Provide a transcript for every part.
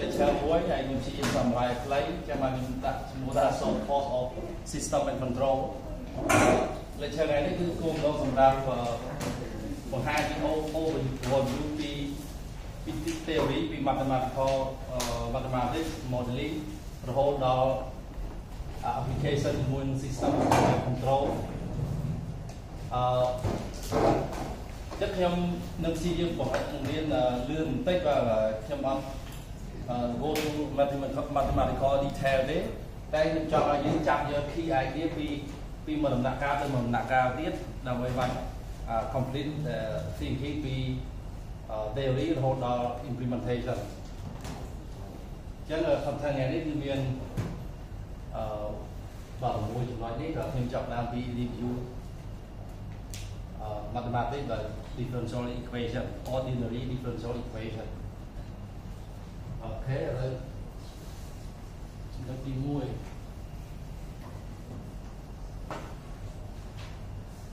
lecture មួយហើយខ្ញុំជាសម្រាប់ខ្លីចាំមកខ្ញុំដាក់ឈ្មោះថា short course of system and control lecture ថ្ងៃនេះគឺគោលបំណងសម្រាប់បង្ហាញពី overview ពីពី theory ពី mathematical mathematics modeling រហូតដល់ application ជាមួយនឹង system control អឺ ចឹងខ្ញុំនឹងព្យាយាមបង្ហាញរៀនលឿនបន្តិចបាទខ្ញុំអត់ go to mathematical detail ទេតែខ្ញុំចង់ឲ្យយើងចាប់យក key idea ពីពីមួយដំណាក់កាលទៅមួយដំណាក់កាលទៀតដើម្បីបាន complete thinking ពី theory រហូតដល់ implementation ចឹង content ថ្ងៃនេះគឺមានអឺដល់មួយចំណុចនេះក៏ខ្ញុំចាប់ដើមពី review uh, mathematics và differential equation, ordinary differential equation. Ờ, ok rồi, chúng ta tìm mùi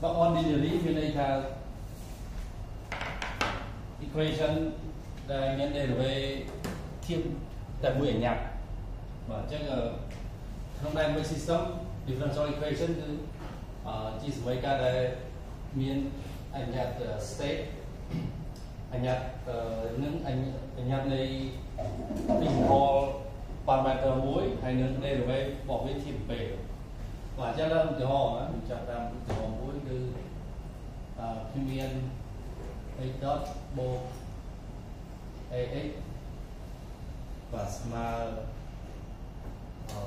và ordinary bên đây là equation đây nhận đề về thiên tại mùi ở nhạc. Và chắc là hôm nay với system differential equation ờ, chứ số với cả đây miền អញ្ញត្តិ state អញ្ញត្តិនឹងអញ្ញត្តិនៃ physical parameter មួយហើយនឹង derivative របស់វាធៀបពេលបាទអញ្ចឹងដល់ឧទាហរណ៍ណាខ្ញុំចាប់តាមឧទាហរណ៍មួយគឺអឺខ្ញុំមាន a dot បូក ax បាទស្មើអឺ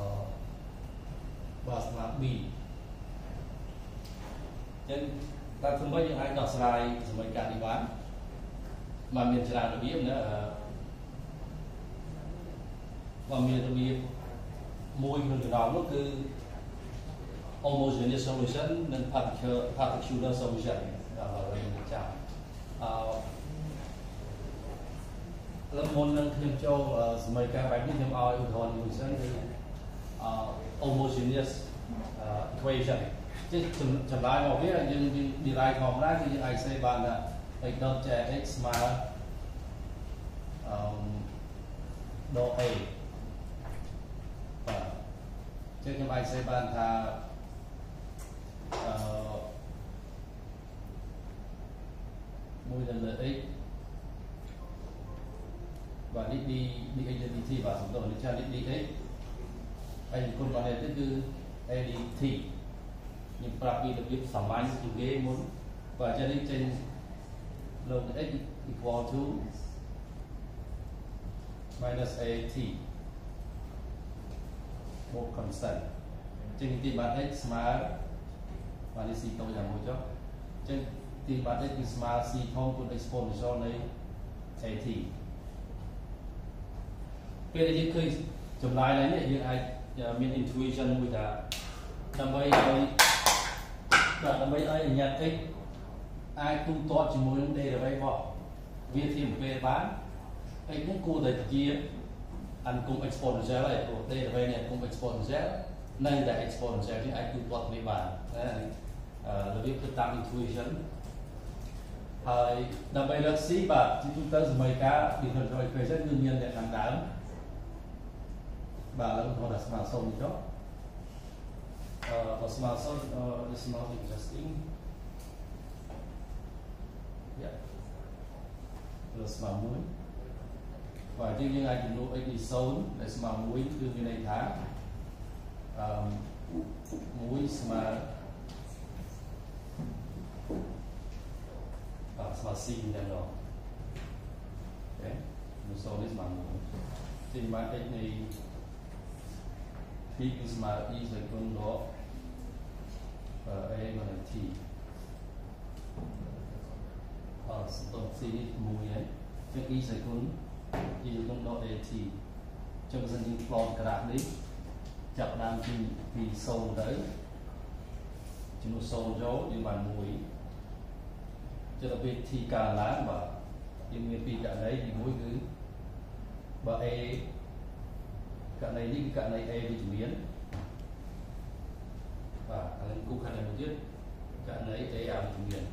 បាទស្មើ b ចឹង តែធ្វើម៉េចយើងអាចដោះស្រាយសមីការនេះបានបានមានច្រើនរបៀបណាបានមានរបៀបមួយក្នុងចំណោមនោះគឺ homogeneous solution និង particular particular solution ដល់ហើយចាំអឺលមុននឹងខ្ញុំចូលសមីការបែបនេះខ្ញុំឲ្យឧទាហរណ៍មួយសិនគឺអឺ homogeneous equation chứ chẳng, lại mà biết là đi, lại còn ra thì ai xây bàn là ờ, ai đâm ờ, x mà độ a. Và chứ nhưng ai xây bàn là uh, mùi là lợi đi đi đi identity và chúng tôi sẽ đi đi ấy anh còn còn này tức cứ ADT ខ្ញុំប្រាប់ពីរបៀបសាមញ្ញជាងគេមុនបើអញ្ចឹងនេះចេញលោក x equal to minus at បូក constant ចឹងទីបាត x ស្មើបាទនេះ c តូចយ៉ាងមួយចុះចឹងទីបាត x គឺស្មើ c ធំគុណ exponential នៃ at ពេលដែលយើងឃើញចម្លើយឡើងនេះយើងអាចមាន intuition មួយថា ដើម្បីឲ្យបាទដើម្បីឲ្យអញ្ញត្តិ x អាចទូទាត់ជាមួយនឹង derivative របស់វាធៀបពេលបាន x នេះគួរតែជាអនុគម exponential ហើយព្រោះ derivative នៃអនុគម exponential នៅតែ exponential នេះអាចទូទាត់គ្នាបានណារបៀបគិតតាម intuition ហើយដើម្បីរក c បាទជាទូទៅសមីការ differential equation គឺមានលក្ខខណ្ឌដើមបាទឥឡូវគាត់ថាស្មើ0នេះចុះ uh, was not so, uh, is not interesting. Yeah. Plus mà muối. Và tuy nhiên I do know it is sold as mà muối tương như này thá. Um, muối mà uh, mà xin đang đó. Okay. So this mà muối. Thì mà cái này Peak is my is the good law. Uh, A và T. Ờ, Ở tổng sĩ mù ấy cho y giải quân y giải quân đó đề thì trong dân dân flon cả đạc đấy chặt đam thì vì sâu đấy. Chúng nó sâu dấu nhưng mà mùi. Cho là biết thì cả lá và nhưng mà vì cả đấy thì mỗi thứ và ấy ករណីនេះគឺករណី A វិជ្ជមានបាទឥឡូវគូករណីមួយទៀតករណី A អវិជ្ជមាន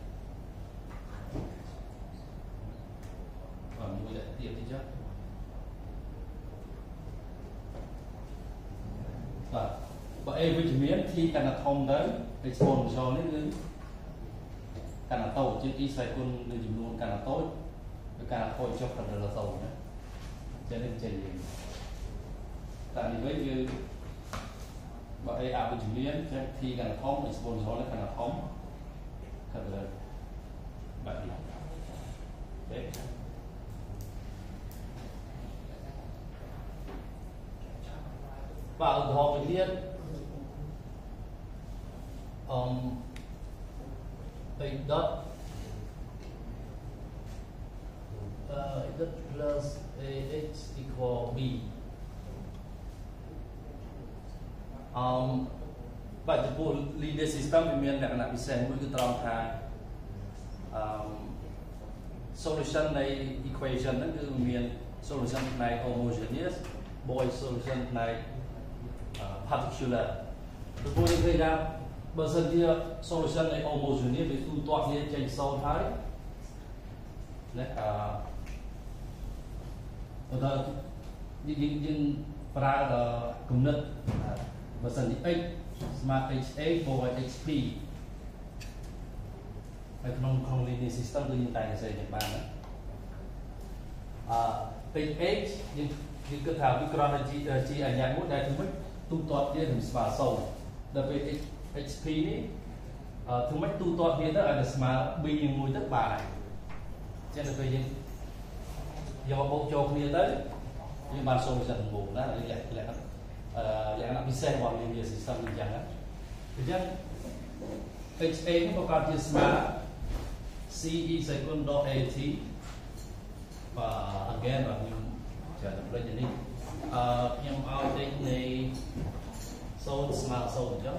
បាទមួយទៀតទៀតចាបាទបើ A វិជ្ជមាន T កាន់តែធំទៅអេក្សពនសលនេះគឺកាន់តែតូចជាង E ស្វ័យគុណនឹងចំនួនកាន់តែតូចឬកាន់តែខូចចុះទៅដល់0ណាចឹងនេះចេញវិញ នេះវិញគឺបើ A អវិជ្ជមានចឹង T កាន់តែធំ exponential នេះកាន់តែធំកាន់តែបែបនេះអូខេបាទឧទាហរណ៍មួយទៀតអឺ a dot uh, a dot plus a x equal b អឺបាទចំពោះ linear system វាមានលក្ខណៈពិសេសមួយគឺត្រង់ថាអឺ solution នៃ equation ហ្នឹងគឺមាន solution ផ្នែក homogeneous boy solution ផ្នែក particular ពីព្រោះនេះឃើញថាបើសិនជា solution នៃ homogeneous វាទូទាត់គ្នាចេញសូន្យហើយណាអឺបើយើងយើងប្រើគំនិត បើសិនជា x ស្មើ ha បូកឲ្យ hp ហើយក្នុងក្នុង linear system គឺយើងតែងតែសេយ៉ាងបានណាអឺ h យើងយើងគិតថាវាគ្រាន់តែជាអញ្ញមួយដែលធ្វើម៉េចទូទាត់ទៀតនឹងស្មើ0ដល់ពេល HP នេះអឺធ្វើម៉េចទូទាត់ទៀតទៅឲ្យស្មើ B ជាមួយទៅបានហើយចឹងដល់ពេលយើងយកបូកចូលគ្នាទៅយើងបាន solution ដំបូងណាលក្ខណៈលក្ខណៈអឺ លក្ខណៈពិសេសរបស់ linear system អញ្ចឹងអញ្ចឹង HA នេះប្រកបជាស្មើ CE សេគុណដល់ AT បាទ again បាទខ្ញុំចាំប្រតិនេះអឺខ្ញុំឲ្យលេខនៃ0ស្មើ0អញ្ចឹង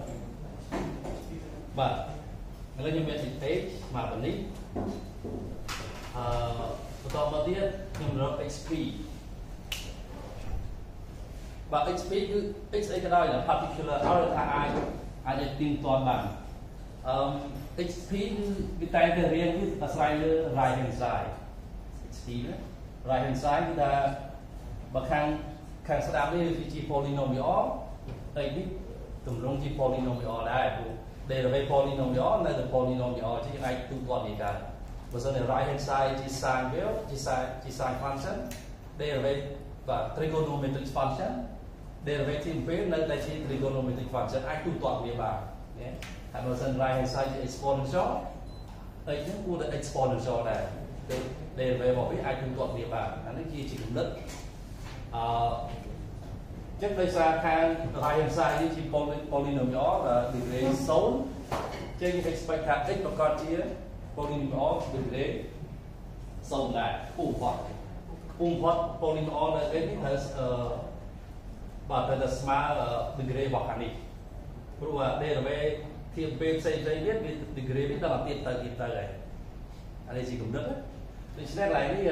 បាទឥឡូវខ្ញុំមានទីពេកស្មើប៉ុណ្នេះអឺបន្តមកទៀតខ្ញុំរក XP បាទ XP គឺ X អីក៏ដោយ particular ឲ្យថាអាចអាចទៀងទាត់បានអឺ XP គឺវាតែងតែរៀនគឺអាស្រ័យលើ right hand side XP ណា right hand side គឺថាបើខាងខាងស្ដាប់នេះវាជា polynomial តែនេះទម្រង់ជា polynomial ដែរព្រោះ derivative polynomial នៅតែ polynomial ជាយើងអាចទូទាត់វាកើតបើសិនជា right hand side ជា sin វាជា sin ជា sin function derivative បាទ trigonometric function derivative ពេលនៅតែជា trigonometric function អាចទូទាត់វាបានណាហើយបើសិន right hand side ជា exponential តែយើងគួរតែ exponential ដែរ derivative របស់វាអាចទូទាត់វាបានអានេះជាជាគំនិតអឺចឹងដោយសារខាង right hand side នេះជា polynomial degree 0ចឹងយើង expect ថា x ប្រកបជា polynomial degree 0ដែរពូផតពូផត polynomial នៅ x នេះត្រូវអឺ បាទត្រូវតែស្មើ degree របស់ខាងនេះព្រោះ derivative ធៀបពេលផ្សេងផ្សេងទៀតវា degree នេះដល់ទៀតទៅទៀតទៅហើយអានេះជាគំនិតដូច្នេះកន្លែងនេះ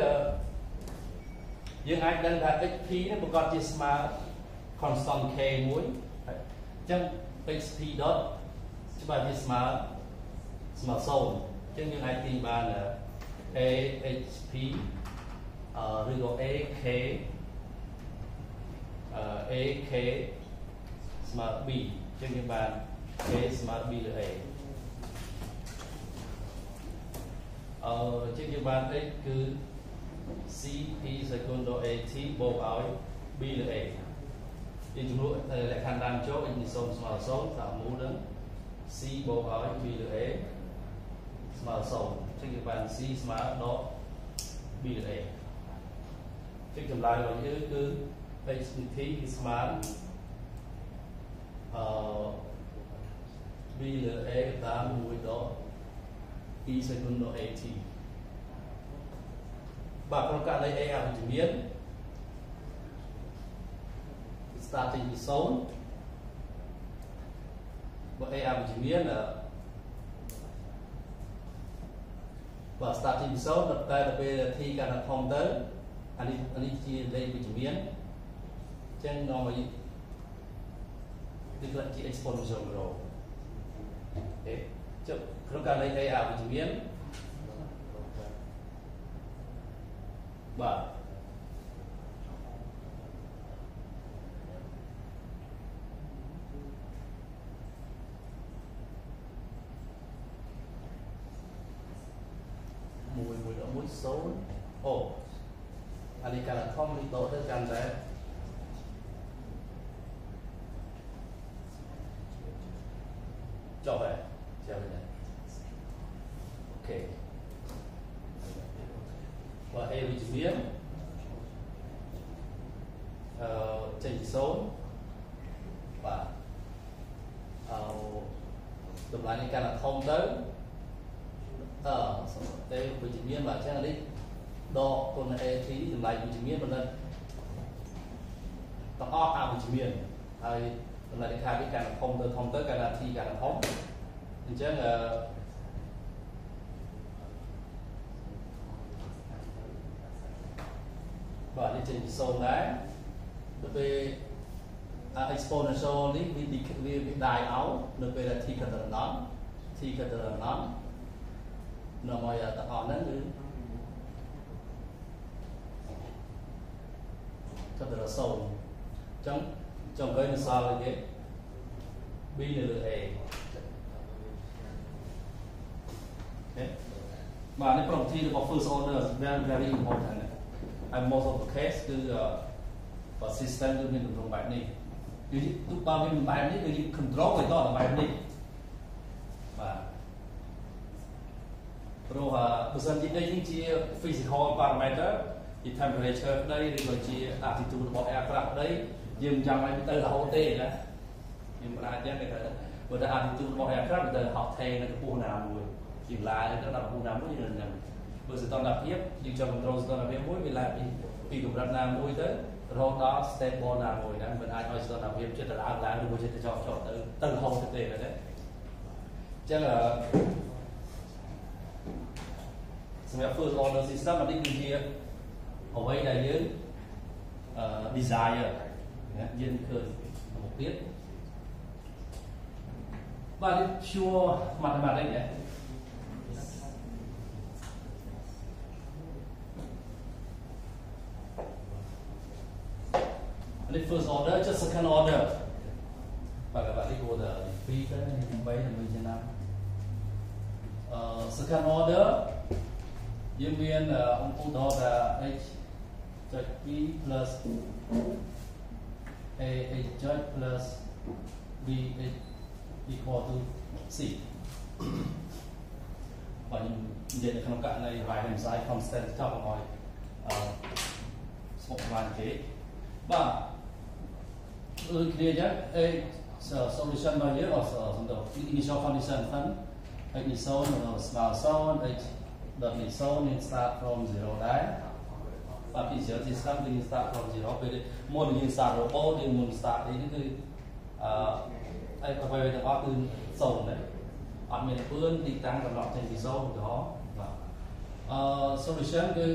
យើងអាចដឹងថា xp នេះប្រកបជាស្មើ constant k មួយអញ្ចឹង xp dot ច្បាស់វាស្មើស្មើ0អញ្ចឹងយើងអាចទាញបាន ahp អឺឬក៏ ak អឺ ak ស្មើ b អញ្ចឹងយើងបាន k ស្មើ b លើ a អឺអញ្ចឹងយើងបាន x គឺ cp segundo at បូកឲ្យ b លើ a យើងចំនួនលក្ខខណ្ឌដើមចូល x នេះ0ស្មើ0តាមមូលនឹង c បូកឲ្យ b លើ a ស្មើ0អញ្ចឹងយើងបាន c ស្មើដល់ b លើ a អញ្ចឹងចម្លើយរបស់យើងគឺ HPT គឺស្មើអឺ b លើ a តាម1ដល់ e segundo at បាទក្នុងករណី a អវិជ្ជមាន starting ពី0បើ a អវិជ្ជមានបាទ starting ពី0តែដល់ពេល t កាន់តែធំទៅអានេះអានេះជាលេខវិជ្ជមាន nên nói tức là chỉ exposure rồi thế chứ không cần lấy thấy à chỉ biết bà mùi mùi đó mùi xấu. Ồ. Anh ấy cả là không đi tổ tới gần đấy. កាន់តែធំនេះតទៅកាន់តែចប់ហើយចាំវិញអូខេបើ A វិជ្ជមានអឺចេញពី0បាទអឺតម្លៃនេះកាន់តែធំទៅអឺទៅវិជ្ជមានបាទអញ្ចឹងនេះដកគុណ AT តម្លៃវិជ្ជមានបណ្ឌិតទាំងអស់អវិជ្ជមានហើយ តម្លៃលេខាវាកាន់តែធំទៅធំទៅកាន់តែ T កាន់តែធំអញ្ចឹងអឺបាទនេះចេញពី0ដែរទៅពេល exponential នេះវាវាវាដាយអោនៅពេលដែល t កតរណ t កតរណនៅមកទាំងអស់ហ្នឹងគឺកតរ0អញ្ចឹង ចង់វិញសល់គេ b នៅលើ a បាទនេះ property របស់ first order very very important and most of the case គឺ system គឺមានទម្រង់បែបនេះគឺទោះបើវាមិនបែបនេះគឺយើង control ឲ្យតដល់បែបនេះបាទព្រោះបើសិនជានេះជា physical parameter ជា temperature ក្តីឬក៏ជា attitude របស់ aircraft ក្តី យើងចង់ឲ្យទៅរហូតទេណាយើងមិនអាចទេគេថាបើតែ attitude របស់ aircraft ទៅហោះថេនៅកម្ពស់ណាមួយជាឡាយទៅដល់កម្ពស់ណាមួយយើងនឹងបើសតនភាពយើងចង់ control សតនភាពមួយវាឡើងពីពីកម្រិតណាមួយទៅរហូតដល់ stable ណាមួយហ្នឹងមិនអាចឲ្យស្ថិរភាពចិត្តឡើងឡើងឬមួយចិត្តចោលចោលទៅទៅរហូតទៅទេណាអញ្ចឹងសម្រាប់ first order system នេះគឺជាអ្វីដែលយើងអឺ desire ណា យើងឃើញមកទៀតបាទនេះ pure mathematics ណា the first order just second order បាទបាទនេះ order ពីរទៅ3ដើម្បីចំណាំអឺ second order យើងមានឧទាហរណ៍ថា h ចុច2 plus A H plus B H equal to C. Và nhìn được không cạn này vài hình sai constant cho mọi người một vài thế. Và ừ kia nhé, A solution bao nhiêu ở sở xong đầu initial condition thân initial, is shown, H dot is start from zero đấy. របាទពី zero system គឺ start from zero ពេលមុនយើង start robot យើងមុន start អីនេះគឺអឺអីអ្វីទាំងអស់គឺ0ដែរអត់មានពឿនទីតាំងកំណត់ចេញពី0ឧទាហរណ៍បាទអឺ solution គឺ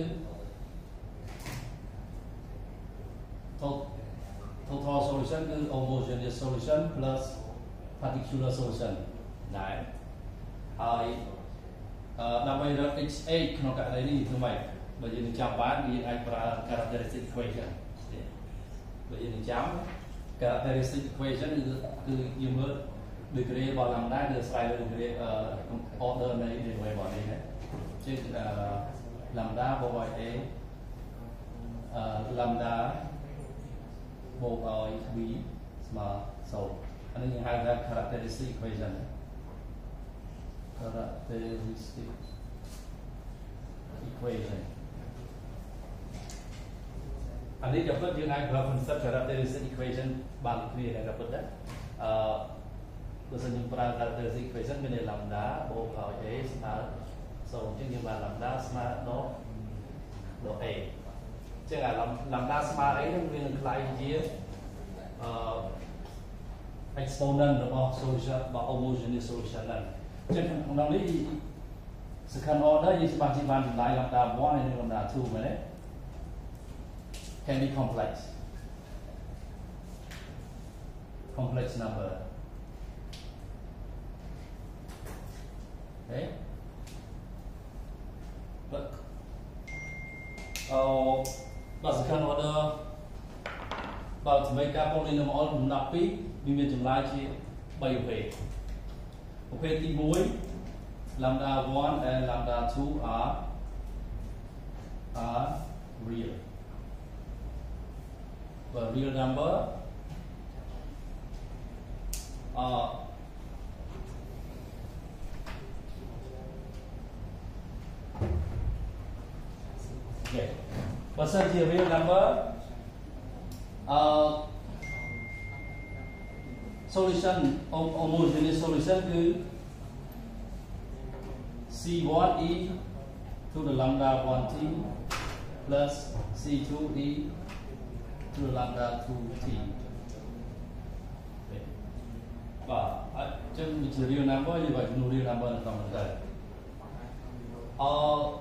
total solution គឺ homogeneous solution plus particular solution ដែរហើយអឺដើម្បីរក h8 ក្នុងករណីនេះធ្វើម៉េច បើយើងនឹងចាំបានយើងអាចប្រើ characteristic equation បើយើងនឹងចាំ characteristic equation គឺគឺយើងមើល degree របស់ lambda គឺស្វែងរក degree order នៃ degree របស់នេះណាជា lambda បូកឲ្យ a អឺ lambda បូកឲ្យ v ស្មើ0អានេះយើងហៅថា characteristic equation characteristic equation អានេះក៏ពិតយើងអាចប្រើ concept characteristic equation បានគ្នាដែរក៏ពិតដែរអឺបើសិនយើងប្រើ characteristic equation មាន lambda បូកឲ្យ a ស្មើ0អញ្ចឹងយើងបាន lambda ស្មើដល់ដល់ a ចឹងអាលំដាស្មើអីហ្នឹងវានឹងខ្លាយជាអឺ exponent របស់ solution របស់ homogeneous solution ហ្នឹងចឹងក្នុងនេះ second order យើងច្បាស់ជាបានចម្លើយ lambda 1និង lambda 2មែនទេ can be complex. Complex number. Okay? Look. Uh, but the kind order but to make up only the all not be we made to lie here by way. Okay, the boy lambda 1 and lambda 2 are are real. The real number are okay. Percent the real number uh, solution homogeneous solution គឺ C1e to the lambda 1t plus C2e to the lambda 2t បាទអញ្ចឹងវាជា real number យើងបើចំនួន real number នៅក្នុងនោះដែរអ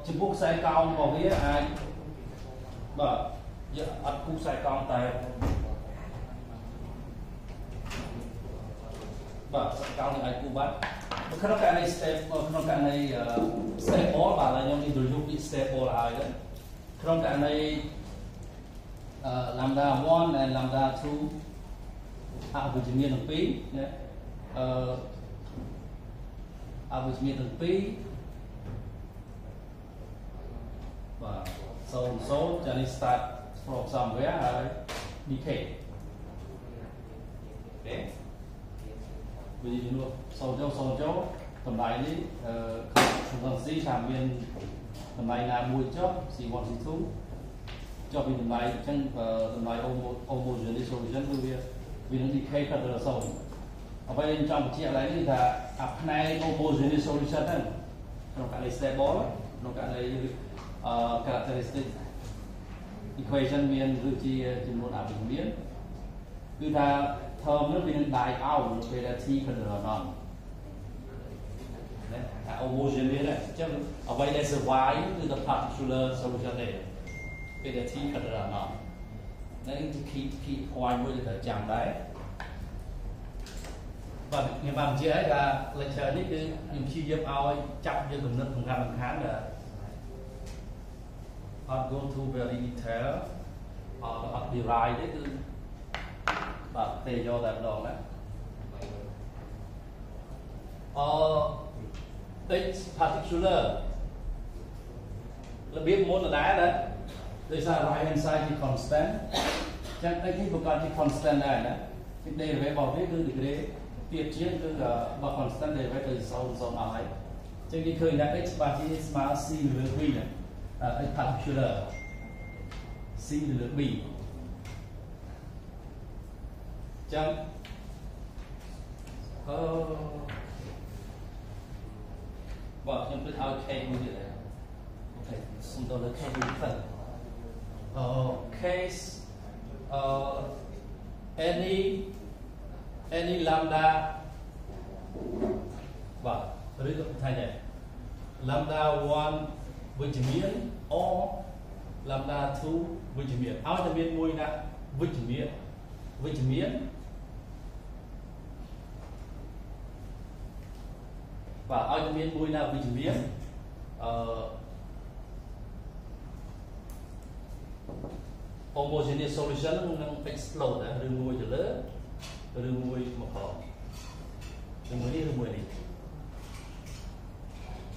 ចំពោះខ្សែកោងរបស់វាអាចបាទយើងអត់គូខ្សែកោងតែបាទខ្សែកោងនេះអាចគូបាត់ក្នុងករណី step ក្នុងករណី stable បាទហើយខ្ញុំនិយាយពី stable ហើយទៅក្នុងករណី lambda 1 and lambda 2អវិជ្ជមានទាំងពីរណាអឺអវិជ្ជមានទាំងពីរបាទ0 0ចានេះ start from somewhere ហើយ decay អូខេវិធីនោះសូមចូលសូមចូលតម្លៃនេះអឺក្នុង C ថាមានតម្លៃណាមួយចុះ C1 C2 ចុះពីតម្លៃអញ្ចឹងតម្លៃ homogeneous solution គឺវាវានឹង decay ទៅដល់0អ្វីខ្ញុំចង់បញ្ជាក់ឡើងនេះថាអាផ្នែក homogeneous solution ហ្នឹងក្នុងករណី stable ក្នុងករណីអឺ characteristic equation មានឬជាចំនួនអវិជ្ជមានគឺថា term នោះវានឹង die out នៅពេលដែល t គឺដល់ none ណាថា homogeneous អញ្ចឹងអ្វីដែល survive គឺ the particular solution ទេ ពេលដែល t គឺដល់ none នេះគឺ key key point មួយដែលត្រូវចាំដែរបាទខ្ញុំបាននិយាយហើយថា lecture នេះគឺខ្ញុំព្យាយាមឲ្យចាប់យើងគំនិតសំខាន់សំខាន់ដែលអត់ go to very detail អត់អត់ derive ទេគឺបាទទេយកតែម្ដងណាអឺ h particular របៀបមុនដដែលណា ដោយសារ right hand side ជា constant ចឹង h នេះប្រកាសជា constant ដែរណាជា derivative របស់វាគឺ degree ទៀតជាងគឺបើ constant derivative ទៅ0 0អស់ហើយចឹងគេឃើញថា h ច្បាស់ជាស្មើ c លើ2ណា h particular c លើ b ចឹងអឺបាទខ្ញុំពិតឲ្យ K មួយទៀតអូខេសុំទៅលើ K មួយទៀ តអឺ case អឺ any any lambda បាទឬក៏ថាយ៉ាង lambda 1វិជ្ជមាន or lambda 2វិជ្ជមានឲ្យតែមានមួយណាវិជ្ជមានវិជ្ជមានបាទឲ្យតែមានមួយណាវិជ្ជមានអឺ homogeneous solution នឹង explode ឬមួយទៅលើឬមួយមកក្រោមឬមួយនេះឬមួយនេះ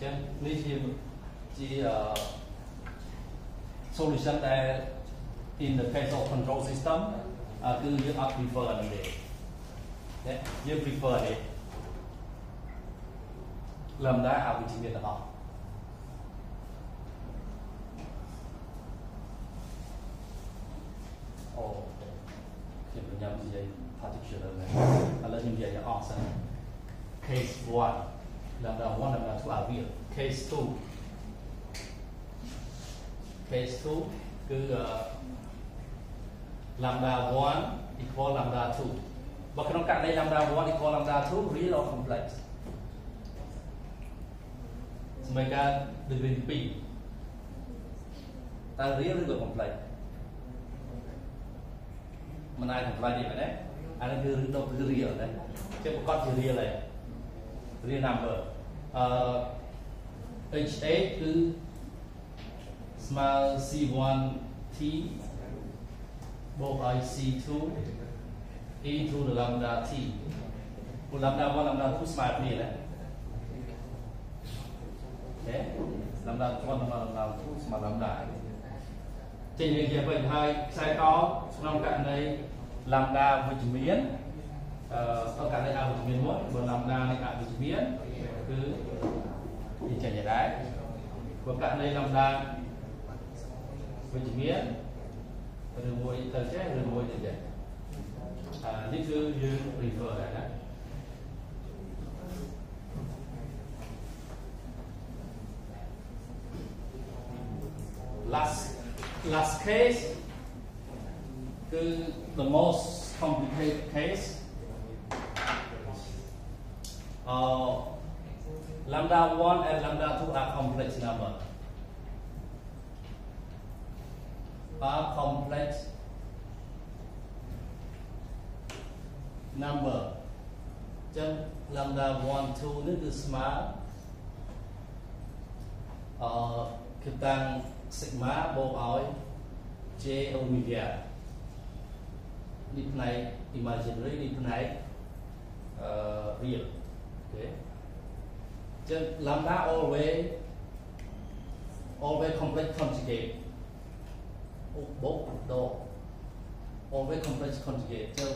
ចឹងនេះជាជា solution ដែល in the case of control system គឺយើងអត់ prefer អានេះទេណាយើង prefer នេះ lambda អវិជ្ជមានទាំងអស់អូខ្ញុំបញ្ញានិយាយ particular មែនឥឡូវខ្ញុំនិយាយអស់សិន case 1 lambda 1 lambda 2 are real case 2 case 2គឺ lambda 1 equal lambda 2បើក្នុងករណី lambda 1 equal lambda 2 real or complex សម្រាប់ការ degree 2តើ real ឬក៏ complex មិនអាច complex ទេមែនទេអានេះគឺឬទៅគឺ real ដែរជាប្រកាសជា real ហើយ real number អឺ h8 គឺស្មើ c1t បូកឲ្យ c2 e to the lambda t ព្រោះ lambda 1 lambda 2ស្មើគ្នាណាអូខេ lambda 1 lambda 2ស្មើ lambda ចេញរៀងជាវិញហើយខ្សែកក្នុងករណី lambda វិជ្ជមាន អឺករណីអវិជ្ជមានមួយបើ lambda នៃអវិជ្ជមានគឺវាចេញដែរបើករណី lambda វិជ្ជមានឬមួយទៅចេះឬមួយទៅចេះអានេះគឺយើង refer ដែរណា last last case គឺ the most complicated case uh, lambda 1 and lambda 2 are complex number are complex number ចឹង lambda 1 2នេះគឺស្មើអឺគឺតាំង sigma បូកឲ្យ j omega នេះផ្នែក imaginary នេះផ្នែកអឺ real អូខេចឹង lambda always always complex conjugate បូកដក always complex conjugate ចឹង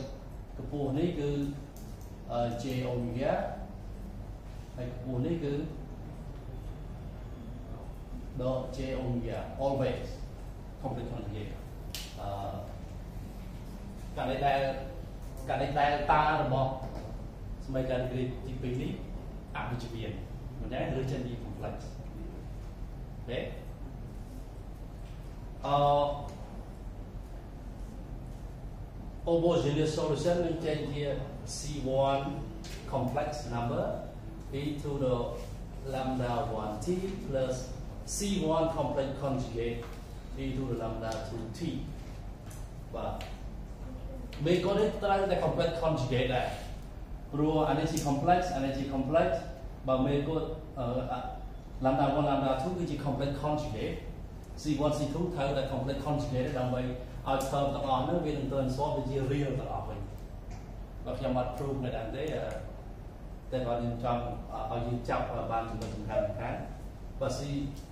កម្ពស់នេះគឺ j omega ហើយកម្ពស់នេះគឺដក j omega always complete conjugate អឺករណីដែលករណីដែលតារបស់ សមីការទីទី2នេះអវិជ្ជមានមិនដែរឬចេញពី complex ទេអឺ homogeneous solution នឹងចេញជា C1 complex number e to the lambda 1t plus C1 complex conjugate e to the lambda 2t បាទមេកូននេះត្រូវតែ complex conjugate ដែរ ព្រោះអានេះជា complex អានេះជា complex បើមេកូន lambda 1 lambda 2គឺជា complex conjugate C1 C2 ត្រូវតែ complex conjugate ដើម្បីឲ្យ term ទាំងអស់នោះវានឹង transform ទៅជា real ទាំងអស់វិញបើខ្ញុំអត់ prove នៅដល់ទេតែបើខ្ញុំចង់ឲ្យយើងចាប់បានចំណុចសំខាន់សំខាន់បើ C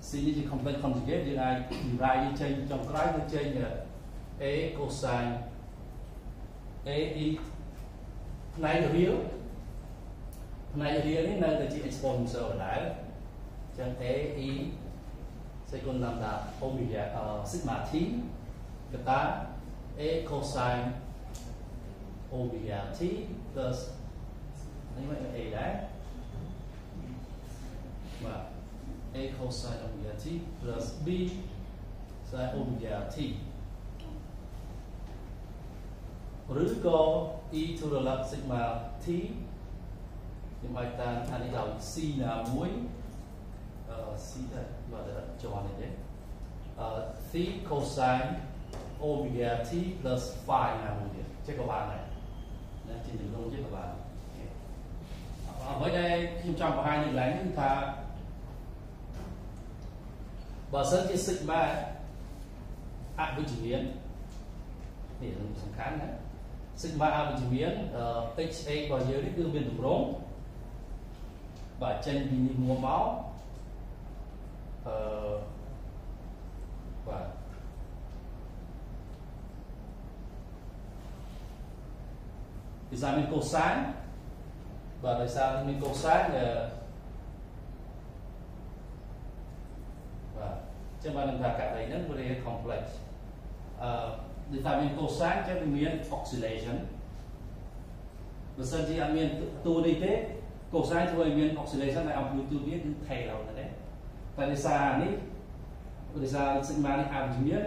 C នេះជា complex conjugate យើងអាច derive នេះចេញចុងក្រោយទៅចេញ A cosine A E ផ្នែក real ផ្នែក real នេះនៅតែជា exponential ដដែលអញ្ចឹង A E second lambda omega uh, sigma t កតា A cosine omega t plus នេះមក A ដែរបាទ A cosine omega t plus B sin omega t ឬក៏ e to the log sigma t ខ្ញុំឲ្យតាមអានេះដល់ c ណាមួយអឺ c ដែរបាទជាប់នេះទេអឺ c cosine omega t plus phi ណាមួយទៀតចេះក៏បានដែរណាជាជំនុំចេះក៏បានអ្វីដែលខ្ញុំចង់បង្ហាញនៅកន្លែងនេះគឺថាបើសិនជា sigma អវិជ្ជមាននេះសំខាន់ណា sigma អវិជ្ជមាន xa របស់យើងនេះគឺមានទម្រង់បាទចេញពីនេះមួយមកអឺបាទពីសារមានកូសានបាទដោយសារមានកូសានអឺបាទចឹងបាននឹងថាករណីហ្នឹងវា complex អឺ ដូចថាមានកូសានចឹងវាមាន oscillation បើសិនជាអត់មានតួនេះទេកូសានធ្វើឲ្យមាន oscillation ដែល amplitude វាគឺថេរដល់ណាតែដោយសារនេះដោយសារ sigma នេះអវិជ្ជមាន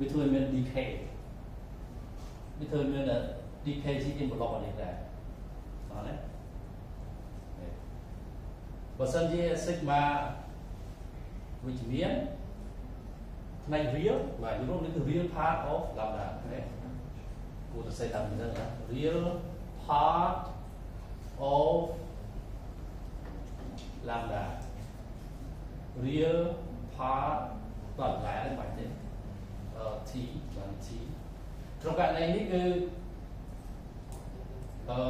វាធ្វើឲ្យមាន decay វាធ្វើឲ្យមាន decay ជា envelope នេះដែរបាទណាបើសិនជា sigma វិជ្ជមាន ផ្នែក real បាទយល់នេះគឺ real part of lambda ណាគួរតែសេតាមនេះណា real part of lambda real part បាទឡែនេះបាច់ទេអឺ t បាន t ក្នុងករណីនេះគឺអឺ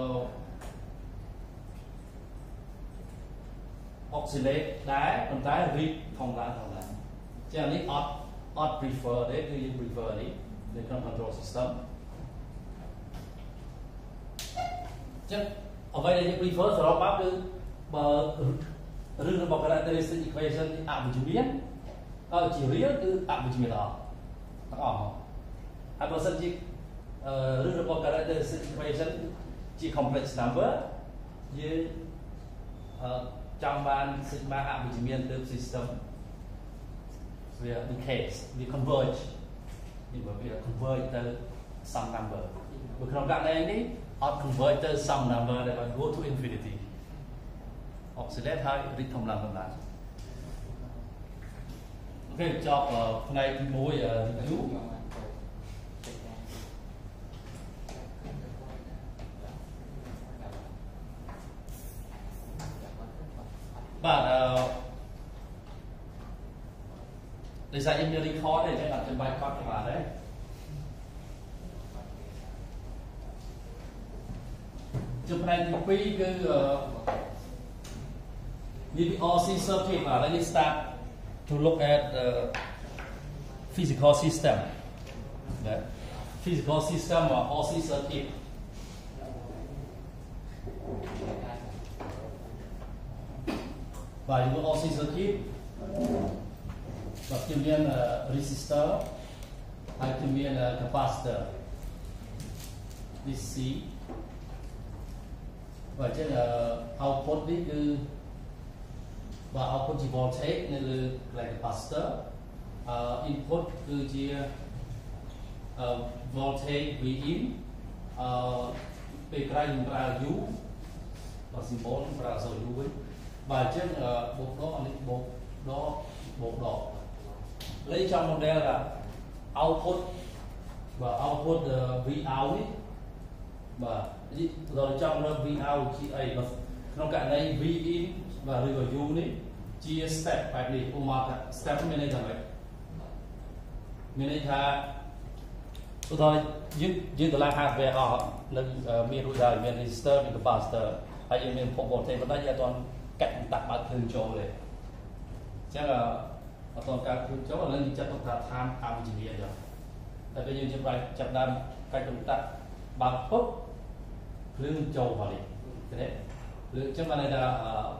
oscillate ដែរប៉ុន្តែ read ផងឡើងផងឡើងចឹងនេះអត់ អត់ prefer ទេគឺយើង prefer នេះនៅក្នុង control system ចឹងអ្វីដែលយើង prefer សរុបមកគឺបើរឿងរបស់ characteristic equation អវិជ្ជមានក៏ជា real គឺអវិជ្ជមានទាំងអស់ទាំងអស់ហើយបើសិនជារឿងរបស់ characteristic equation ជា complex number យើងចង់បាន sigma អវិជ្ជមានទៅ system we are in case we converge. Nhưng mà we are converge tới some number. We cannot đặt đây đi or converge tới some number that will go to infinity. Hoặc sẽ lép hai đi thông làm làm lại. Ok cho uh, ngày buổi uh, Để ra engineering khó này sẽ đặt we all start to look at the physical system. The physical system or OC circuit. By OC circuit, បាទគឺមាន resistor ហើយគឺមាន capacitor DC បាទអញ្ចឹង output នេះគឺបាទ output ជា voltage នៅលើ capacitor អឺ input គឺជា voltage V in អឺពេលក្រោយយើងប្រើ U បើ symbol ប្រើអក្សរ U វិញបាទអញ្ចឹងបូកដកនេះបូកដកបូកដក lấy trong model là output và output uh, vout ấy và rồi trong đó nó vout ga và trong cả đây in và river u ấy chia step phải đi ô mà step mình này là vậy mình này là rồi dứt dứt là hạt về họ nên mình rút ra mình register mình có faster hay mình phục thì thêm vấn giai đoạn cạnh tạm bạc thường chỗ này chắc là capacitor ហើយយើងមាន port voltage ប៉ុន្តែយើងអត់ទាន់កាត់តាក់បើកភ្លើងចូលទេអញ្ចឹងអត់ទាន់កាត់ភ្លើងចូលឥឡូវយើងចាត់ទុកថាឋានអវិជ្ជមានចុះតែពេលយើងចាប់បានចាប់ដើមកាច់តាក់បើកពុបភ្លើងចូលមកនេះឃើញទេឬអញ្ចឹងបានន័យថា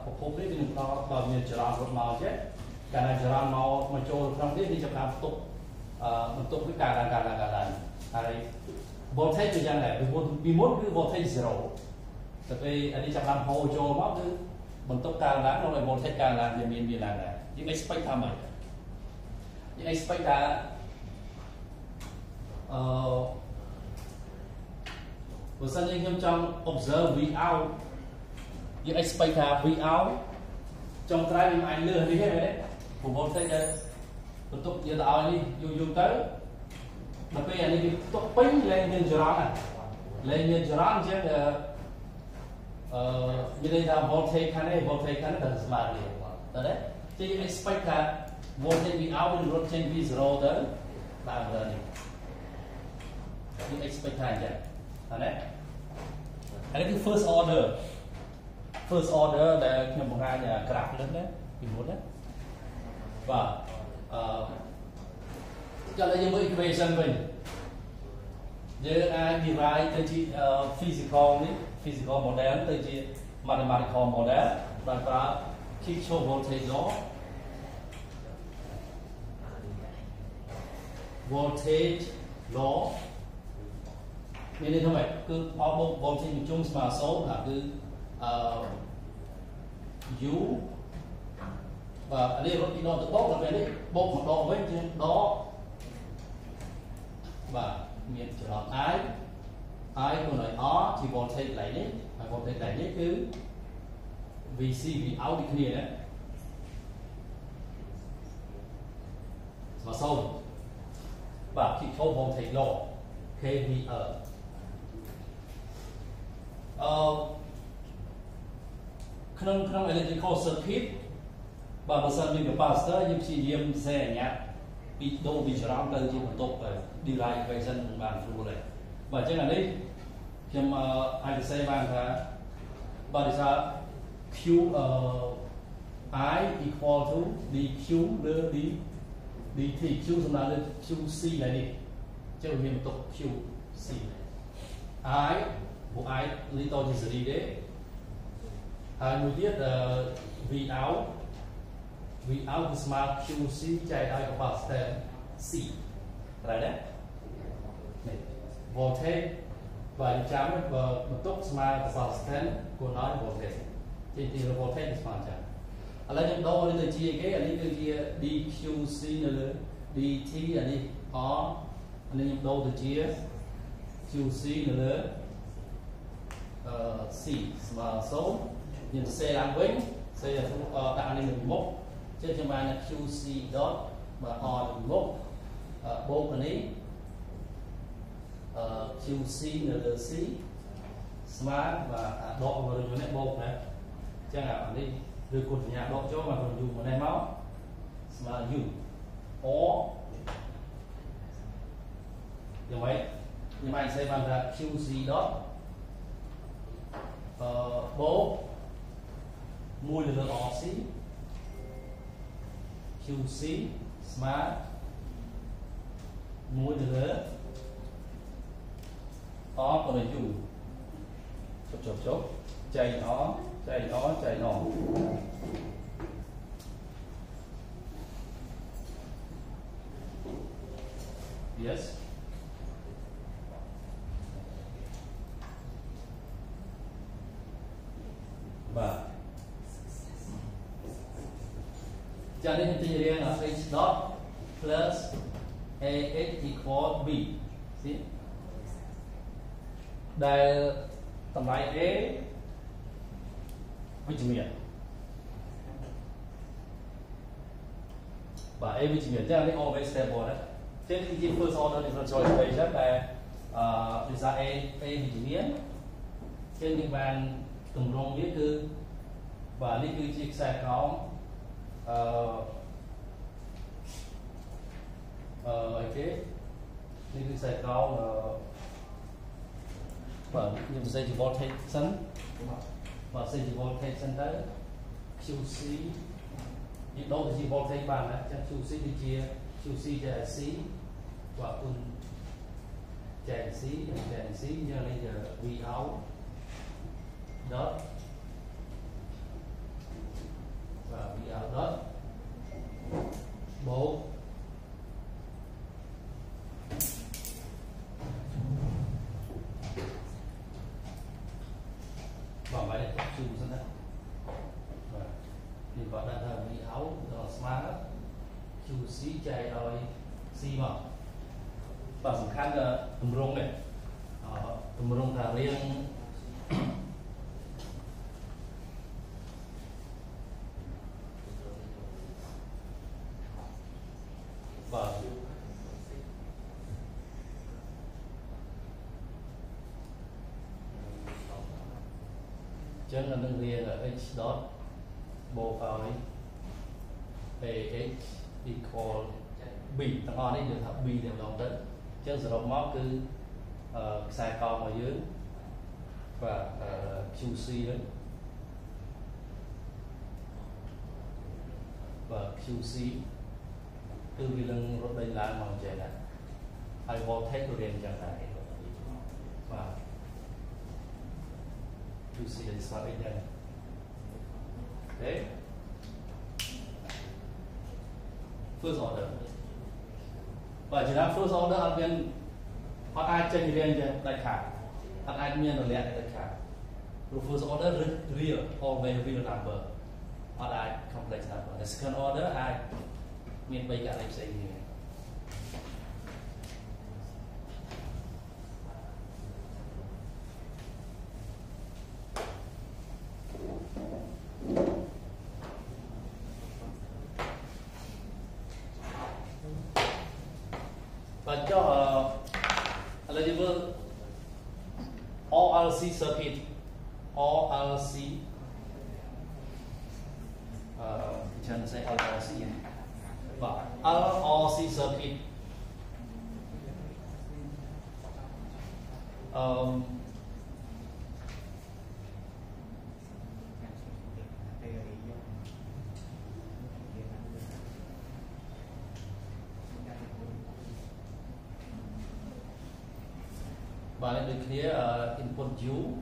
ប្រភពនេះវានឹងផ្ដល់បើមានចរន្តរត់មកចេះកាលណាចរន្តមកមកចូលក្នុងនេះនេះចាប់បានផ្ទុកអឺបន្ទុកវាកើតឡើងកើតឡើងកើតឡើងហើយ voltage គឺយ៉ាងដែរពីមុនពីមុនគឺ voltage 0តែពេលអានេះចាប់បានហូរចូលមកគឺបន្ទុកកើតឡើងនៅឲ្យ voltage កើតឡើងវាមានមានឡើងដែរយើង expect ថាម៉េច យើង expect ថាអឺបើសិនជាខ្ញុំចង់ observe V out យើង expect ថា V out ចុងក្រោយវាអាចលើសនេះទេមែនទេព្រោះ voltage ដែលបន្ទុកយើងទៅឲ្យនេះយូរយូរទៅដល់ពេលអានេះវាផ្ទុកពេញលែងមានចរន្តលែងមានចរន្តអញ្ចឹងអឺមានន័យថា voltage ខាងនេះ voltage ខាងនេះត្រូវស្មើគ្នាតើទេយើង expect ថា voltage V out នឹងរត់ចេញពី0ទៅដល់ទៅនេះយើង expect ថាអញ្ចឹងតើទេអានេះគឺ first order first order ដែលខ្ញុំបង្ហាញ graph នេះណាពីមុនណាបាទអឺចាំតែយើងមើល equation វិញយើងអាច derive ទៅជា physical នេះ physical model ទៅជា mathematical model ដោយប្រើ Kirchhoff voltage law voltage law. Nên nên thôi vậy cứ power voltage mình chung mà số là cứ ờ, u và ở đây nó đi đo từ bốc là về đấy bốc mà đo với chứ đó. Và miền trở lại ái ái của nói ó thì voltage lấy đấy mà voltage lấy đấy cứ vì si vì áo đi kia đấy. Và xong. ណឲ្យ r ជា voltage កន្លែងនេះហើយ voltage កន្លែងនេះគឺ vc v out ដូចគ្នាណាស្មើសូន្យបាទ Kirchhoff voltage law KVL អឺក្នុងក្នុង electrical circuit បាទបើសិនមាន capacitor យើងព្យាយាមសេអញ្ញាតពីដូរពីចរន្តទៅជាបន្ទប់ derive equation បានស្រួលហើយបាទអញ្ចឹងអានេះខ្ញុំអាចសរសេរបានថាបាទដូចថា q អឺ i equal to dq លើ d dt q សំដៅលើ qc នៅនេះចឹងមានបន្ទុក qc i ពួក i នេះតជាសេរីទេហើយមួយទៀត v out v out គឺស្មើ qc ចែកឲ្យ capacitor c ត្រូវទេនេះ voltage បាទចាំបើបន្ទុកស្មើ capacitor គួរឲ្យ voltage ទីទី voltage ស្មើចឹង ឥឡូវខ្ញុំដូរនេះទៅជាគេអានេះគឺជា dqc នៅលើ dt អានេះ r អានេះខ្ញុំដូរទៅជា qc នៅលើអឺ c ស្មើ0ខ្ញុំសរសេរឡើងវិញសរសេរដាក់នេះនៅពីមុខចឹងខ្ញុំបាន qc dot បាទ r នៅពីមុខបូកនេះអឺ qc នៅលើ c ស្មើបាទដករបស់នេះបូកណាចឹងអានេះ rồi cột chủ nhà độ cho mà còn dùng một này máu. Mà dùng. Ó được mấy nhưng mà anh sẽ bằng là Q gì đó ờ, bố. Mùi là được ó xí Q xí smart. Mùi là được ó còn là dùng. Chốt chốt chốt. Chạy ó chạy đó chạy nọ yes. Và cho nên thì riêng là h dot plus a ax equal b. See? Đây tổng lại a với chữ miệt và A với chữ miệt tức là always stable đấy thế cái first order differential equation là uh, ra A A với chữ miệt trên địa bàn tùng rong biết cư và lý cư chiếc xe có uh, cái lý cư và như vậy thì voltage sẵn đúng ទសរសេរជា voltage សិនទៅ QC យើងដូរទៅជា voltage បានណាចឹង QC គឺជា QC ចែក C បាទគុណចែក C ចែក C យើងនេះជា V out dot và bị ảo đất bố và máy để tập trung ra đấy và thì gọi là là bị áo rồi smart đó chu sĩ chạy rồi xi mà và សំខាន់ទម្រង់នេះទម្រង់ថារៀងបាទ ចឹងនឹងរៀង h dot បូកឲ្យ ah equal b ទាំងអស់នេះយើងថា b តែម្ដងទៅចឹងសរុបមកគឺខ្សែករបស់យើងបាទ QC ហ្នឹងបាទ QC គឺវានឹងរត់ដេញឡើងមកចេះដែរហើយ voltage ក៏រៀនចឹងដែរបាទ QC ដែលស្មើអីដែរអូខេ first order បាទចំណាំ first order អត់មានអត់អាចចេញរៀនចេះដាច់ខាតអត់អាចមានរលាក់ដាច់ខាតព្រោះ first order real always real number អត់អាច complex number second order អាចមាន3ករណីផ្សេងគ្នា clear uh, input due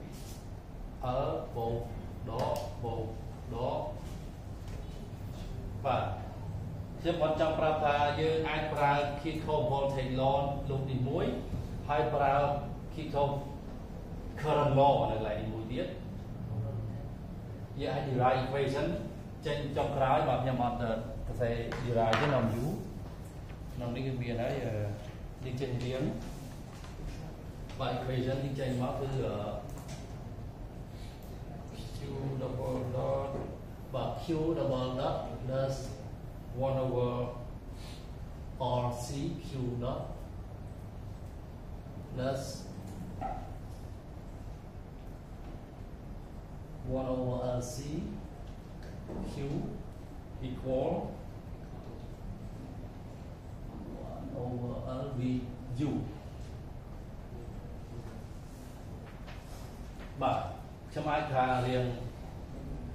5 carrying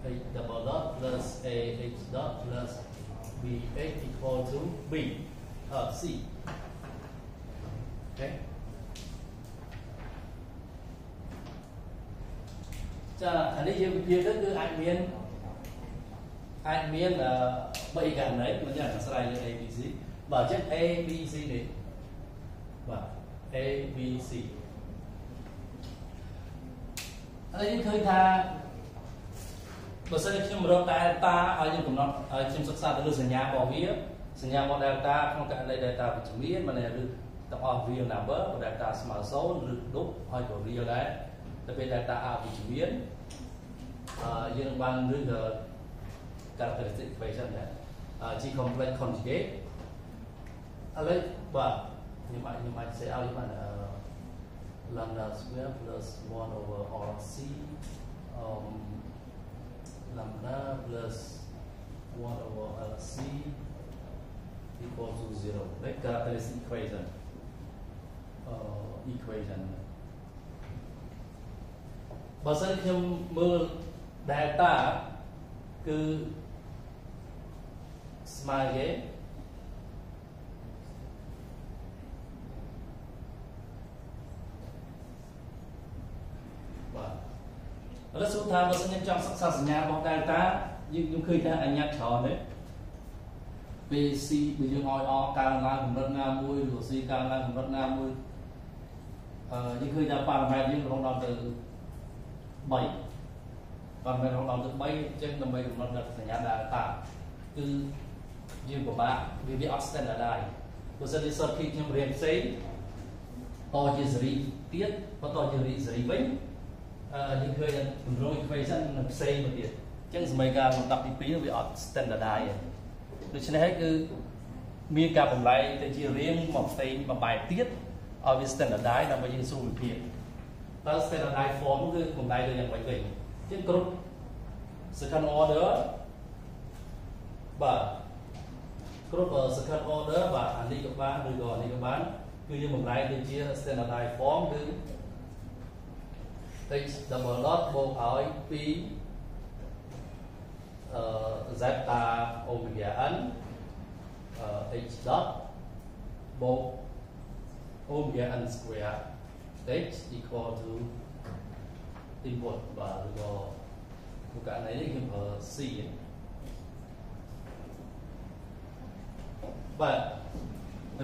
H double dot plus A H dot plus B H equal to B ở C. Okay. Chà, anh ấy dùng kia đó cứ anh miên anh miên là bây cả đấy mà nhận là sai sau này là ABC bảo b c này. Và a b c. ឃើញថាបើសិនជាខ្ញុំរក delta ឲ្យយើងកំណត់ឲ្យខ្ញុំសិក្សាទៅលើសញ្ញារបស់វាសញ្ញារបស់ delta ក្នុងករណី delta វិជ្ជមានមិនឬទាំងអស់ real number delta ស្មើ0ឬដប់ហើយក៏ real ដែរទៅពេល delta អវិជ្ជមានអឺយើងបានឬក៏ characteristic equation ដែរ G complex conjugate ឥឡូវបាទខ្ញុំអាចខ្ញុំអាចសេឲ្យបាន lambda square plus 1 over rc um, lambda plus 1 over lc equal to 0 right characteristic equation uh, equation បើសិនខ្ញុំមើល delta គឺស្មើគេ ឥឡូវសួរថាបើសិនខ្ញុំចង់សិក្សាសញ្ញារបស់ delta យើងខ្ញុំឃើញថាអញ្ញាតច្រើនទេពេល C បើយើងឲ្យ R កើនឡើងកម្រិតណាមួយឬ C កើនឡើងកម្រិតណាមួយអឺយើងឃើញថាប៉ារ៉ាម៉ែត្រយើងរហូតដល់ទៅ3ប៉ារ៉ាម៉ែត្ររហូតដល់ទៅ3អញ្ចឹងដើម្បីកំណត់ដល់សញ្ញា delta គឺយើងពិបាកវាវាអត់ standardize បើសិនជា circuit ខ្ញុំរៀនផ្សេងតជាសេរីទៀតបន្តជាសេរីសេរីវិញអឺ យើងឃើញគម្រោង equation នឹងផ្សេងមកទៀតអញ្ចឹងសម័យកាលលំដាប់ទី2វាអត់ standardize ទេដូច្នេះហើយគឺមានការបំលែងទៅជារៀងមកផ្សេងមួយបែបទៀតឲ្យវា standardize ដើម្បីយើងស្រួលវិភាគតើ standardize form គឺបំលែងទៅយ៉ាងម៉េចវិញអញ្ចឹងគ្រប់ second order បាទគ្រប់ second order បាទអានេះក៏បានឬក៏អានេះក៏បានគឺយើងបំលែងទៅជា standardized form គឺ h double dot បូកឲ្យ2អឺ zeta omega n អឺ h dot បូក omega n square h equal to input បាទឬក៏មុខករណីនេះខ្ញុំប្រើ c បាទ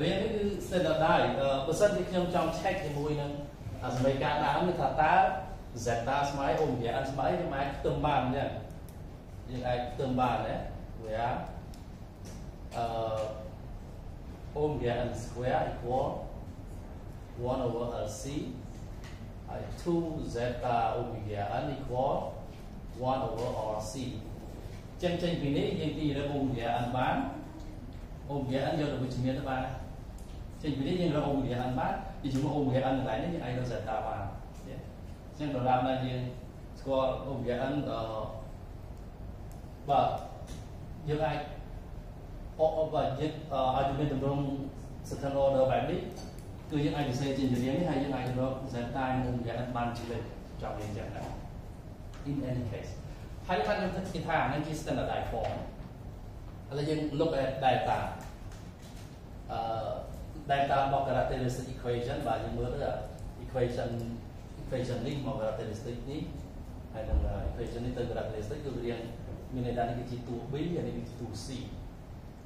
រៀននេះគឺ standardize បើសិនជាខ្ញុំចង់ check ជាមួយនឹងអាសមីការដើមគឺថាតើ zeta ស្មើ omega n ស្មើខ្ញុំអាចខ្ទឹមបានអញ្ចឹងយើងអាចខ្ទឹមបានណាវាអឺ omega n square equal 1 over lc ហើយ 2 zeta omega n equal 1 over rc ចឹងចេញពីនេះយើងទីរើ omega n បាន omega n យកទៅវិជ្ជមានទៅបានចេញពីនេះយើងរក omega n បានពីជាមួយ omega n កន្លែងនេះយើងអាចរក zeta បានអញ្ ចឹងដល់ដល់យើងស្គាល់ omega n អឺបាទយើងអាចអបបាទយើងអាចមានតម្រង second order បែបនេះគឺយើងអាចសរសេរជាចម្រៀងនេះហើយយើងអាចរក zeta និង omega n បានជាលេខចង់និយាយចឹងដែរ in any case ហើយបានខ្ញុំគិតថាអានេះជា standardized form ឥឡូវយើង look at data អឺ data របស់ characteristic equation បាទយើងមើលទៅ equation equation នេះមក characteristic នេះហើយនឹង equation នេះទៅ characteristic គឺរៀងមានន័យថានេះគឺជាតួ b ហើយនេះគឺជាតួ c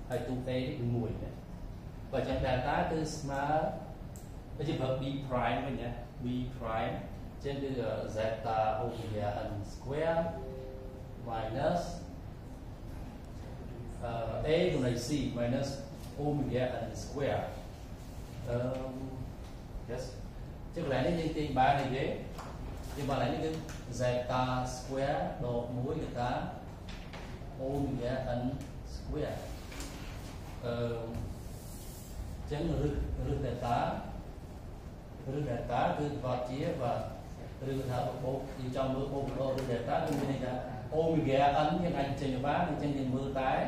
ហើយតួ a នេះគឺ1ណាបើអញ្ចឹង delta គឺស្មើដូចជាប្រើ b prime វិញណា b prime អញ្ចឹងគឺ zeta omega n square minus uh, a គុណ c minus omega n square អឺ yes chứ lại những cái ba yang timbang nhưng mà lại những cái zeta square độ muối người ta omega ấn square. Ờ chẳng rực rực delta rực delta từ vật chia và rực delta bộ thì trong mưa bộ độ rực delta từ như này omega ấn nhưng anh nhà bán thì trên những mưa tái.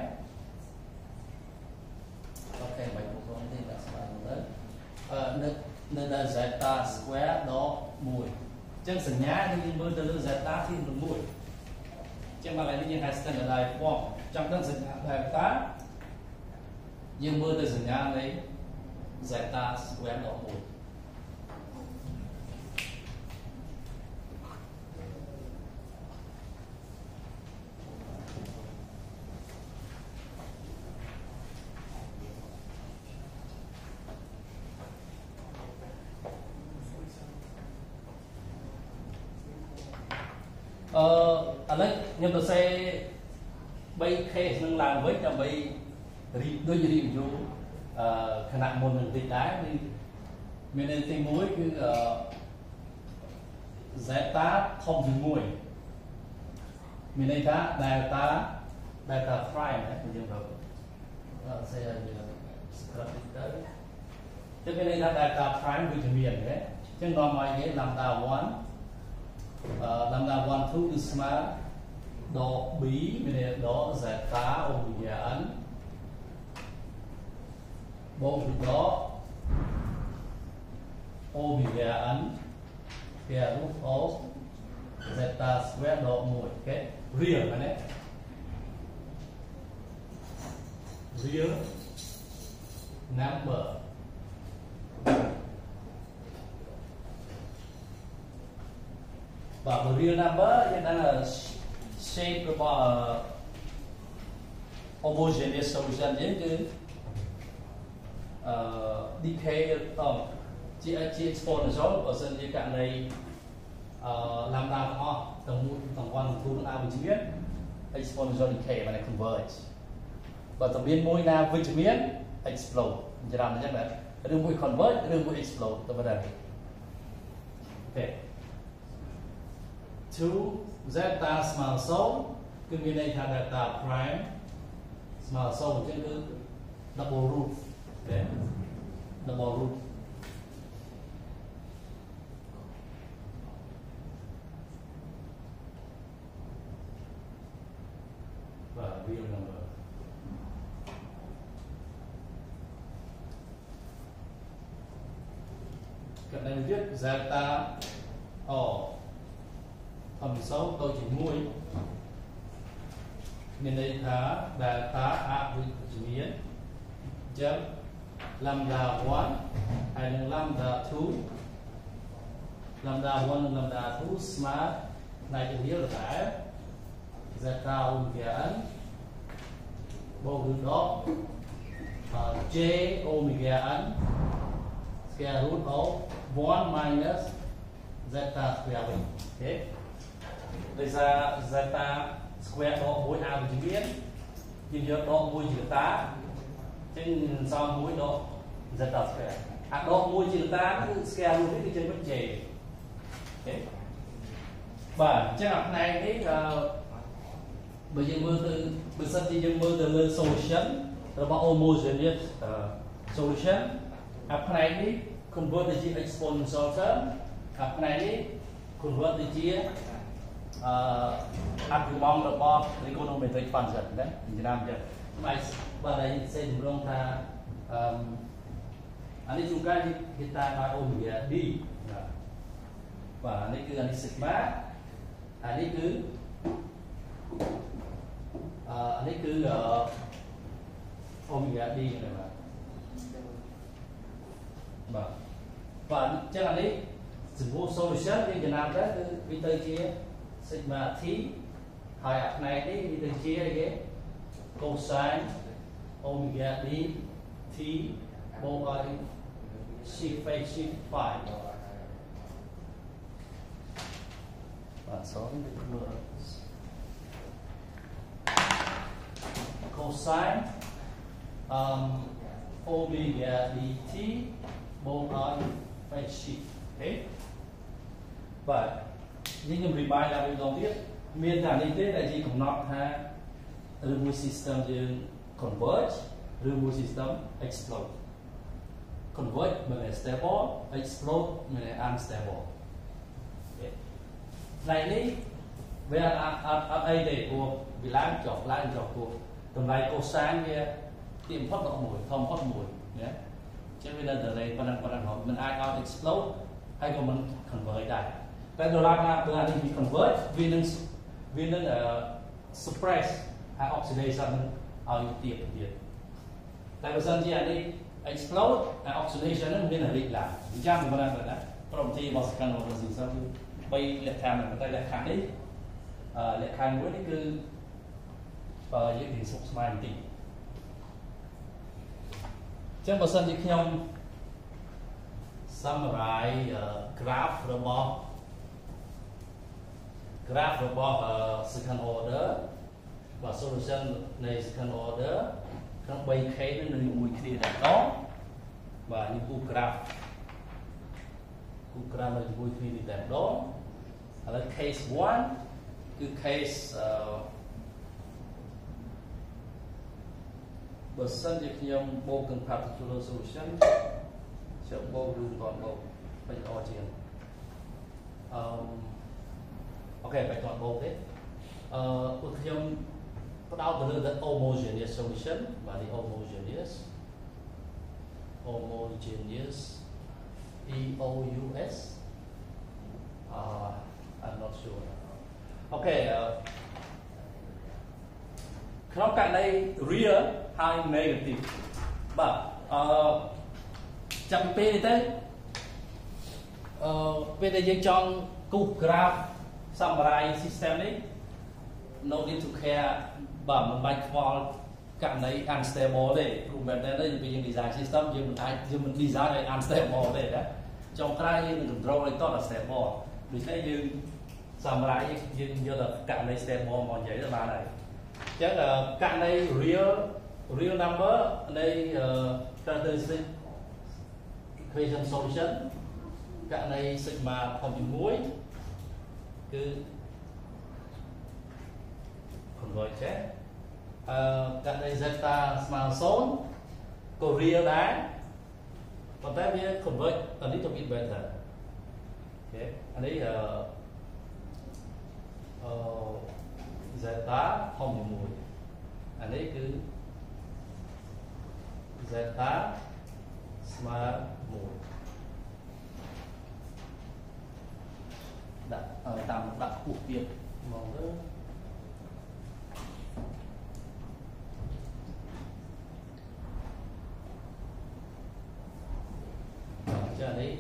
Ok, bảy bộ con thì đã lớn rồi đấy នបូកផងទេដាក់ស្មើទៅអឺនៅនៅដល់ zeta square ដក1អញ្ចឹងសញ្ញានេះយើងមើលទៅលើ zeta ទី6អញ្ចឹងមកឡើយនេះយើងហៅ standardized form ចង់ដឹងសញ្ញា delta យើងមើលទៅសញ្ញានៃ zeta square ដក1 ខណៈមុននឹងតិចដែរមានមានន័យទី1គឺអឺ zeta ធំជាង1មានន័យថា delta delta prime ណាយើងទៅអឺសេឲ្យយើង script ទៅទៅមានន័យថា delta prime វិជ្ជមានណាអញ្ចឹងនាំមកគេ lambda 1 lambda 1 2គឺស្មើដក b មានន័យដក zeta omega n Bobito Obia ấn. Kia lúc phố Zeta square độ mùi Cái real mà đấy Real Number Và real number Hiện đang là shape của uh, homogeneous ờ, solution đến cái អឺ decay តជាជា exponential បើសិនជាករណីអឺ lambda ទាំងអស់ទាំងមូលទាំង1ទាំង2នឹងអវិជ្ជមាន exponential decay মানে converge បើតែមានមួយណាវិជ្ជមាន explode ច្រឡំអញ្ចឹងណាឬមួយ converge ឬមួយ explode ទៅបណ្ដាអូខេ2 zeta ស្មើ0គឺមានន័យថា delta prime ស្មើ0អញ្ចឹងគឺ double root để nó bò luôn và real number cần anh viết delta o hầm số tôi chỉ mui nên đây là delta a với chữ nghĩa. Chấm lambda 1 and lambda 2 lambda 1 and lambda 2 smart. Này chủ yếu là tải zeta omega n bao nhiêu đó. J omega n square root of 1 minus zeta square wing thế đây là zeta square đó mỗi a của chữ biến. Nhìn nhớ đó mỗi chữ tá កដក1ជាតាចឹងសំ1ដក zeta square អាដក1ជាតាគឺ square root នេះគឺចេញវិញ j អូខេបាទអញ្ចឹងអាផ្នែកនេះអឺបើយើងមើលទៅបើសិនជាយើងមើលទៅលើ solution របស់ homogeneous solution អាផ្នែកនេះ convert ទៅជា exponential term អាផ្នែកនេះ convert ទៅជាអឺ argument របស់ trigonometric function ណាចំណាំចឹងបាទបាទ và đây badai saya jumlong ta um, ani jungka kita ba ôn ya di và anh ấy cứ ani anh ấy cứ anh ấy cứ ôn om ya này mà và và chắc là đấy dịch vụ solution như việt nam đó cứ vi tư chia sigma thí hồi học này đấy vi tư chia cái cosine omega đi thì bộ gọi shift phay shift phải bản số được nữa cosine um, omega dt bộ gọi phay shift thế vậy nhưng mà mình bài là mình còn biết miền thảo lý tết là gì cũng not ha. Từ một system dương convert, remove system, explode. converge mình là stable, explode mình là unstable. Okay. Này đi, về ở ở đây để cô bị lãng chọc lãng chọc cô, tầm này cô sáng kia tìm phát lọ mùi, thông phát mùi, nhé. Cho nên là từ đây, phần năng phần năng hỏi mình ai out explode hay còn mình convert đây. Tại đồ la ra, bữa anh mình convert, vì nên vì nên ờ, suppress hay oxidation ឲ្យទៀតទៀតតែបើសិនជាអានេះ explode ហើយ oxidation នឹងមានរីកឡើងអញ្ចឹងមិនបានទេណាប្រមទីរបស់ scanner គឺ3លក្ខខណ្ឌប៉ុន្តែលក្ខខណ្ឌនេះអឺលក្ខខណ្ឌមួយនេះគឺបើយើងនិយាយសុខស្មារតីបន្តិចអញ្ចឹងបើសិនជាខ្ញុំ summarize graph របស់ graph របស់ second order បាទ solution នៃ second order ក្នុង 3k នឹងនៅមួយគ្នាតែម្ដងបាទនេះគូ graph គូ graph នៅជាមួយគ្នានេះតែម្ដងឥឡូវ case 1គឺ case អឺបើសិនជាខ្ញុំបូកនឹង particular solution ខ្ញុំបូកឬមិនទាន់បូកពេញល្អជាងអឺអូខេបែរគាត់បូកទេអឺពួកខ្ញុំ ផ្ដោតទៅលើ the homogeneous solution បាទនេះ homogeneous homogeneous E O U S អឺ I'm not sure អូខេក្នុងករណី real ហើយ negative បាទអឺចាំពេលនេះទៅអឺពេលដែលយើងចង់គូស graph summarize system នេះ no need to care បាទមិនបាច់ខ្វល់ករណី unstable ទេព្រោះមែនតើយើងយើង design system យើងមិនអាចយើងមិន design ឲ្យ unstable ទេណាចុងក្រោយយើងនឹង control ឲ្យតដល់ stable ដូច្នេះយើងសម្រាប់យើងយកតែករណី stable មកនិយាយទៅបានហើយអញ្ចឹងករណី real real number នៃ characteristic equation solution ករណី sigma ធំជា1គឺ converge ចេះអឺ ករណី zeta ស្មើ0ក៏ real ដែរប៉ុន្តែវា converge អានេះទៅវា better អូខេអានេះអឺអឺ zeta ធំជា1អានេះគឺ zeta ស្មើ1ដាក់តាមដាក់ខ្ពស់ទៀតមកទៅ đây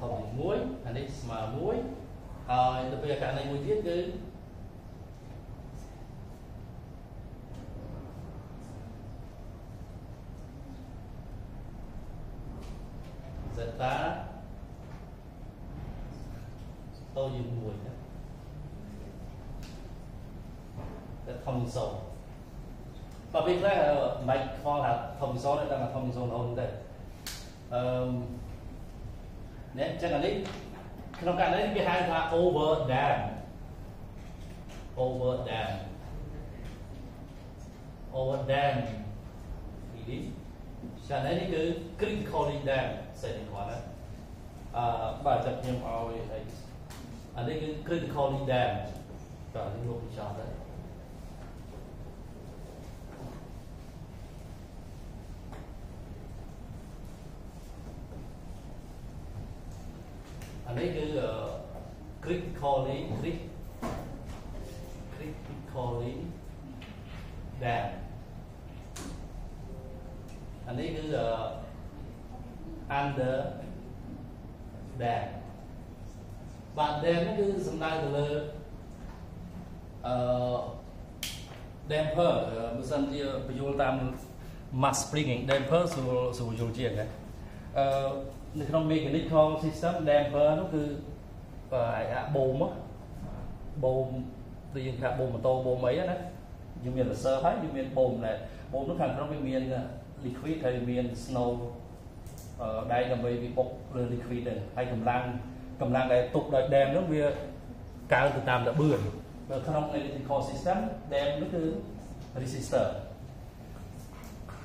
thùng muối à, anh ấy mà muối. Ờ, Rồi từ bây giờ cái này muối tiết cứ. Giật tá. Tôi dùng mùi đó. Để thông sầu và việc này over them. Springing damper ស្រួលស្រួលយល់ជាងណាអឺនៅក្នុង mechanical system damper នោះគឺអាចអាបូមបូមដូចយើងថាបូមម៉ូតូបូមអីណាយើងមាន reserve ហើយយើងមានបូមដែរបូមនោះខាងក្នុងវាមាន liquid ហើយមាន snow អឺដៃដើម្បីវាបុកលើ liquid ទៅហើយកម្លាំងកម្លាំងដែលទុកដោយ dam នោះវាកើនទៅតាមល្បឿននៅក្នុង electrical system dam នោះគឺ resistor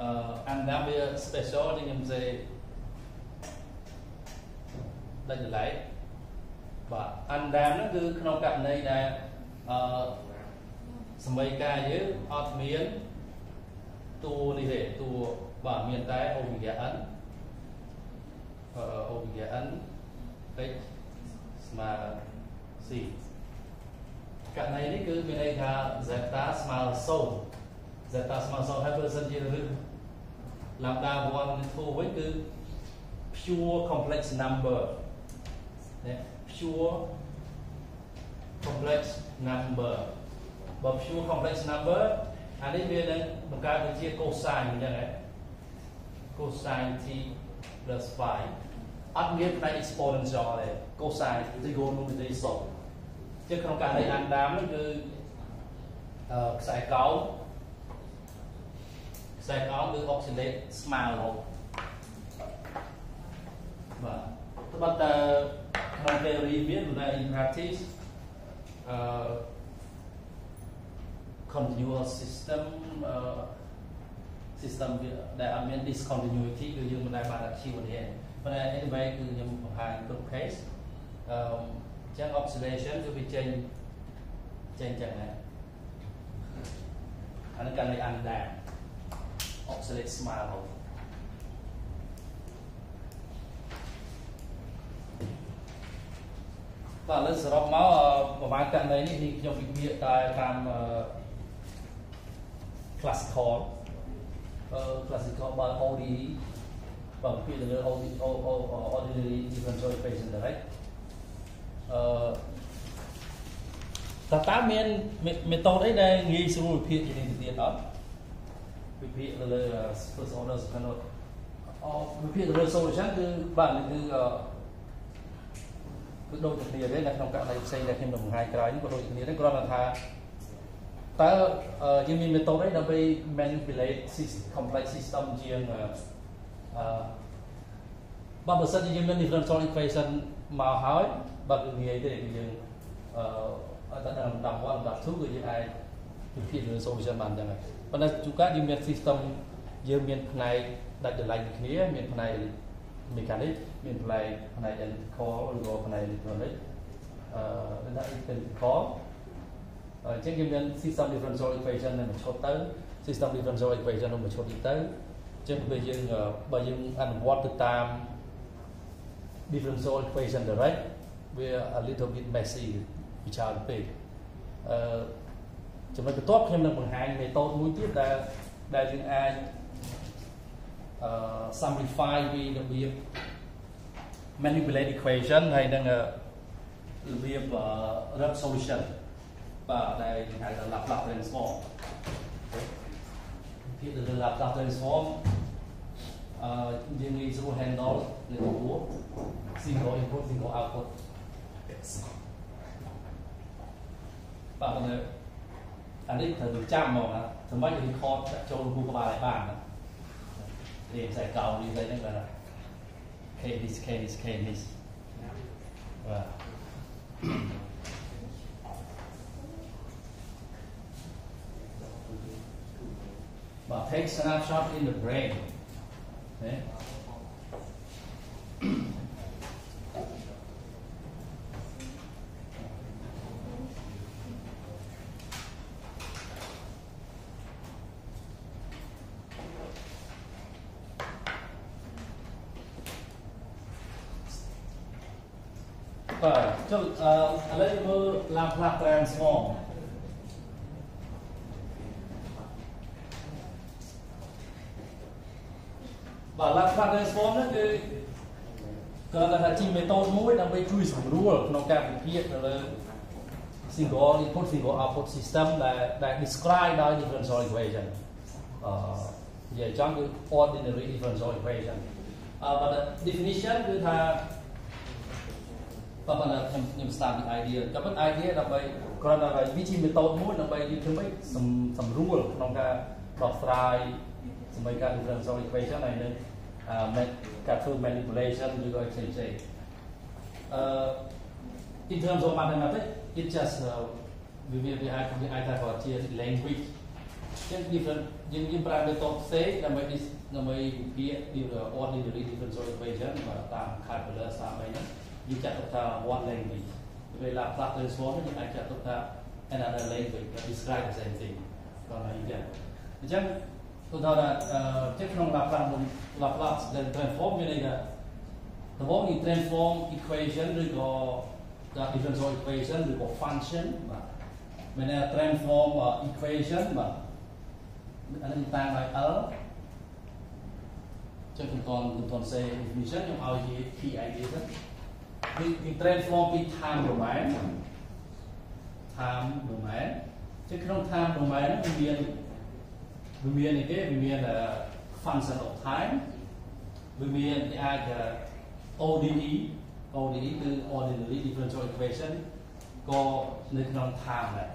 អឺ undam វា special ที่ខ្ញុំសេដាច់ឡែកបាទ undam ហ្នឹងគឺក្នុងករណីដែលអឺសមីការយើងអត់មានតួនេះទេតួបាទមានតែ omega n អឺ omega n h ស្មើ c ករណីនេះគឺមានន័យថា zeta ស្មើ0 zeta ស្មើ0ហើយបើសិនជារឹស lambda 1 2វិញគឺ pure complex number ណា pure complex number បើ pure complex number អានេះវានឹងបង្កើតទៅជា cosine អញ្ចឹងហ៎ cosine t plus phi អត់មានផ្នែក exponential ទេ cosine trigonometry សុទ្ធជាក្នុងករណីអានដាមនោះគឺអឺខ្សែកោងខ្ សែកោងគឺ oscillate ស្មើរហូតបាទត្បិតតែក្នុង theory មានប៉ុន្តែ in practice អឺ continuous system អឺ system ដែលអត់មាន discontinuity គឺយើងមិនដែលបាន achieve ទេប៉ុន្តែ anyway គឺខ្ញុំបង្ហាញគ្រប់ case អឺអញ្ចឹង observation គឺវាចេញចេញចឹងណាអានេះកាន់តែ under obsolete smile ហូតបាទឥឡូវសរុបមកប្រហែលករណីនេះខ្ញុំវិភាគតែតាម classical អឺ classical បើ ODE បើវិភាគទៅលើ ordinary differential equation ដែរអឺតើតើមានមេតូតអីដែលងាយស្រួលវិភាគជានេះទៅទៀតអត់ វិភាគទៅលើ first order second order អូវិភាគទៅលើ solution គឺបាទគឺគឺដូចគ្នាទេនៅក្នុងករណីផ្សេងដែលខ្ញុំនឹងបង្ហាញក្រោយនេះក៏ដូចគ្នាដែរគ្រាន់តែថាតើយើងមាន method អីដើម្បី manipulate complex system ជាងអឺបើបើសិនជាយើងមាន differential equation មកហើយបើគឺងាយទេគឺយើងអឺតែដល់10 1 10 2គឺយើងអាចវិភាគលើ solution បានចឹងហើយ ប៉ុន្តែជួនកាលយើងមាន system យើងមានផ្នែកដាច់ដライគ្នាមានផ្នែក mechanic មានផ្នែកផ្នែក electrical ឬក៏ផ្នែក electronic អឺដាក់ electrical អញ្ចឹងយើងមាន system differential equation នឹងឈប់ទៅ system differential equation នឹងឈប់ទៀតទៅអញ្ចឹងពេលយើងបើយើងអនុវត្តទៅតាម differential equation direct វា a little bit messy វិច្រើនពេកអឺ ចំណុចបន្ទាប់ខ្ញុំនឹងបង្ហាញ method មួយទៀតដែលដែលយើងអាចអឺ simplify ពីរបៀប manipulate equation ហើយនឹងរបៀប resolution បាទដែលគេហៅថា Laplace transform ភាគទៅលើ Laplace transform អឺយើងងាយស្រួល handle នៅក្នុង single input single output បាទនៅ อันนี้เธอดูจ้ามองนะสมมติอยู่ที่คอจะโชว์ภูกระบาลอะไรบ้างนะเรียนใส่เกาเรียนใส่นั่นไปละเคมิสเคมิสเคมิสว่าบอก take snapshot in the brain เนี่ย បាទចុះអឺឥឡូវមើល Laplace transform បាទ Laplace transform ហ្នឹងគឺគាត់ថាជាមេតូតមួយដើម្បីជួយសម្រួលក្នុងការវិភាគទៅលើ single input single output system ដែលដែល describe ដោយ differential equation អឺនិយាយចំគឺ ordinary differential equation អឺ but definition គឺថា បើប៉ុន្តែខ្ញុំខ្ញុំ start ពី idea តែប៉ុន្តែ idea ដើម្បីគ្រាន់តែវាជា method មួយដើម្បីយើងធ្វើម៉េចសម្រួលក្នុងការដោះស្រាយសម្រាប់ការ differential equation ហើយនឹង make ការធ្វើ manipulation ឬក៏ផ្សេងផ្សេងអឺ in terms of mathematics it just វាវាវាអាចវាអាចថាគាត់ជា language ចឹង different យើងយើងប្រើ method ផ្សេងដើម្បីដើម្បីវិភាគពី ordinary differential equation តាម calculus តាមអីហ្នឹង យើងចាត់ទុកថា one language ពេល Laplace transform យើងអាចចាត់ទុកថា another language that describe the same thing គាត់ថាអញ្ចឹងអញ្ចឹងឧទាហរណ៍ថាក្នុង Laplace Laplace transform មានន័យថាដំបូងយើង transform equation ឬក៏ differential equation ឬក៏ function បាទមានន័យថា transform equation បាទអានេះតាមដោយ L ចឹងខ្ញុំតន់ខ្ញុំតន់ say definition ខ្ញុំឲ្យជា key idea ទៅ គឺគឺ transform ពី time domain time domain ចឹងក្នុង time domain ហ្នឹងវាមានវាមានអីគេវាមាន function of time វាមានគេអាច ODE ODE គឺ ordinary differential equation ក៏នៅក្នុង time ដែរ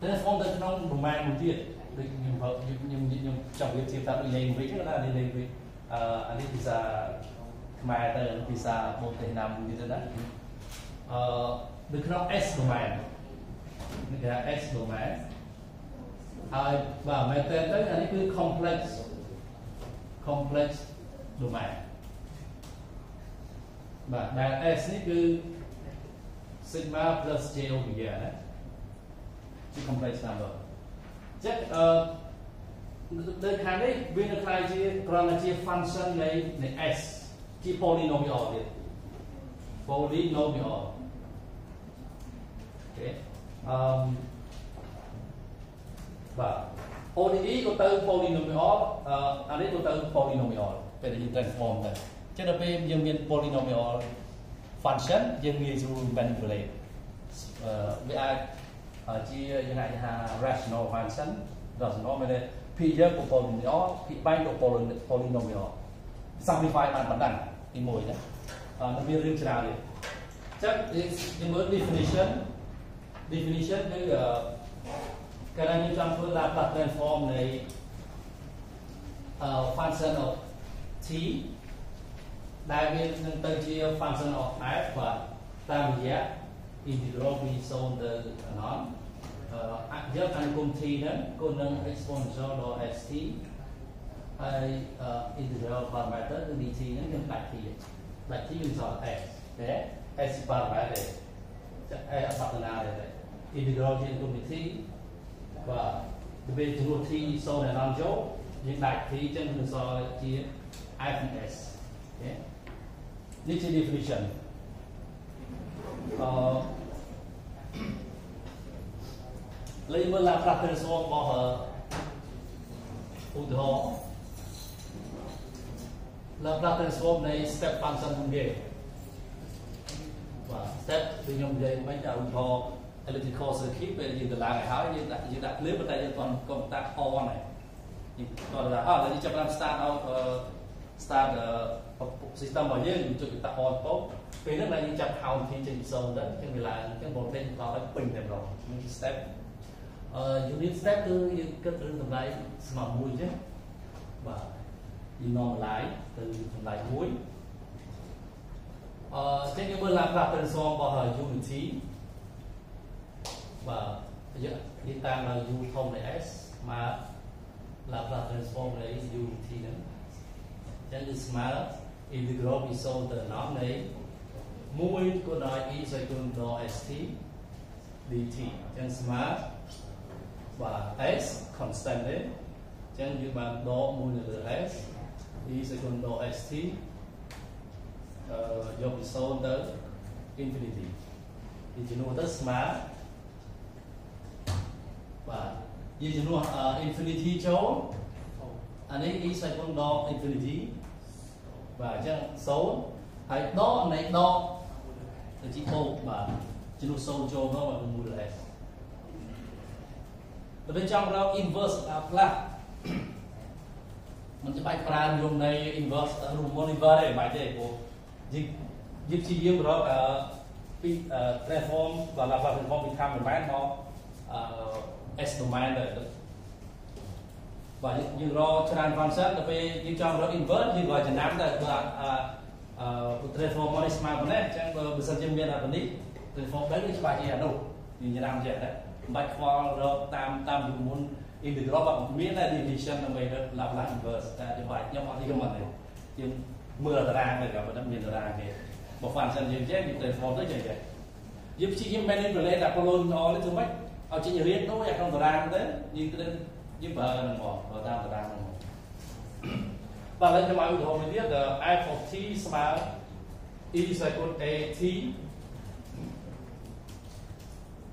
transform ទៅក្នុង domain មួយទៀតដូចខ្ញុំខ្ញុំខ្ញុំចង់និយាយធៀបតាម language ហ្នឹងណា language អឺអានេះភាសា ខ្មែរទៅភាសាបរទេសណាមួយទៀតណាអឺនៅក្នុង S domain នេះគេហៅ S domain ហើយបាទមែនតើទៅអានេះគឺ complex complex domain បាទដែល S នេះគឺ sigma plus j omega ណាជា complex number ចឹងអឺនៅខាងនេះវានៅខ្លាយជាគ្រាន់តែជា function នៃនៃ S ជា polynomial ទៀត polynomial អូខេអឺបាទ ODE ក៏ទៅ polynomial អឺអានេះក៏ទៅ polynomial ពេលដែលយើង transform ទៅចឹងដល់ពេលយើងមាន polynomial function យើងងាយស្រួល manipulate អឺវាអាចជាយើងអាចថា rational function rational មានភាគយើងក៏ polynomial ភាគបែកក៏ polynomial simplify បានប៉ុណ្ណឹង ទី1ណាអឺមានរឿងច្រើនទៀតចឹងយើងមើល definition definition គឺកាលណាយើងចង់ធ្វើ Laplace transform នៃអឺ function of t ដែលវានឹងទៅជា function of f បាទតាមរយៈ integral ពី0ទៅ anon អឺយកអនុគម t ហ្នឹងគុណនឹង exponential ដល់ st ហើយ integral parameter គឺ dt ហ្នឹងយើងដាច់ t ដាច់ t យើងសល់ x ទេ s parameter ចាអេអបតនាទេ integral ជាគុណ t បាទពេលចំនួន t 0ដល់ចូលយើងដាច់ t ចឹងនឹងសល់ជា f s ទេនេះជា definition អឺលេខមើល Laplace transform របស់ឧទាហរណ៍ Laplace transform នៃ step function ហ្នឹងគេបាទ step ដូចខ្ញុំនិយាយមិញតែឧទាហរណ៍ electrical circuit ពេលយើងទៅឡើងឲ្យហើយយើងដាក់យើងដាក់ភ្លើងប៉ុន្តែយើងគាត់កុំតាក់ on ហើយយើងគាត់ថាអើឥឡូវចាប់ផ្ដើម start out start system របស់យើងយើងចុចតាក់ on ទៅពេលហ្នឹងឡើងយើងចាប់ count ទីចេញពី0ទៅចឹងវាឡើងចឹង voltage បន្តឲ្យពេញតែម្ដងនេះ step អឺ unit step គឺយើងគិតរឿងតម្លៃស្មើមួយចឹងបាទ យើង normalize ទៅតម្លៃមួយអឺចឹងយើងមើល Laplace transform របស់ unity បាទយើងតាមនៅ u ធំនៃ s មក Laplace transform នៃ unity ហ្នឹងចឹងគឺស្មើ integral ពី0ទៅ0នៃ1គុណដោយ e ស្អីគុណដល់ st dt ចឹងស្មើបាទ s constant ទេចឹងយើងបានដក1នៅលើ s y secondo st uh, dòng sâu tới infinity. Thì chỉ nuôi tất smart. Và y chỉ nuôi uh, infinity chỗ anh ấy y secondo infinity. Và chẳng xấu hãy đo này đo. Là chỉ ô mà chỉ nuôi sâu chỗ nó mà mua lại bên trong đó inverse là flat. មិនច្បាច់ប្រើនិយមនៃ inverse រូបមន្ត inverse ទេបាច់ទេព្រោះយើងយើងព្យាយាមរកពី transform បាទ transform ពី time domain មក s domain ទៅបាទយើងរកច្រើន function ទៅពេលយើងចង់រក inverse យើងក៏ចំណាំដែរបើអឺ transform មកនេះស្មើប៉ុណ្ណេះអញ្ចឹងបើបើសិនជាមានអាប៉ុណ្នេះ transform ដែរគឺច្បាស់ជាអានោះយើងចំណាំចេះដែរមិនបាច់ខ្វល់រកតាមតាមរូបមន្ត integral បាក់មានតែ division ដើម្បីរក Laplace inverse តែខ្ញុំបាច់ខ្ញុំអត់ទីមកទេយើងមើលតារាងទៅក៏មិនមានតារាងទេបើ function យើងចេះវា transform ទៅចេះចេះយើងព្យាយាម manipulate តែ colon ល្អនេះធ្វើម៉េចឲ្យចេញរៀនដូចអាក្នុងតារាងទៅយើងត្រូវយើងប្រើនឹងមកប្រើតាមតារាងហ្នឹងមកបាទឥឡូវខ្ញុំឲ្យឧទាហរណ៍មួយទៀត f of t ស្មើ e ស្មើគុណ at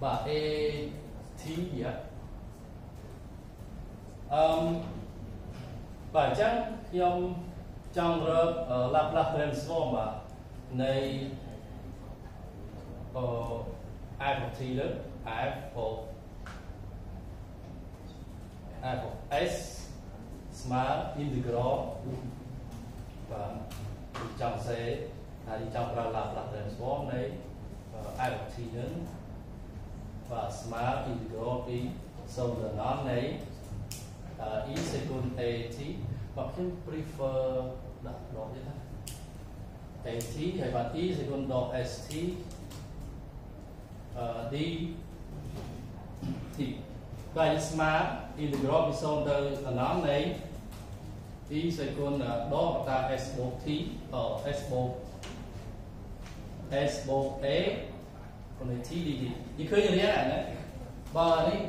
បាទ at យ៉ា អឺមបាទអញ្ចឹងខ្ញុំចង់រក Laplace transform បាទនៃអឺ f of t លើ f of f of s ស្មើ integral បាទចង់សេហើយចង់ប្រើ Laplace transform នៃ f of t នឹងបាទស្មើ integral ពី0ដល់0នៃ uh, is equal AT hoặc you prefer là đó như thế t e t hay là is equal dot st uh, d thì đây smart integral bị xong từ nó này. Is equal đó ta s bộ t ở s bộ s bộ e còn này t đi gì? Như khơi như thế này đấy và đi.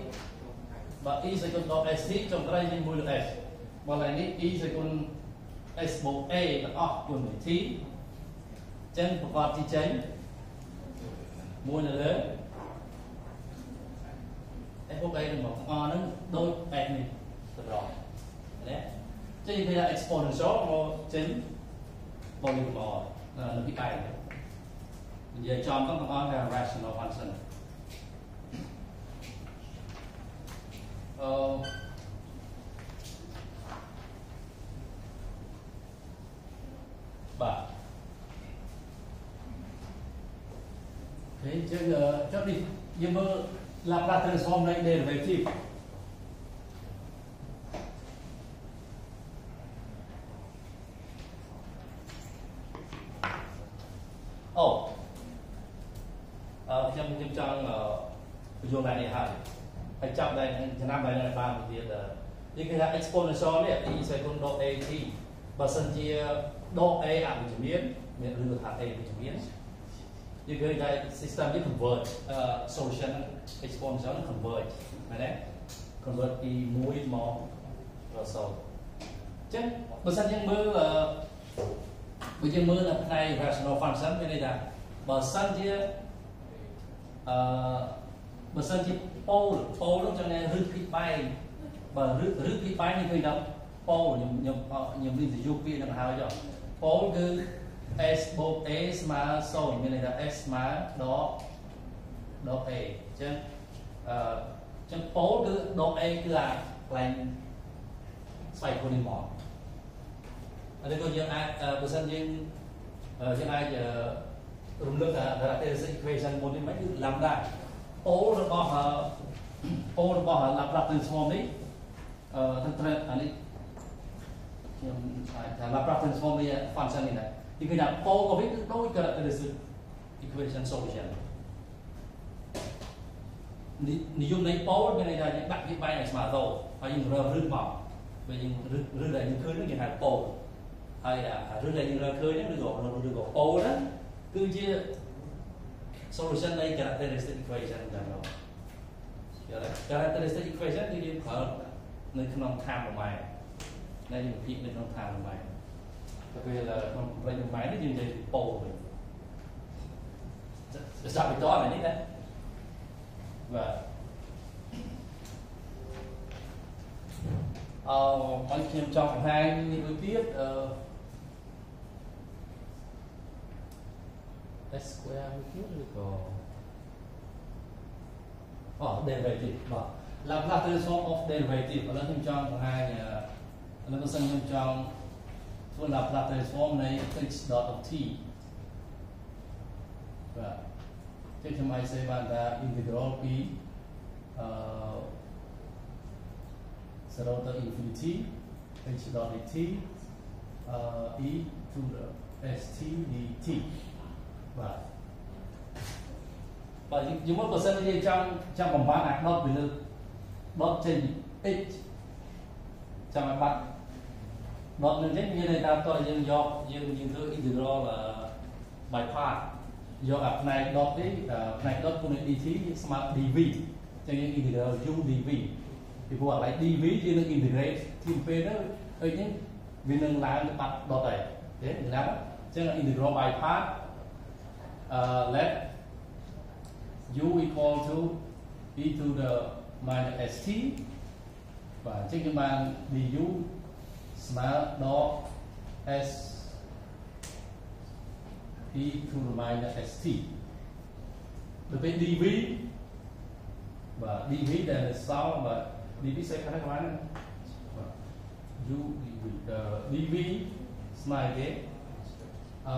បាទ e សេគុណដល់ s នេះចុងក្រោយនេះ1លើ s បើឡើយនេះ e សេគុណ s បូក a ទាំងអស់គុណនឹង t ចឹងប្រកបទីចេញ1នៅលើ s បូក a នឹងមកទាំងអស់ហ្នឹងដូច s នេះទៅរកណាចឹងនិយាយថា exponential មកចេញមកនេះមកនៅពីឯងនិយាយចំទៅទាំងអស់ថា rational function អឺបាទ ហើយចឹងចុះនេះយើងមើល Laplace transform នៃ derivative you build that system, you convert uh, solution exponential convert right there. convert đi mũi mó rồi sau chứ bữa sáng chân ờ, mưa là bữa chân mưa là này rational function cái này là bữa sáng chưa ờ, bữa sáng chưa pole pole lúc cho nên rước cái bay và rước rước cái bay như thế đó pole nhầm nhầm nhầm mình sử dụng kia đang hào cho. Pole cứ ល់ប៉ូលខ្ញុំខ្ញុំខ្ញុំរៀនទៅយកពាក្យនឹងហើយចុះប៉ូលគឺ s បូក a ស្មើ0មានន័យថា s ស្មើដកដក a អញ្ចឹងអឺចឹងប៉ូលគឺដក a គឺអាកន្លែងស្វ័យគុណនេះមកអត់ទេក៏យើងអាចបើសិនយើងយើងអាចរំលឹកថា characteristic equation មុននេះមិនគឺ lambda អូរបស់អូរបស់ Laplace transform នេះអឺទៅអានេះខ្ញុំអាចថា Laplace transform នេះ function នេះដែរ និយាយថាអូក៏វាគឺដូច characteristic equation solution និយមនៃប៉ូលមានន័យថាយើងដាក់វាបែងឲ្យស្មើទៅហើយយើងរើរឹសមកពេលយើងរឹសរឹសដែលយើងឃើញនេះគេហៅប៉ូលហើយអារឹសដែលយើងរើឃើញហ្នឹងឬក៏ឬក៏ប៉ូលហ្នឹងគឺជា solution នៃ characteristic equation ចឹងទៅយល់ទេ characteristic equation គឺយើងប្រើនៅក្នុង time domain នៅយើងពិភាក្សានៅក្នុង time domain ទៅពេលក្នុង complete domain នេះយើងនិយាយពី pole វិញ ចាប់ពីតនេះណាបាទអឺមកខ្ញុំចង់បង្ហាញនេះមួយទៀតអឺ S square មួយទៀតឬក៏អូ derivative បាទ Laplace transform of derivative ឥឡូវខ្ញុំចង់បង្ហាញឥឡូវបើសិនខ្ញុំចង់ ធ្វើ Laplace transform នៃ h dot of t បាទចឹងខ្ញុំអាចសេបានថា integral ពីអឺ0ទៅ infinity h dot dt អឺ e to the st dt បាទបាទយល់បើសិនជាចង់ចង់បំផាន់អាដុតពីលើដុតចេញ h ចង់ឲ្យបាត់ ដុតនឹងចេញមានន័យថាតើយើងយកយើងយើងធ្វើ integral by part យកអាផ្នែកដុតនេះផ្នែកដុតគុណ dt ស្មើ dv ចឹងយើង integral u dv ពីព្រោះអាឡៃ dv យើងនឹង integrate ទីពេលទៅអីនេះវានឹងឡើងបាត់ដុតហើយទេណាចឹង integral by part uh, let u equal to e to the minus st បាទអញ្ចឹងយើងបាន du ស្មើដល់ s e to the minus st ដល់ពេល dv បាទ dv ដែលសល់បាទ dv សេខហ្នឹងបានបាទ u dv dv ស្មើគេអឺ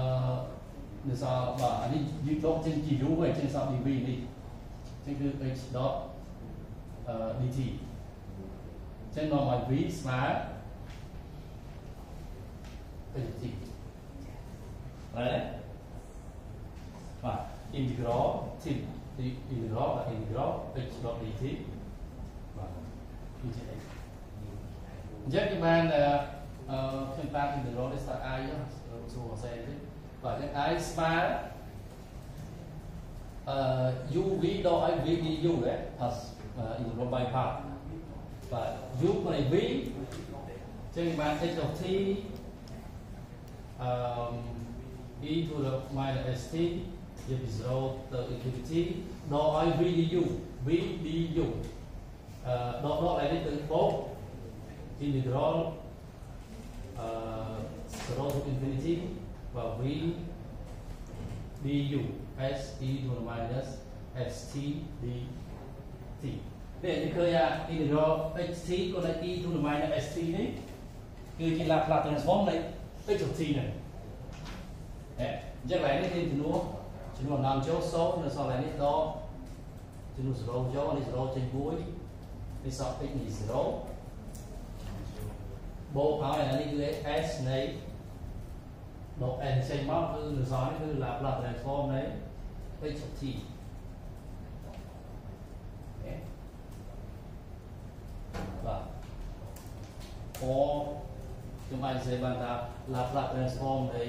នៅសល់បាទអានេះយើងដកចេញជា u ហើយចេញសល់ dv នេះចឹងគឺ h dot អឺ dt ចឹងនាំឲ្យ v ស្មើ dt ហើយបាទ integral t integral បាទ integral h dot dt បាទគឺជា x អញ្ចឹងគេបានអឺខ្ញុំបាន integral នេះស្អាត i សួរផ្សេងទៀតបាទអញ្ចឹង i ស្មើអឺ uv ដល់ i v du ហ៎ plus integral by part បាទ u នៃ v ចឹងបាន h of t អឺ e to the minus st ជាពី0ទៅ infinity ដល់ i v du v du អឺដកដកឲ្យនេះទៅបូក integral អឺ0 to infinity បាទ v du s e to the minus st dt នេះយើងឃើញថា integral xt ក៏នៅ e to the minus st នេះគឺជា Laplace transform នៃ Faculty này. Eh chắc nó nên thì nó thì nó làm chỗ số nó sau lại nó đó? Thì nó zero chỗ nên zero trên cuối thì sau tích thì zero bộ pháo này là nên cái s này. Bộ n xanh bao cứ nó gió cứ làm là transform đấy. Faculty và for បាទ or ខ្ញុំអាចនិយាយបានថា Laplace transform នៃ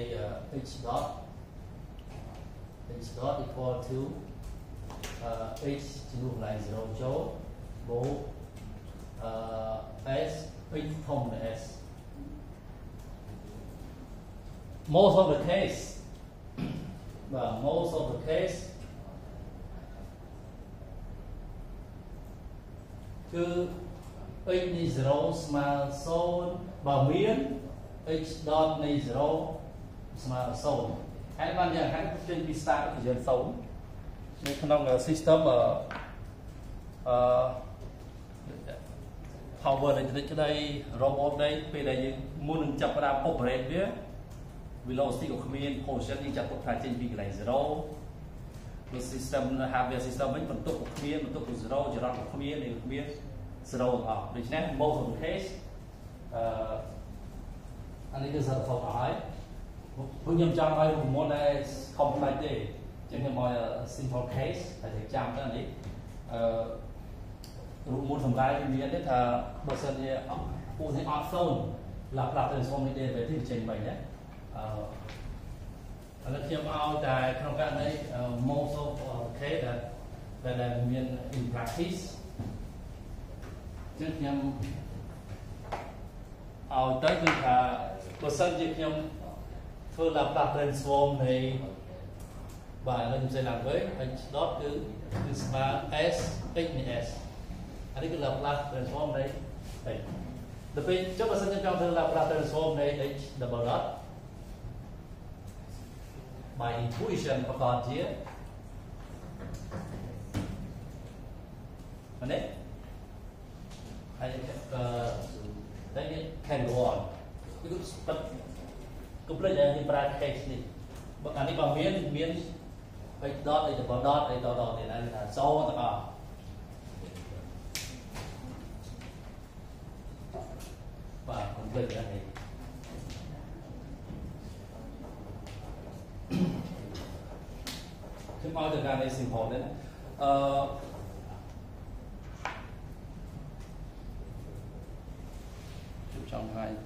h dot h dot equal to uh, h ជំនួសកន្លែង0ចូលបូក uh, s h ធំនៅ s most of the case បាទ most of the case គឺ x នៃ0ស្មើ0 បើមាន x dot នៃ0ស្មើ0ហើយបានយ៉ាងហ្នឹងចេញពី start equation 0នៅក្នុង system អឺ power នៃតិចក្តី robot នៃពេលដែលយើងមុននឹងចាប់ផ្ដើម operate វា velocity ក៏គ្មាន position យើងចាប់ទុកថាចេញពីកន្លែង0ព្រោះ system hardware system វិញបន្ទុកក៏គ្មានបន្ទុកក៏0ចរន្តក៏គ្មាននេះគ្មាន0ទាំងអស់ដូច្នេះ most of the case អឺអានេះគឺសារផុសអស់ហើយពួកខ្ញុំចង់ឲ្យប្រមូលដែល complex ទេចឹងខ្ញុំឲ្យ simple case តែចាំទៅនេះអឺរូបមន្តសម្រាប់វាមានទេថាបើសិនជាពួកនេះអត់ phone Laplace transform នេះ derivative ចេញវិញណាអឺឥឡូវខ្ញុំឲ្យតែក្នុងករណី most of case ដែលដែលមាន in practice ចឹងខ្ញុំ ឲ្យទៅគឺថាបើសិនជាខ្ញុំធ្វើ Laplace transform នៃ បាទនឹងផ្សេងឡើងវិញ h dot គឺគឺស្មើ s x នៃ s អានេះគឺ Laplace transform នៃ h ដល់ពេលចុះបើសិនជាចង់ធ្វើ Laplace transform នៃ h double dot by intuition ប្រកបជាអានេះហើយអឺ តែនេះ can go on គឺស្ទឹកកុំភ្លេចឲ្យប្រើ case នេះបើអានេះបើមានមាន h dot អី double dot អីតតទៀតហើយថាសូទាំងអស់បាទកុំភ្លេចអានេះខ្ញុំឲ្យទៅការនេះ simple ទេអឺចង់ 伤害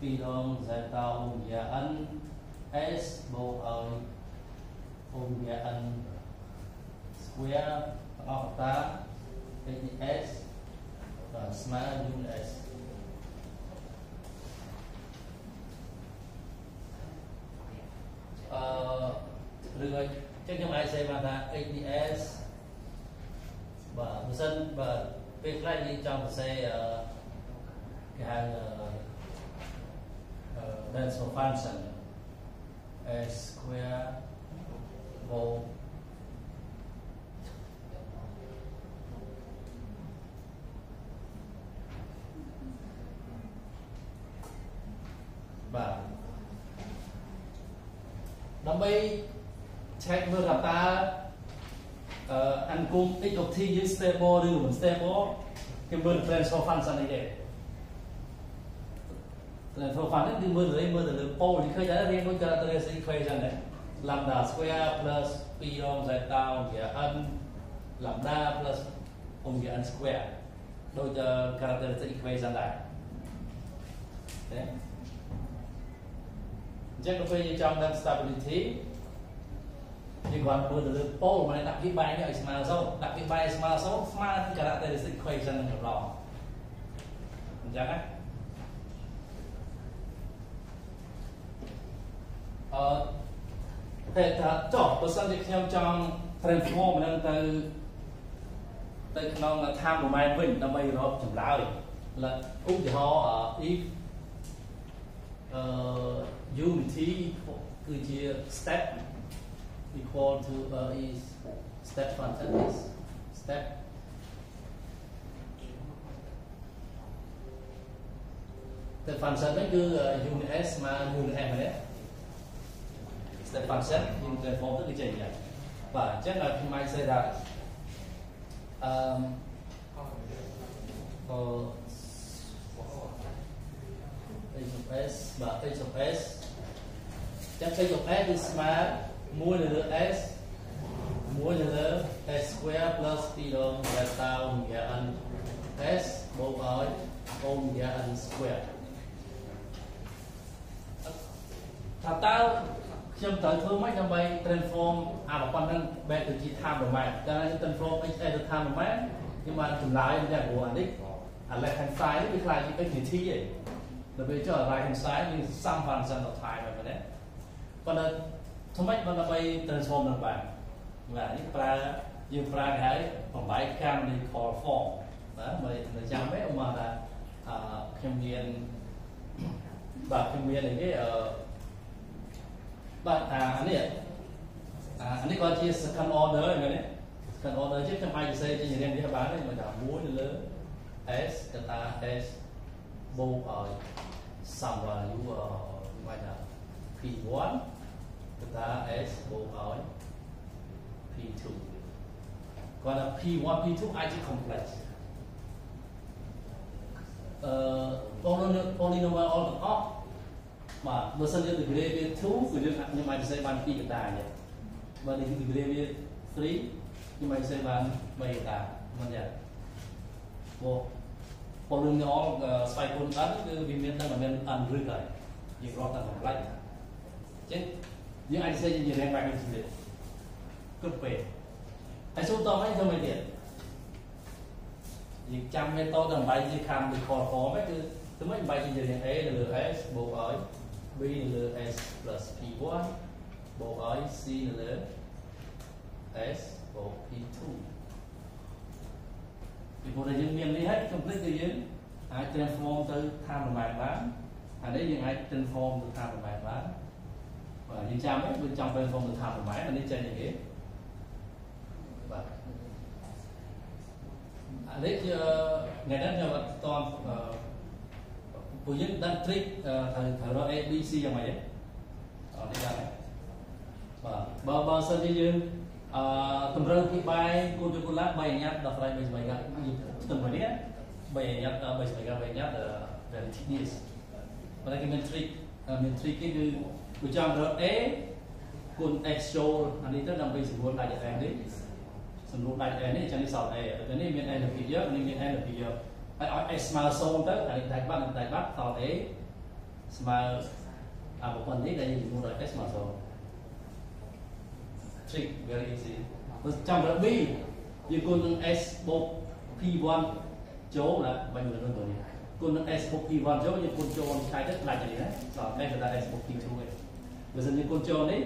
bidon giải tàu hùng anh s bộ ở hùng dạ anh square octa ta s, và smart unit s. Ờ đừng ơi chắc nhóm ai xem mà ta ADS và dân và việc lại đi trong xe ờ, cái hàng ờ, បាទពេលខ្លះយើងចង់សរសេរអឺគេហៅអឺ transfer function s square បូកបាទដើម្បី check មើលថាតើអឺអនុគម x of t យើង stable ឬមិន stable គេមើល transfer function នេះទេ transfer 反正你们人们的波，你可以在那边我讲这个是 equation 的，lambda square plus b on down 也 n lambda plus on 也 n square，都叫 characteristic equation 来。对。Chắc nó phải trong đang stability thì còn vừa từ pole mà đặt cái bài như smart số đặt cái bài smart số smart thì characteristic equation là nhiều lắm. Chắc á. អញ្ចឹងណាអឺតែថាចុះបើសិនជាខ្ញុំចង់ transform នឹងទៅទៅក្នុង time domain វិញដើម្បីរកចម្លើយឧទាហរណ៍ if អឺ unity គឺជា step equal to uh, is step function is step step function ហ្នឹងគឺ unit s ស្មើ unit m ហ្នឹង sẽ phản xét những cái form rất là dày và chắc là khi mai xảy ra, um, face H of S và H of S chắc face of S is mà mua là S mua là S square plus P đồng là tao nghĩa ăn S bộ gói ôm nghĩa ăn square. Thật tao ខ្ញុំត្រូវធ្វើម៉េចដើម្បី transform អាប្រព័ន្ធហ្នឹង back ទៅជា time domain តែ transform x ទៅ time domain ខ្ញុំបានចម្លើយតែព្រោះអានេះអា left hand side នេះវាខ្លាចជា x នាទីឯងដល់ពេលចុះ right hand side វា some function of time ហ្នឹងណាប៉ុន្តែធ្វើម៉េចបើដើម្បី transform នឹងបានបាទនេះប្រើយើងប្រើគេហៅបំបែក canonical form បាទមើលចាំទេឧបមាថាអឺខ្ញុំមានបាទខ្ញុំមានអីគេអឺ បាទអានេះអានេះក៏ជា second order ហ្នឹងណា second order ជាខ្ញុំអាចសរសេរជារៀងនេះបានទេមកថា1នៅលើ s កតា s បូកឲ្យ some value មកថា p1 កតា s បូកឲ្យ p2 គាត់ថា p1 p2 អាចជា complex អឺ polynomial អល់ទាំងអស់ បាទបើសិនជា degree វា2គឺយើងខ្ញុំអាចសរសេរបាន2កតាអញ្ចឹងបើ degree វា3ខ្ញុំអាចសរសេរបាន3កតាមិនទេព្រោះ polynomial ស្វ័យគុណដល់គឺវាមានតែមិនមាន n ឬហើយយើងរកតែ complex អញ្ចឹងយើងអាចសរសេរជា rank បែបនេះទៀតគិតពេកហើយសូមតបឲ្យធ្វើមិនទៀតយើងចាំមេតូដើម្បីជាខាង recall form ហ្នឹងគឺធ្វើម៉េចបាយជារៀង A នៅលើ S បូកឲ្យ B នៅលើ S P1 បូកឲ្យ C នៅលើ S បូក P2 ពីព្រោះតែយើងមាននេះហើយ complete គឺយើងអាច transform ទៅ time domain បានអានេះយើងអាច transform ទៅ time domain បានបាទយើងចាំទេយើងចង់ transform ទៅ time domain អានេះចេញយ៉ាងគេបាទអានេះជាថ្ងៃនេះខ្ញុំអត់តន់ ពួកយើងដឹង trick ត្រូវត្រូវរក A B C យ៉ាងម៉េចទេអត់នេះដែរបាទបើបើសិនជាយើងអឺតម្រូវពីបាយគូទៅគូឡា3អញ្ញត្តិដល់ស្រ័យ3ស្បែកកាស្ទឹងមួយនេះ3អញ្ញត្តិ3ស្បែកកា3អញ្ញត្តិ very tedious ប៉ុន្តែគេមាន trick មាន trick គេគឺបើចង់រក A គុណ x ចូលអានេះទៅដើម្បីសម្រួលដាច់ n នេះសម្រួលដាច់ n នេះអញ្ចឹងនេះសល់ A ទៅនេះមាន n ទៅពីយកនេះមាន n ទៅពីយក ហើយឲ្យ x ស្មើ0ទៅអានេះដាច់បាត់នឹងដាច់បាត់សល់ A ស្មើអាប្រព័ន្ធនេះដែលយើងជំនួសឲ្យ x ស្មើ0 trick very easy បើចាំរក B យើងគុណនឹង s បូក p1 ចូលណាបាញ់មើលនឹងនេះគុណនឹង s បូក p1 ចូលយើងគុណចូលឆៃទៅដាច់នេះណាសល់ x ទៅ s បូក p2 ឯងបើសិនយើងគុណចូលនេះ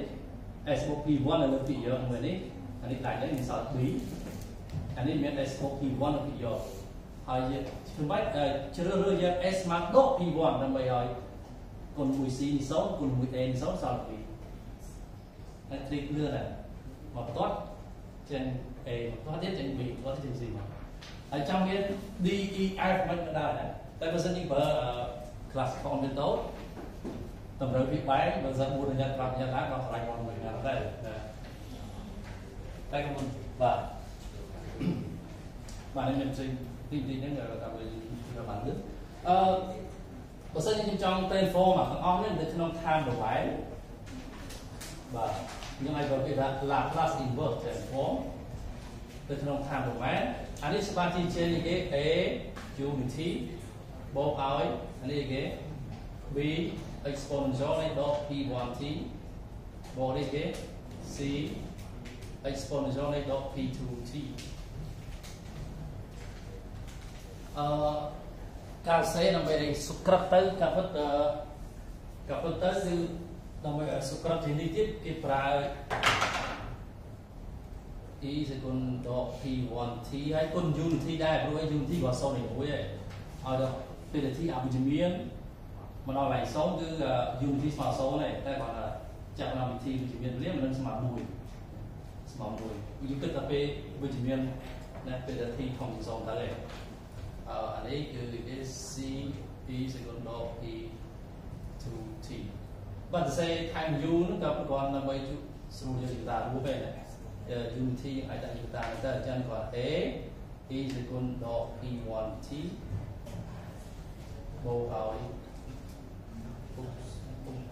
s បូក p1 នៅលើពីយកមើលនេះអានេះដាច់ហើយនេះសល់ b អានេះមាន s បូក p1 នៅពីយកហើយយើង ធ្វើម៉េចជ្រើសរើសយក s មកដក p1 ដើម្បីឲ្យគុណ 1c នេះ0គុណ 1a នេះ0សល់2ហើយ trick លឿនដែរមកបន្ទាត់ចេញ A បន្ទាត់ទៀតចេញ B បន្ទាត់ចេញ C មកហើយចង់មាន D E F មិនដែរតែបើសិននេះប្រើ classical method តម្រូវពីបែងបើសិនមួយរយៈ5រយៈឡើងក៏ខ្លាញ់មកមួយដែរដែរតែក៏មិនបាទបាទនេះមានផ្សេង ទីទីហ្នឹងតាមវាបានលឿនអឺបើសិនជាខ្ញុំចង់ transform អាទាំងអស់នេះនៅក្នុង time domain បាទខ្ញុំឲ្យគាត់គេថា Laplace inverse transform ទៅក្នុង time domain អានេះច្បាស់ជាជានេះគេ A unity បូកឲ្យអានេះគេ B exponential នៃដក P1t បូកនេះគេ C exponential នៃដក P2t អឺការសេដើម្បីឲ្យសុក្រឹតទៅការពិតការពិតទៅគឺដើម្បីឲ្យសុក្រឹតជានេះទៀតគេប្រើ e សេគុណដក p1t ហើយគុណ unity ដែរព្រោះ unity ក៏0ឯមួយដែរឲ្យដល់ពេលដែល t អវិជ្ជមានមកដល់កន្លែង0គឺ unity ស្មើ0ដែរតែគាត់ថាចាប់ដល់វិធីវិជ្ជមានវាមិនស្មើ1ស្មើ1យើងគិតថាពេលវិជ្ជមានណាពេលដែល t ធំជាង0ទៅឯង អឺអានេះគឺ is c e សេគុណដក p 2t បើទៅសេ time u ហ្នឹងក៏ប្រព័ន្ធដើម្បីស្រួលយកតារូបឯង unity អាចដាក់យកតាទៅអញ្ចឹងគាត់ a e សេគុណដក p1t បូកឲ្យ oops oops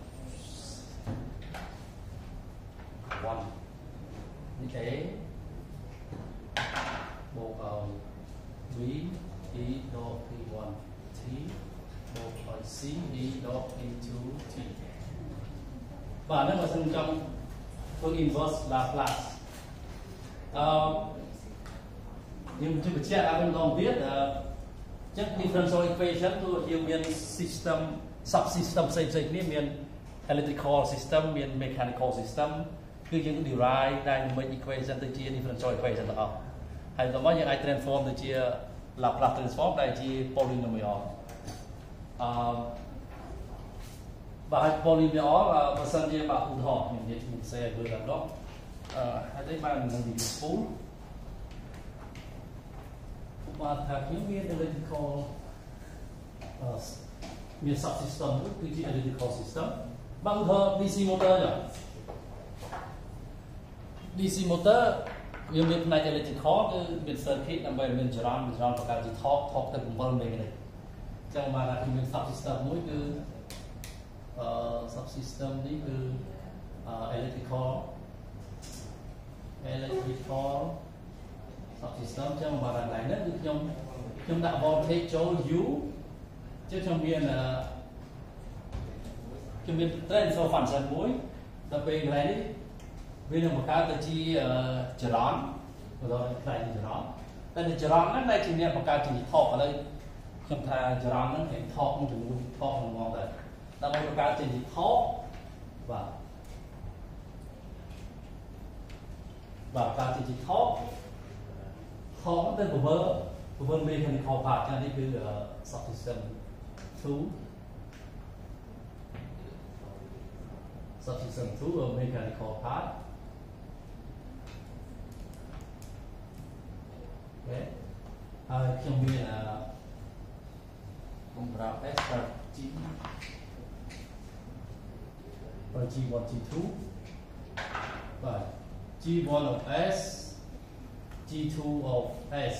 1នេះ a បូកឲ្យ b e ដក p1t បូកឲ្យ c e ដក p2t បាទហ្នឹងបើសិនចង់ធ្វើ inverse Laplace អឺយើងជម្រាបបញ្ជាក់ឲ្យម្ដងទៀតអឺចឹង differential equation ទោះយើងមាន system subsystem ផ្សេងផ្សេងគ្នាមាន electrical system មាន mechanical system គឺយើង derive dynamic equation ទៅជា differential equation ទាំងអស់ហើយដល់មកយើងអាច transform ទៅជា Laplace transform ដែលជា polynomial អឺបាទ polynomial បើសិនជាបាទឧទាហរណ៍ខ្ញុំនិយាយខ្ញុំផ្សេងឲ្យមើលដល់អឺហើយនេះបាននឹង useful ឧបមាថាខ្ញុំមាន electrical អឺមាន subsystem គឺជា electrical system បើឧទាហរណ៍ DC motor ចុះ DC motor វាមានផ្នែក electrical គឺមាន circuit ដើម្បីមានចរន្តចរន្តបង្កើតជា torque torque ទៅ7មេនេះអញ្ចឹងមកថាខ្ញុំមាន subsystem មួយគឺអឺ subsystem នេះគឺ electrical electrical subsystem ចឹងបាទកន្លែងហ្នឹងគឺខ្ញុំខ្ញុំដាក់ voltage ចូល U ចឹងខ្ញុំមានខ្ញុំមាន transfer function មួយដល់ពេលកន្លែងនេះ វានឹងបង្កើតទៅជាចរន្តបន្តខ្លាយជាចរន្តតែចរន្តហ្នឹងដែលជាអ្នកបង្កើតជាថកឥឡូវខ្ញុំថាចរន្តហ្នឹងគេថកនឹងជាមួយថកហ្នឹងមកដែរដើម្បីបង្កើតជាថកបាទបាទការជាថកខំទៅពវើពវើមេខានីខលផាតចានេះគឺ subsystem 2 subsystem 2 mechanical part អូខេ ហើយខ្ញុំមានអឺខ្ញុំប្រាប់ S ប្រាប់ G បើ G1 G2 បាទ G1 of S G2 of S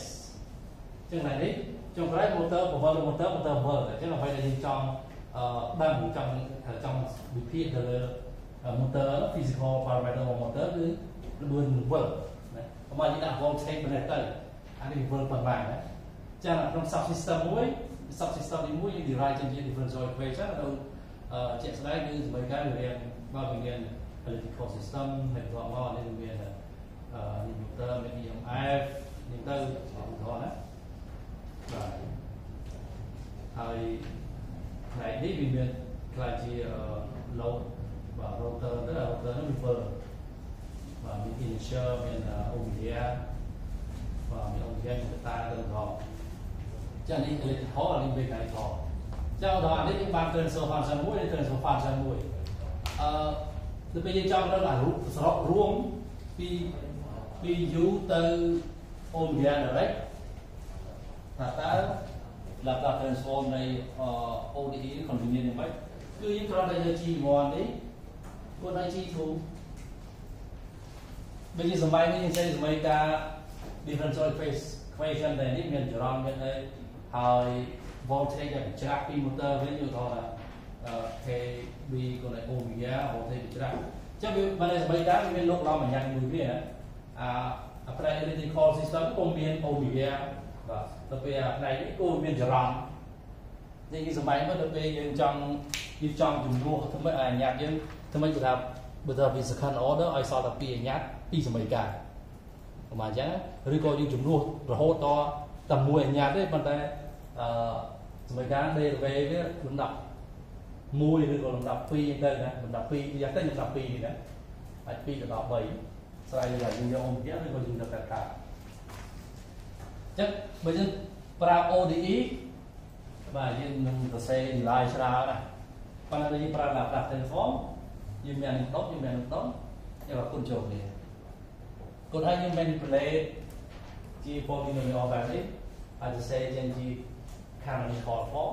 ចឹងថ្ងៃនេះចុងក្រោយ motor power motor motor power អញ្ចឹងអ្វីដែលយើងចង់អឺដឹងចង់ចង់វិភាគទៅលើ motor physical parameter របស់ motor គឺល្បឿន volt ណាប្រហែលយើងដាក់ voltage ប៉ុណ្ណេះទៅ អានេះ volt ប៉ុន្មានណាចឹងក្នុង subsystem មួយ subsystem នេះមួយយើង derive ចេញជា differential equation ទៅជាក់ស្ដែងគឺសមីការវាមានបើវាមាន electrical system ហើយបន្តមកនេះវាមាន limiter មាន EMF នេះទៅឧទាហរណ៍ណាបាទហើយផ្នែកនេះវាមានខ្លាចជា load បាទ router ទៅ router នោះវាធ្វើបាទមាន initial មាន ohmia vàng cái tài đơn thọ cho nên cái lịch khó là về cái thọ cho đó nên những bạn cần số phản sản mũi cần số phản sản mũi. Ờ, từ bây giờ trong đó là rộng ruộng. Đi đi dú từ ôm vàng rồi đấy. Thật ra là cả này ờ, ô đi còn tự nhiên như vậy. Cứ những con này chỉ mòn đấy con này chỉ thu. Bây giờ sớm mai mình sẽ sớm mai cả G1 នេះគួរឲ្យ G2 បើជាសម័យនេះយើងចេះសម័យការ differential equation តែនេះមានចរន្តមានអីហើយ voltage ដែលច្រាស់ពី motor វិញយល់ថា KB គុណ omega voltage ច្រាស់ចឹងវាបើតែសម័យការមានលោកឡំបញ្ញត្តិមួយវាអាអាផ្នែក electrical system ក៏មាន omega បាទទៅពេលអាផ្នែកនេះក៏មានចរន្តនេះគឺសម័យមកទៅពេលយើងចង់យើងចង់ជំនួសធ្វើម៉េចអាញាតយើងធ្វើម៉េចគេថាបើថាវា second order ឲ្យសល់តែពីអាញាតពីសម័យការ ប្រហែលអញ្ចឹងឬក៏យើងជំនួសរហូតដល់តែមួយអាញាតទេប៉ុន្តែអឺសម័យការ derivative វាលំដាប់1ឬក៏លំដាប់2អញ្ចឹងទៅណាលំដាប់2យ៉ាងទៅលំដាប់2នេះណាអាច2ទៅដល់3ស្រ័យថាយើងយកអូមីយ៉ាឬក៏យើងយកកាត់កាត់អញ្ចឹងបើយើងប្រើ ODE បាទយើងនឹងសរសេរ delay ច្រើនណាប៉ុន្តែយើងប្រើ Laplace transform យើងមានដុំយើងមានដុំយើងក៏គុណចូលគ្នា គុណហើយយើង manipulate ជា polynomial បែបនេះអាចសរសេរចេញជា canonical form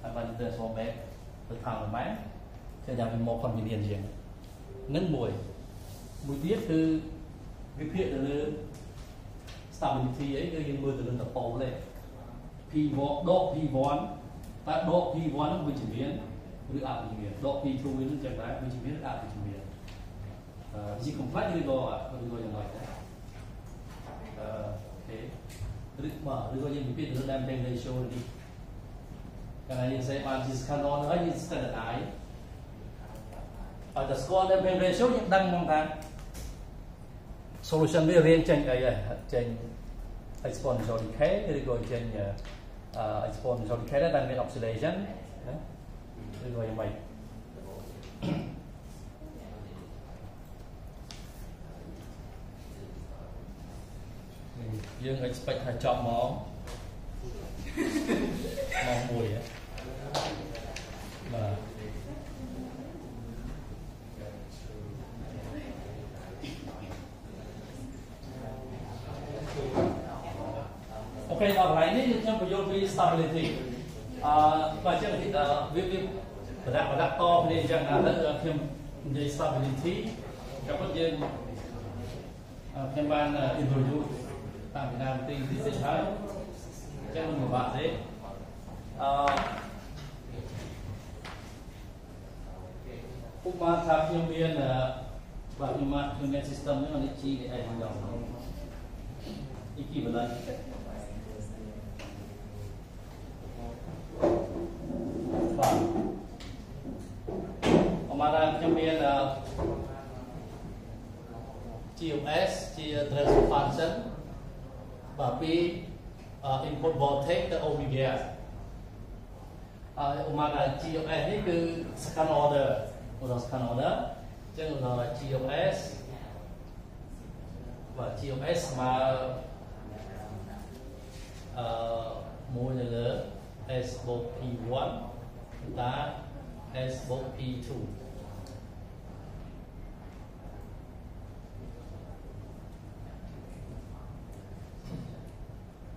ហើយបាន transform back ទៅខាងម៉ែគឺយ៉ាងវាមក convenient ជាងនឹងមួយមួយទៀតគឺវិភាគទៅលើ stability អីគឺយើងមើលទៅលើតប៉ូលទេ P1 ដក P1 តើដក P1 នឹងវិជ្ជមានឬអវិជ្ជមានដក P2 វិញចឹងដែរវិជ្ជមានឬអវិជ្ជមាន uh, is it completely legal ạ legal ra ngoài đấy uh, thế. Ờ, mở legal nhưng mình biết được đang đang ratio đi. Cái này nhìn thấy bạn chỉ cần nói nữa nhìn standard ái ở the score đang đang ratio nhưng đang mong rằng solution với riêng trên à, à, cái trên à, exponential decay legal trên uh, exponential decay đang bên oxidation. Legal như vậy យ៉ាងម៉េចយើង expect ថាចប់មកមកមួយហ៎បាទអូខេដល់កន្លែងនេះខ្ញុំបញ្យល់ពី stability អឺបើចឹងវាវាបដាក់បដាក់តគ្នាអញ្ចឹងឥឡូវខ្ញុំនិយាយ stability ក៏ប៉ុន្តែយើងខ្ញុំបាន introduce តាមពីដើមទីទីតិចហើយអញ្ចឹងមិនពិបាកទេអឺឧបមាថាខ្ញុំមានបាទខ្ញុំមកខ្ញុំមាន system នេះនេះ G នេះអីហ្នឹងដល់ equivalent បាទឧបមាថាខ្ញុំមាន GOS ជា transfer function បាទពី input voltage ទៅ omega ហើយឧបមាថា GOS នេះគឺ scan order ឧទាហរណ៍ scan order អញ្ចឹងឧទាហរណ៍ GOS បាទ GOS ស្មើអឺមួយនៅលើ S បូក P1 តា S បូក P2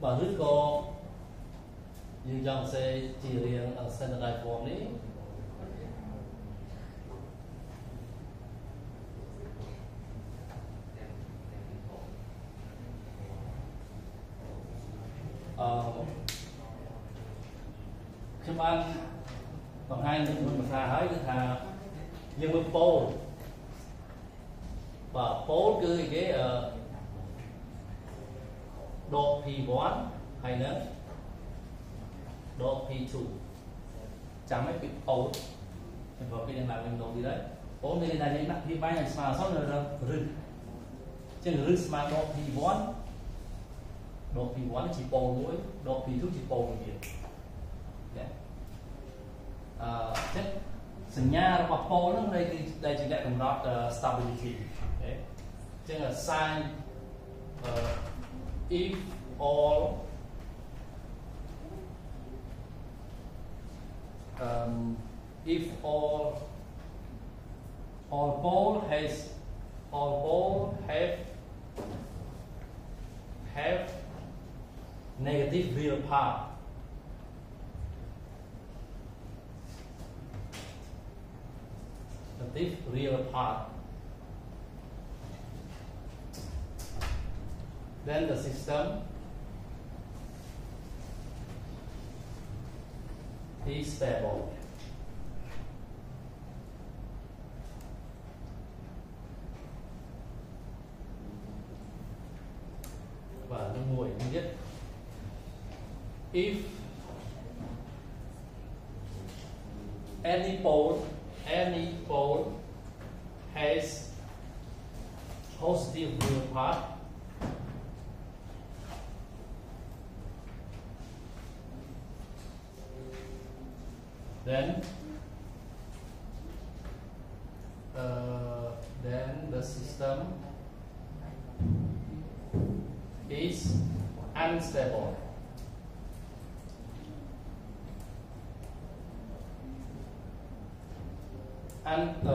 បាទឬក៏យើងចង់សេជារៀង standardized form នេះអឺខ្ញុំបានបង្ហាញនឹងមួយភាសាហើយគឺថាយើងមើលប៉ូលបាទប៉ូលគឺគេអឺ ដក P1 ហើយនឹងដក P2 ចាំឲ្យពីអូនចំពោះពីនឹងឡើងវិញដងទៀតហើយអូនមានតែលេខដាក់វាបាញ់ឲ្យស្មើអសនៅរឹសចឹងរឹសស្មើដក P1 ដក P1 ជាប៉ូលមួយដក P2 ជាប៉ូលមួយទៀតណាអឺចឹងសញ្ញារបស់ប៉ូលហ្នឹងគឺដែលជាអ្នកកំណត់ stability អូខេចឹង sign អឺ if all um, if all all pole has all pole have have negative real part. Negative real part then the system is stable. Và nó nguội nhất if any pole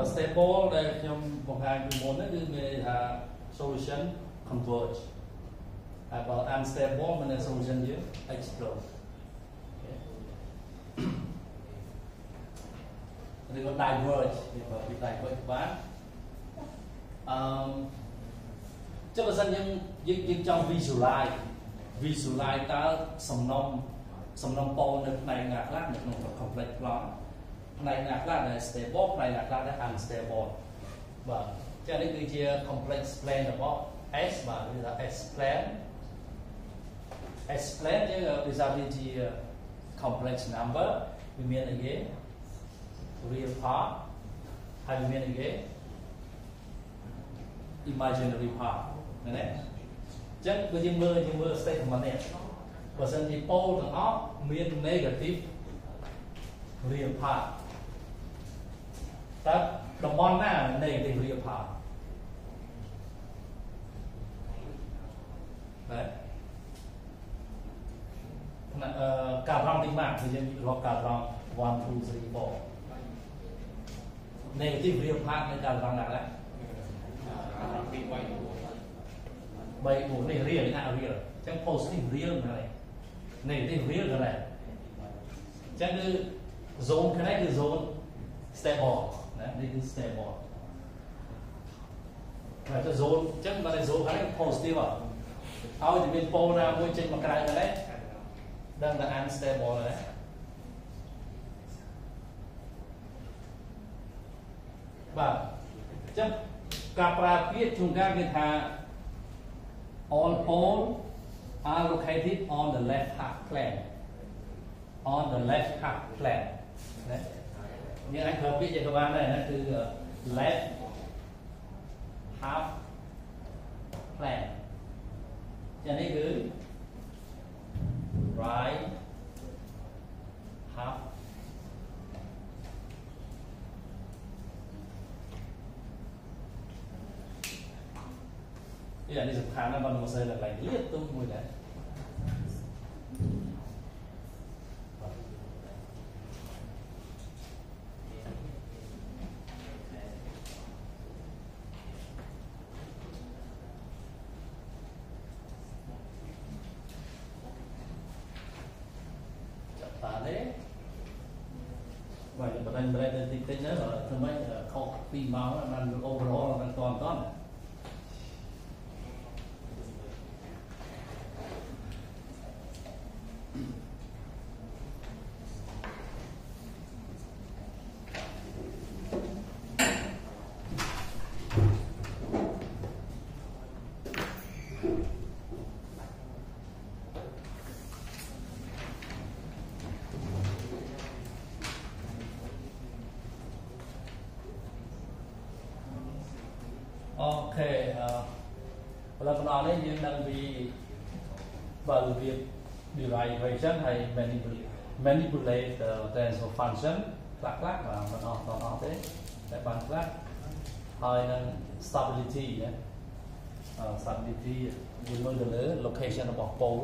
unstable ដែលខ្ញុំបង្ហាញពីមុនហ្នឹងគឺមានន័យថា solution converge ហើយបើ unstable មានន័យ solution យើង explode ឬក៏ diverge ពីពី diverge បានអឺចុះបើសិនយើងយើងយើងចង់ visualize visualize តើសំណុំសំណុំពោនៅផ្នែកណាខ្លះនៅក្នុង complex plot ផ្នែកណាខ្លះដែល stable ផ្នែកណាខ្លះដែល unstable បាទចានេះគឺជា complex plane របស់ S បាទគឺថា S plane S plane យើងភាសាវាជា complex number វាមានអីគេ real part ហើយវាមានអីគេ imaginary part ណាណាអញ្ចឹងបើយើងមើលយើងមើល statement នេះបើសិនជា pole ទាំងអស់មាន negative real part តើតំបន់ណា negative real part បាទអឺការរំទីម៉ាក់គឺយើងរាប់ការរំ1 2 3 4 negative real part នៃការរំណាស់ណា3 4នេះ real នេះអត់ real អញ្ចឹង positive real ណា negative real ណាអញ្ចឹងគឺ zone ខាងនេះគឺ zone stable ណានេះគឺ stable ហើយទៅ zone អញ្ចឹងបើតែ zone ខាងនេះ positive អត់ឲ្យតែមាន pole ណាមួយចេញមកក្រៅទៅនេះដឹងថា unstable ហើយបាទអញ្ចឹងការប្រើពាក្យជួនកាលគេថា all pole are located on the left half plane on the left half plane ណា nhưng anh hợp viết cho các bạn này nó từ left half plan จะนี่คือ right half อย่างนี้สำคัญนะบางคนเซอร์อะไรเรียกตุ้มมือแหละ ឥឡូវបណ្ដោះនេះយើងដឹងពីបើរបៀប derivation ហើយ manipulate manipulate the transfer function ខ្លះខ្លះបាទមិនអស់តអស់ទេតែបានខ្លះហើយនឹង stability ណាអឺ stability យើងមើលទៅលើ location របស់ pole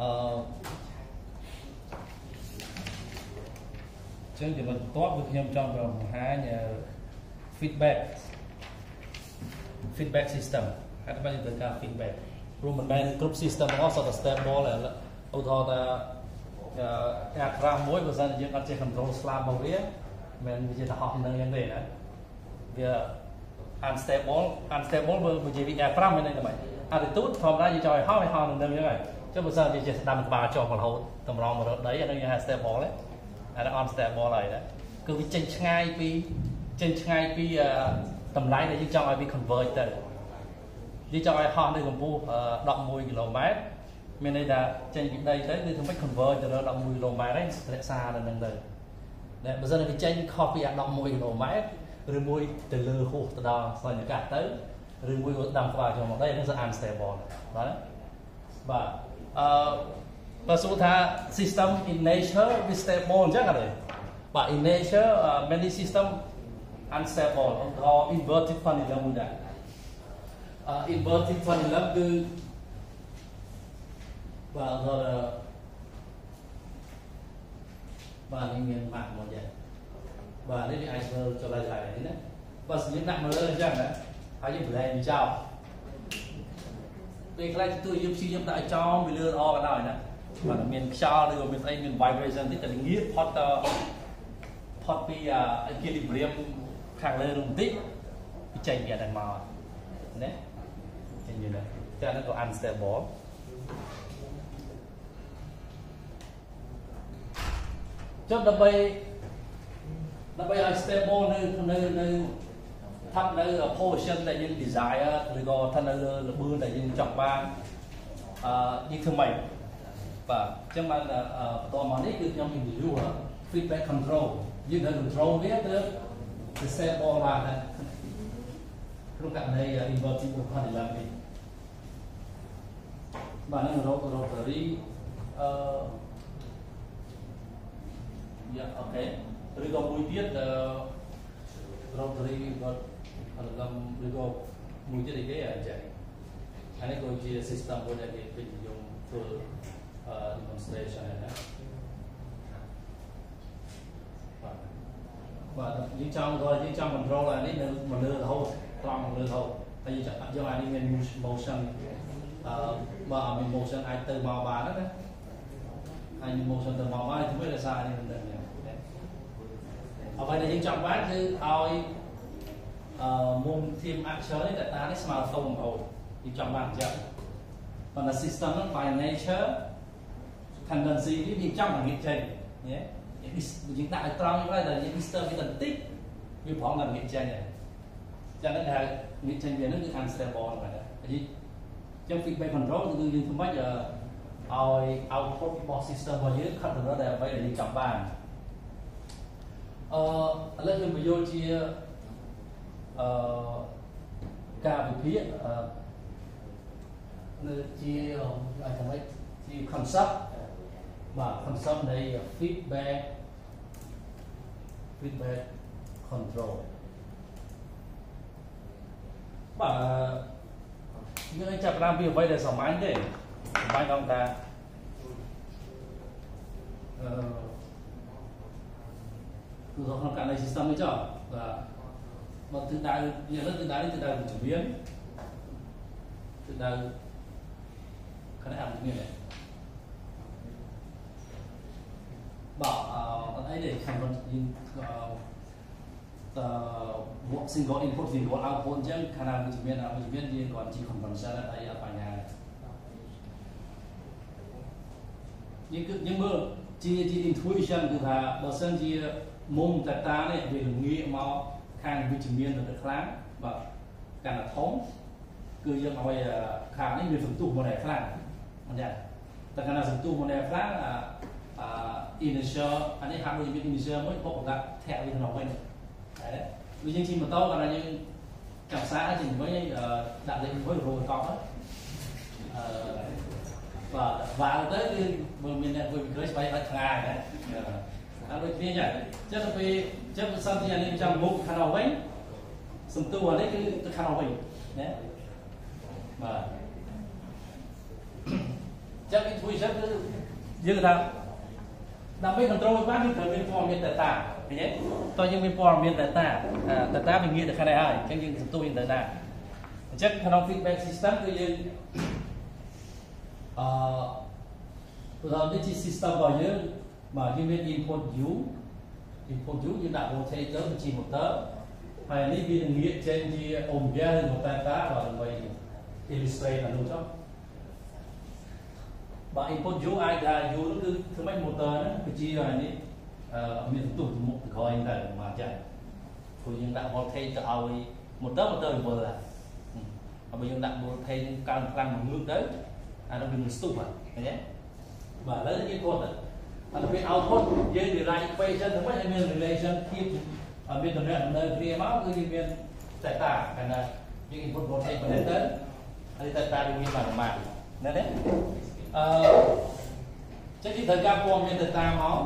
អឺចឹងជាបន្តបន្ទាប់គឺខ្ញុំចង់បង្ហាញ feedback feedback system ហេតុម៉េចយើងត្រូវការ feedback ព្រោះមិនមែនគ្រប់ system ទាំងអស់សុទ្ធតែ stable ឧទាហរណ៍ថាអាក្រាមមួយបើសិនជាយើងអត់ចេះ control ស្លាបរបស់វាមិនវាជាទៅហោះនឹងយ៉ាងទេណាវា unstable unstable បើនិយាយពី aircraft មានន័យថាម៉េច attitude ធម្មតាយើងចង់ឲ្យហោះឲ្យហោះនឹងនឹងហ្នឹងហើយចុះបើសិនជាចេះស្ដាំក្បាលចុះរហូតតម្រង់មករកដីអានឹងយើងហៅ stable ទេអានឹង unstable ហើយណាគឺវាចេញឆ្ងាយពីចេញឆ្ងាយពី តម្លៃដែលយើងចង់ឲ្យវា convert ទៅយើងចង់ឲ្យហោះនៅកម្ពស់11គីឡូម៉ែត្រមានន័យថាចេញពីដីទៅគឺធ្វើម៉េច convert ទៅដល់11គីឡូម៉ែត្រហ្នឹងរក្សានៅនឹងទៅតែបើសិនវាចេញខុសពីអា11គីឡូម៉ែត្រឬមួយទៅលើហួសទៅដល់សញ្ញាកាសទៅឬមួយក៏ដាំក្បាលចូលមកដីហ្នឹងគឺ unstable បាទបាទអឺបើសួរថា system in nature វា stable អញ្ចឹងអត់ទេបាទ in nature uh, many system unstable ឧទាហរណ៍ inverted pendulum មួយដែរអឺ inverted pendulum គឺបាទឧទាហរណ៍បាទនេះមានម៉ាក់មួយដែរបាទនេះវាអាចធ្វើចល័យចល័យនេះណាបើសម្រាប់ដាក់មកលើអញ្ចឹងណាហើយយើងប្រឡែងវាចោលពេលខ្លះទូយើងព្យាយាមដាក់ឲ្យចំវាលឿនល្អក៏ដោយណាបាទមានខ្យល់ឬក៏មានស្អីមាន vibration តិចតែងាកផុតទៅផុតពី equilibrium ខាងលើនោះបន្តិចវាចេញវាដល់មកណា ចេញមានតែហ្នឹងក៏ unstable ចុះដើម្បីដើម្បីឲ្យ stable នៅនៅនៅស្ថិតនៅ position ដែលយើង desire ឬក៏ស្ថិតនៅលើល្បឿនដែលយើងចង់បានអឺយើងធ្វើម៉េចបាទអញ្ចឹងបានបន្តមកនេះគឺខ្ញុំ interview feedback control យើងត្រូវ control វាទៅ stable បានដែរក្នុងករណី inverting pendulum នេះបាទនឹង rotary អឺយ៉ាអូខេឬក៏មួយទៀតអឺ rotary គាត់អនុកម្មឬក៏មួយទៀតអីគេអញ្ចឹងអានេះក៏ជា system មួយដែលគេពេញនិយមធ្វើ demonstration ណា បាទយើងចង់គាត់យើងចង់ control អានេះនៅមកលើរហូតត្រង់លើរហូតហើយយើងយកអានេះមាន motion អឺបើមាន motion អាចទៅមកបានណាហើយ motion ទៅមកបានធ្វើឲ្យសារនេះមិនដឹងអ្វីដែលយើងចង់បានគឺឲ្យអឺមុំ team action នេះ data នេះស្មើ0រហូតយើងចង់បានអញ្ចឹងប៉ុន្តែ system ហ្នឹង by nature tendency នេះយើងចង់បង្រៀនចេញញ៉េ យើងដាក់ឲ្យត្រង់ហ្នឹងតែយើង disturb វាបន្តិចវាប្រងតែបង្រៀនចេញហើយចឹងហ្នឹងហៅបង្រៀនចេញវាហ្នឹងគឺ unstable ហ្នឹងបាទហើយចឹង feedback control គឺយើងធ្វើម៉េចឲ្យ output របស់ system របស់យើងខិតទៅរកដែលអ្វីដែលយើងចង់បានអឺឥឡូវខ្ញុំបញ្យល់ជាអឺការវិភាគអឺនៅជាអាចថាម៉េចជា concept បាទ concept នៃ feedback feedback control បាទយើងអាចចាប់ផ្ដើមពីអ្វីដែលសាមញ្ញទេសាមញ្ញដល់ថាអឺគឺក្នុងករណី system នេះចុះបាទបើទិសដៅយើងលើទិសដៅនេះទិសដៅជំនាញទិសដៅខណៈអភិញ្ញា បាទអត់អីទេខាងយើងអឺ single input single output អញ្ចឹងខាងវិជ្ជមានវិជ្ជមានយើងគាត់ជា convention ហើយអត់បញ្ហាយើងគឺយើងមើលជាជា intuition គឺថាបើសិនជាមុំតាតានេះវាល្ងាកមកខាងវិជ្ជមានទៅខ្លាំងបាទកាន់តែធំគឺយើងឲ្យខាងនេះវាសន្ទុះមកដែរខ្លាំងអញ្ចឹងតែកាលណាសន្ទុះមកដែរខ្លាំងអាអា initial អានេះហាក់ដូចមាន initial មួយបុកដាក់ធាក់វាក្នុងវិញហើយវាយើងជិះម៉ូតូកាលណាយើងចាប់សារជិះវិញដាក់លេខមួយរោកង់អឺបាទវាលទៅគឺមានអ្នកមួយវិក្រស្បែកបាច់ថ្ងៃណាអត់ដូចគ្នាចឹងចឹងទៅពេលចឹងបើសិនជាអានេះចាំមុខខាងនោះវិញសន្ទុះអានេះគឺទៅខាងនោះវិញណាបាទចឹង intuition គឺយើងថា ដើម្បី control បានយើងត្រូវមានព័ត៌មាន data ឃើញទេតើយើងមានព័ត៌មាន data data វាងាកទៅខាងនេះហើយអញ្ចឹងយើងសន្ទុះយើង data អញ្ចឹងក្នុង feedback system គឺយើងអឺព្រោះនេះជា system របស់យើងបាទយើងមាន input u input u យើងដាក់ voltage ទៅជា motor ហើយនេះវានឹងងាកចេញជា ohmia ឬ theta បាទដើម្បី illustrate អានោះចុះ បាទ input u អាចថា u នោះគឺធ្វើម៉េច motor ហ្នឹងគឺជាអានេះអឺមានសន្ទុះទៅមុខទៅក្រោយទៅមកចាព្រោះយើងដាក់ voltage ទៅឲ្យ motor motor វាវិលដែរហើយបើយើងដាក់ voltage កើនខ្លាំងមួយងើបទៅអានោះវានឹងស្ទុះបាទឃើញទេបាទឥឡូវយើងគាត់ទៅអត់ពេល output យើង derive equation ទៅវិញឲ្យមាន relation ភាពមានតំណែងនៅគ្នាមកគឺវាមាន theta កាលណាយើង input voltage ប៉ុណ្ណេះទៅហើយ theta វាមានប្រមាណណាទេ អឺចឹងយើងត្រូវការព័ត៌មាន theta មក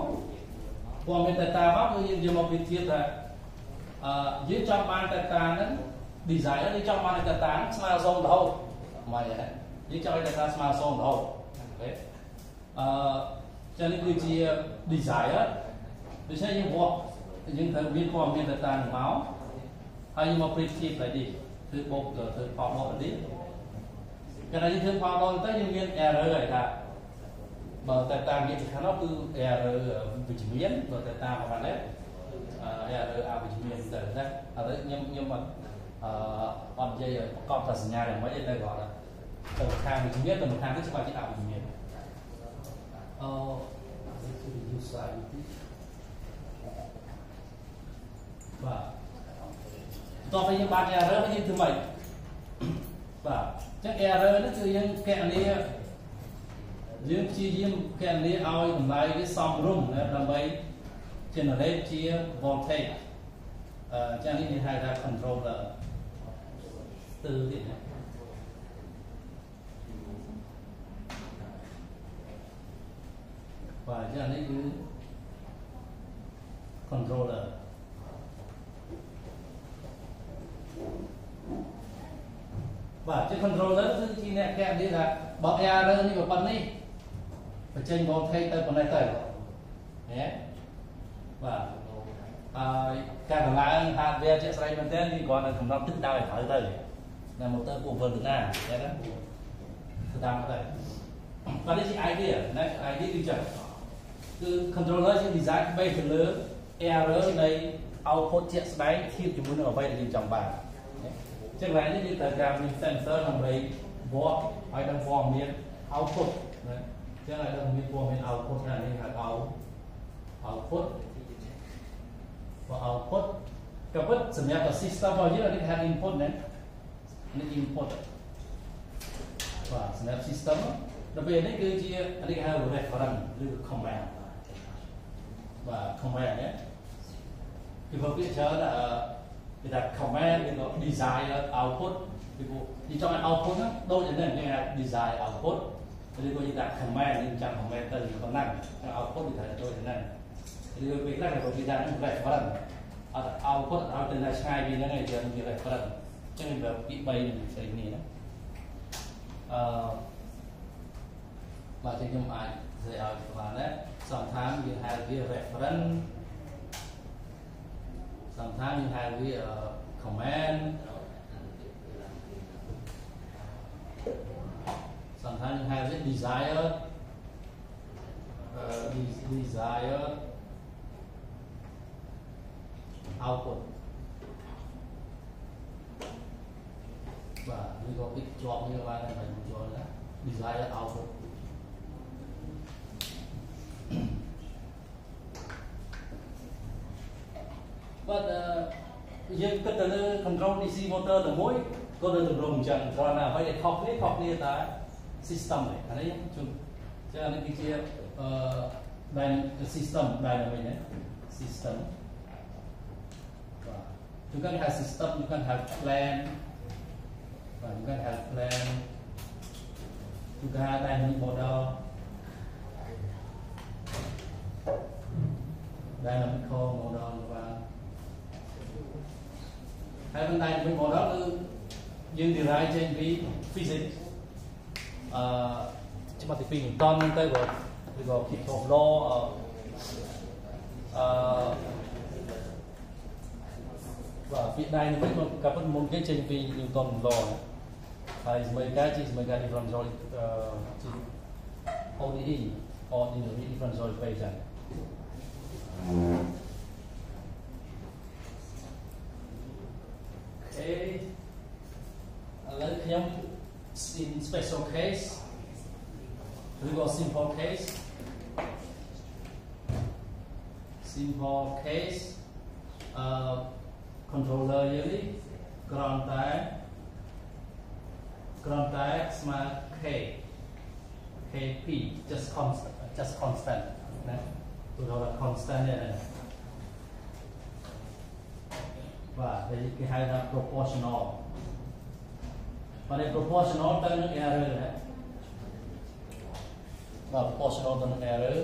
ព័ត៌មាន theta មកគឺយើងយកមកវិធានថាអឺយើងចង់បាន theta ហ្នឹង design យើងចង់បាន theta ហ្នឹងស្មើ0រហូតមកយ៉ាងហ្នឹងយើងចង់ឲ្យ theta ស្មើ0រហូតអូខេអឺចឹងនេះគឺជា desire ដូច្នេះយើងវត្តយើងត្រូវមានព័ត៌មាន data នឹងមកហើយយើងមក predictive lại នេះធ្វើបូកធ្វើផលបូកនេះ កាលណាយើងធ្វើផលបូកទៅយើងមាន error ហើយថាបើ data ងាកទៅខាងនោះគឺ error វិជ្ជមានបើ data មកខាងនេះ error អវិជ្ជមានទៅណាឥឡូវខ្ញុំខ្ញុំមក អឺអត់និយាយប្រកបថាសញ្ញាយ៉ាងម៉េចទេទៅគាត់ទៅខាងវិជ្ជាទៅខាងនេះច្បាស់ជាអវិជ្ជាអឺ user ID បាទតោះពេលយើងបាន error យើងធ្វើម៉េចបាទ អញ្ចឹង error នេះគឺយើងកណនីយើងព្យាយាមកណនីឲ្យតម្លៃវាសមរម្យណាដើម្បី generate ជា voltage អឺចឹងនេះគេហៅថា controller ស្ទើរទៀតណាបាទចឹងនេះគឺ controller បាទជា controller គឺជាអ្នកកែនេះថាបើ error នេះវាប៉ុណ្នេះបញ្ចេញ voltage ទៅប៉ុណ្ណេះទៅហ៎បាទហើយការតម្លើង hardware ជាក់ស្ដែងមែនទែនវាគ្រាន់តែកំណត់ទិសដៅឲ្យត្រូវទៅណា motor ពោះវិលទៅណាតែណាទៅតាមទៅបាទនេះជា idea ណា idea គឺចឹងគឺ controller ជា design បែបទៅលើ error នៃ output ជាក់ស្ដែងធៀបជាមួយនឹងអ្វីដែលយើងចង់បាន ចឹងឡើយនេះយើងត្រូវការមាន sensor ដើម្បីវាស់ឲ្យដឹងព័ត៌មាន output ណាចឹងឲ្យដឹងមានព័ត៌មាន output ណានេះហៅ out output បើ output ក៏ពិតសម្រាប់ system របស់យើងនេះហៅ input ណានេះ input បាទសម្រាប់ system ដល់ពេលនេះគឺជានេះគេហៅ reference ឬ command បាទ command ណាពីព្រោះវាច្រើន គេថា command វាក៏ design output ពីព្រោះទីចង់ឲ្យ output ហ្នឹងដូចតែនេះគេហៅ design output ឬក៏គេថា command យើងចាំ command ទៅប៉ុណ្ណា output វាត្រូវដូចតែនេះឬពេលខ្លះគេគេថា reference អត់ output ឲ្យទៅនៅឆ្ងាយពីហ្នឹងឯងយើងនិយាយ reference ចឹងវាពី3នឹងស្អីគ្នាណាអឺបាទខ្ញុំអាចនិយាយឲ្យបានដែរ sometimes you have the reference Sometimes you have the uh, command. Sometimes you have the desire. Uh, desire output. và như có cái chọn như các bạn này mình chọn là desire output but យើងគិតទៅលើ control DC motor ទៅមួយក៏នៅទម្រង់អញ្ចឹងគ្រាន់តែអ្វីដែលខុសគ្នាខុសគ្នាតែ system ទេអានេះជួនចឹងអានេះគឺជាអឺ system dynamic ណា system បាទ you can have system you can have plan បាទ you can have plan you can have dynamic model dynamical model បាទ ហើយបណ្ដាញវិញ model គឺយើង derive ចេញពី physics អឺច្បាប់ទី2មិនតន់ទៅក៏ឬក៏ Kirchhoff law អឺអឺបាទពាក្យដៃនេះមិនក៏ប៉ុន្តែមុនគេចេញពី Newton law ណាហើយសមីការជាសមីការ differential អឺជា ODE ordinary differential equation Okay. Welcome in special case. We go simple case. Simple case. Uh, controller really Ground time. Ground time smart K. KP just constant just constant. นะตัวเรา constant បាទគេហៅថា proportional បាទ proportional ទៅនឹង error ណាបាទ proportional ទៅនឹង error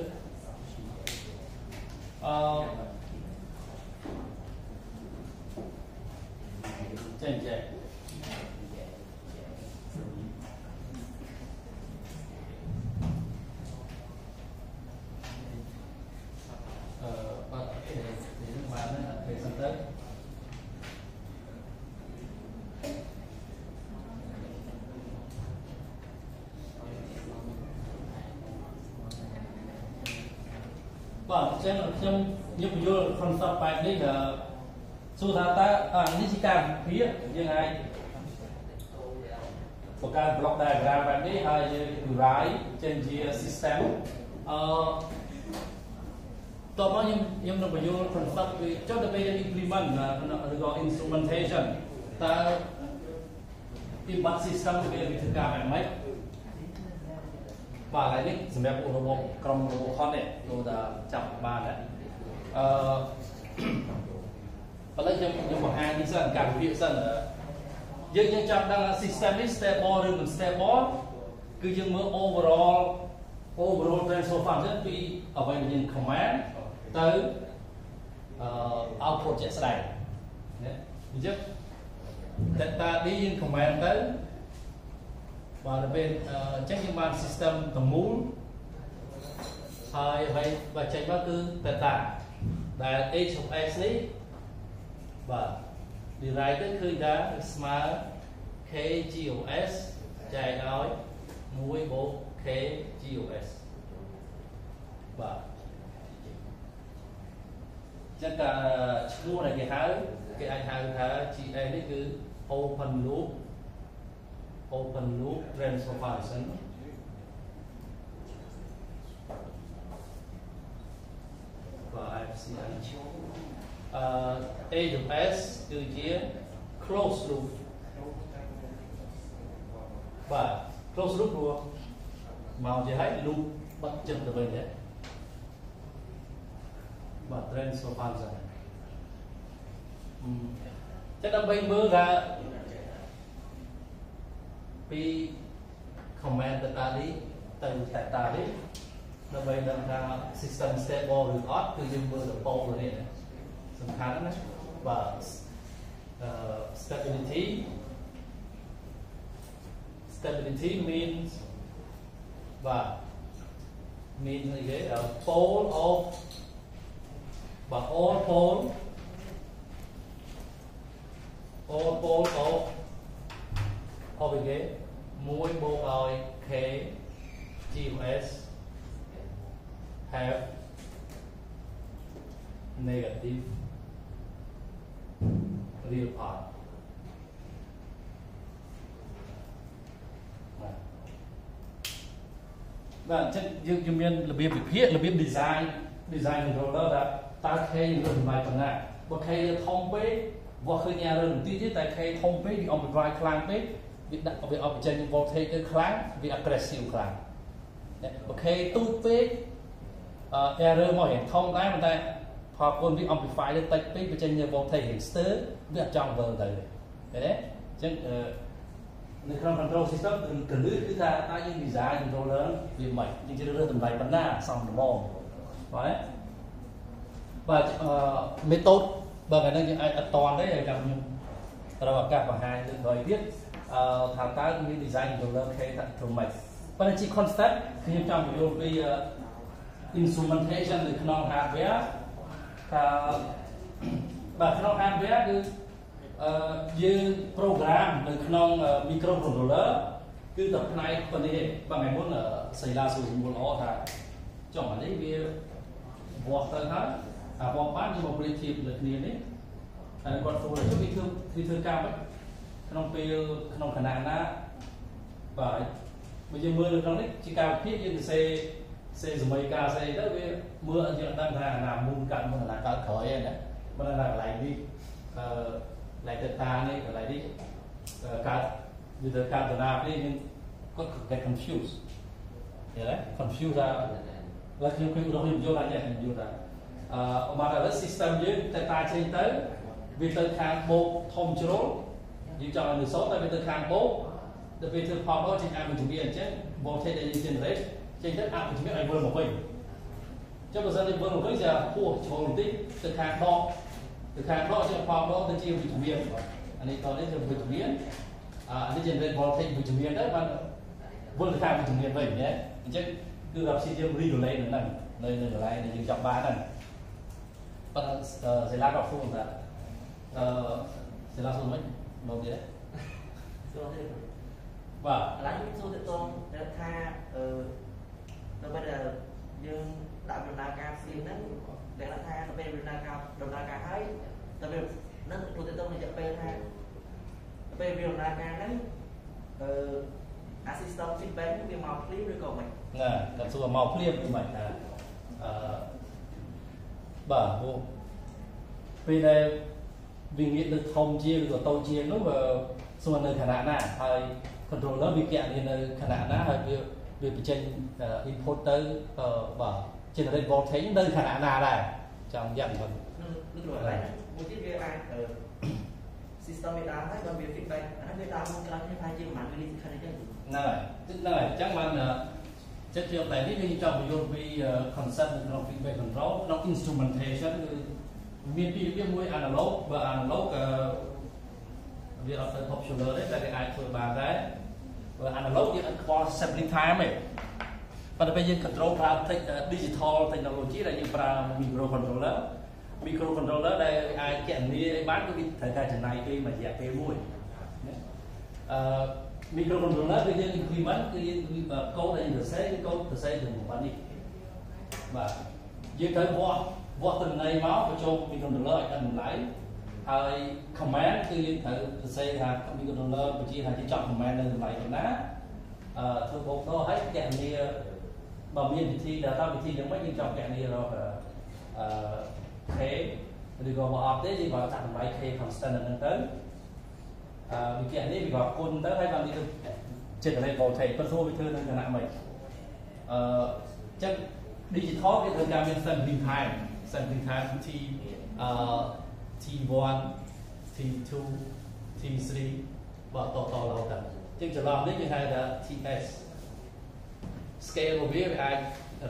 អឺចេញចេញអឺបាទអូខេនេះបានហើយអូខេសិនទៅ បាទអញ្ចឹងខ្ញុំយកពយល់ concept បែបនេះអឺ សួរថាតើអានេះជាការវិភាគយើងអាចបង្កើត block diagram បែបនេះហើយយើង derive ចេញជា system អឺតោះមកខ្ញុំខ្ញុំនឹងបញ្យល់ concept វាចុះទៅពេលយើង implement ឬក៏ instrumentation តើ implement system វាវិធីការបែបម៉េចបាទឥឡូវនេះសម្រាប់របបក្រុមរបបខននេះលោកថាចាប់បានដែរអឺឥឡូវខ្ញុំខ្ញុំបង្ហាញនេះសិនការវិភាគសិនយើងយើងចាប់ដឹង system នេះ stable ឬមិន stable គឺយើងមើល overall overall transfer function ពីអ្វីដែលយើង command ទៅអឺ output ជាក់ស្ដែងណាអញ្ចឹង data នេះយើង command ទៅបាទទៅពេលអញ្ចឹងយើងបាន system ទាំងមូល ហើយហើយបើចេញមកគឺ data ដែល h of x នេះបាទ derive ទៅឃើញថាស្មើ k GOS ចែកឲ្យ1បូក k GOS បាទចឹងតាឈ្មោះដែលគេហៅគេអាចហៅថា GA នេះគឺ open loop open loop transfer function បាទ FCI អឺ AWS គឺជា close loop បាទ close loop ព្រោះមកជាឲ្យ loop បិទចិត្តទៅវិញដែរបាទ transfer function ចឹងដើម្បីមើលថាពី comment data នេះទៅ data នេះ ដើម្បីដឹងថា system stable ឬអត់គឺយើងមើលទៅពោលនេះសំខាន់ណាបាទ stability stability means បាទ means អីគេ pole of បាទ all pole all pole of of អីគេ1បូកឲ្យ k GMS have negative real part បាទអញ្ចឹងយើងយើងមានរបៀបវិភាគរបៀប design design controller ថាតើ K លើតម្លៃប៉ុណ្ណាបើ K លើធំពេកវាឃើញញ៉ារើបន្តិចទេតែ K ធំពេកវា amplify ខ្លាំងពេកវាដាក់វាអបចេញ voltage ទៅខ្លាំងវា aggressive ខ្លាំងបើ K ទូចពេកអឺ error មករៀងធំដែរប៉ុន្តែផលគុណវា amplify ទៅតិចពេកបញ្ចេញ voltage រៀងស្ទើរវាអត់ចង់វិលទៅឃើញទេអញ្ចឹងនៅក្នុង control system កលឹះគឺថាតើយើង design controller វាមិនយើងជ្រើសរើសតម្លៃប៉ុណ្ណាសមល្មមបាទបាទអឺ method បើកាលនេះយើងអាចអត់តន់ទេចាំខ្ញុំត្រូវឱកាសបង្ហាញលើក្រោយទៀតអឺថាតើមាន design controller K ថាធ្វើម៉េចប៉ុន្តែជា concept ខ្ញុំចង់បញ្យល់ពី instrumentation នៅក្នុង hardware ថាបាទក្នុង hardware គឺអឺយើង program នៅក្នុង microcontroller គឺតែផ្នែកប៉ុណ្នេះទេបាទថ្ងៃមុនសីឡាសួរសំណួរល្អថាចុះអានេះវាវាស់ទៅហើយអាបងបានយើងមកប្រៀបធៀបលើគ្នានេះហើយគាត់សួរថាវាធ្វើវាធ្វើការមិនក្នុងពេលក្នុងគណៈណាបាទបើយើងមើលនៅក្នុងនេះជាការវិភាគយើងសរសេរ sejumai ka se đó we mưa anh chẳng đang je tan tha na mun kan mun la ka đấy, na mun la lại đi. Ờ, lại tự ta này cái lại đi. Cả như thế cả tuần nào đi nhưng có cái confuse hiểu đấy? Confuse ra. Là khi khi nó hình dung ra nhỉ hình dung ra. Ờ, mà là cái system dưới tự ta trên tới vì tự khang bộ thông chốt như cho người số tại vì tự khang bộ tại vì tự phòng đó thì ai mình chuẩn bị chứ bộ thế đây như trên đất ao chính là vương một mình cho một gia đình vương một mình giờ của chồng tích từ hàng đo. Từ hàng đo cho phòng đo từ chiều bị chủ biên anh ấy tới từ bị chủ biên à anh ấy trên bên bò thành bị chủ biên đấy bạn vâng. vương từ hàng bị chủ biên vậy nhé. Chứ cứ gặp xin riêng đi đồ lên nữa lần nơi nơi đồ lấy này dừng chọc ba lần. Bắt sẽ lá gặp phương ra sẽ lá xuống mấy đầu tiên và lá những số tự tôn đã tha តែសិលាក៏សួរថាអឺសិលាសួរមិនមកទៀតសួរទៀតបាទឥឡូវខ្ញុំសួរទៅតងថាអឺដើម្បីយើងដាក់ដំណើរការផ្សេងហ្នឹងដែលថាទៅពេលដំណើរការដំណើរការហើយទៅពេលនឹងទូទៅទៅរយៈពេលថាពេលវាដំណើរការហ្នឹងអឺ assistant feedback ហ្នឹងវាមកភ្លាមឬក៏មិនណាគាត់សួរមកភ្លាមគឺមិនថាអឺបាទពួកពេលដែលវាងាកទៅធំជាងឬក៏តូចជាងនោះវាសួរនៅខណៈណាហើយ controller វាគណនានៅខណៈណាហើយវា វាបញ្ចេញ input ទៅអឺបាទ generate voltage នៅខណៈណាដែរចង់យ៉ាងហ្នឹង នឹងនឹងរកឡើងមួយទៀតវាអាចអឺ system វាដើមហើយបើវា feedback អាហ្នឹងវាដើមមកក្រោយនេះថាជាប្រហែល millisecond អញ្ចឹង ហ្នឹងហើយហ្នឹងហើយអញ្ចឹងបានចិត្តជាតែនេះយើងចង់បញ្យល់ពី concept នៅក្នុង feedback control ក្នុង instrumentation គឺមានពីរបៀបមួយ analog បើ analog វាអត់ទៅ popular ទេតែគេអាចធ្វើបានដែរ បើ analog យើងអត់ខ្វល់ sampling time ទេប៉ុន្តែពេលយើង control ប្រើ digital technology ដែលយើងប្រើ microcontroller microcontroller ដែលអាចគណនាឲ្យបានគឺវាត្រូវការចំណាយពេលមួយរយៈពេលមួយអឺ microcontroller គឺយើង implement គឺយើងកូដដែលយើងសរសេរគឺកូដសរសេរទៅប៉ុណ្នេះបាទយើងត្រូវវាស់វាស់ទិន្នន័យមកបញ្ចូល microcontroller ឲ្យដល់តម្លៃ ហើយ command គឺយើងត្រូវសរសេរថា microcontroller បញ្ជាថាជាចប់ command នៅតម្លៃប៉ុណ្ណាអឺធ្វើបូកដោហើយកណនាបើមានវិធី data វិធីយ៉ាងម៉េចយើងចង់កណនារកអឺ k ឬក៏បើអត់ទេយើងក៏ដាក់តម្លៃ k constant ហ្នឹងទៅអឺវិធីនេះវាក៏គុណទៅហើយបានវាទៅ generate voltage ប៉ុន្តែវាធ្វើនៅគណៈម៉េចអឺចឹង digital វាត្រូវការមាន sampling time sampling time t អឺ t1 t2 t3 បើតតរហូតដល់ចឹងច្រឡំនេះគេហៅថា ts scale របស់វាវាអាច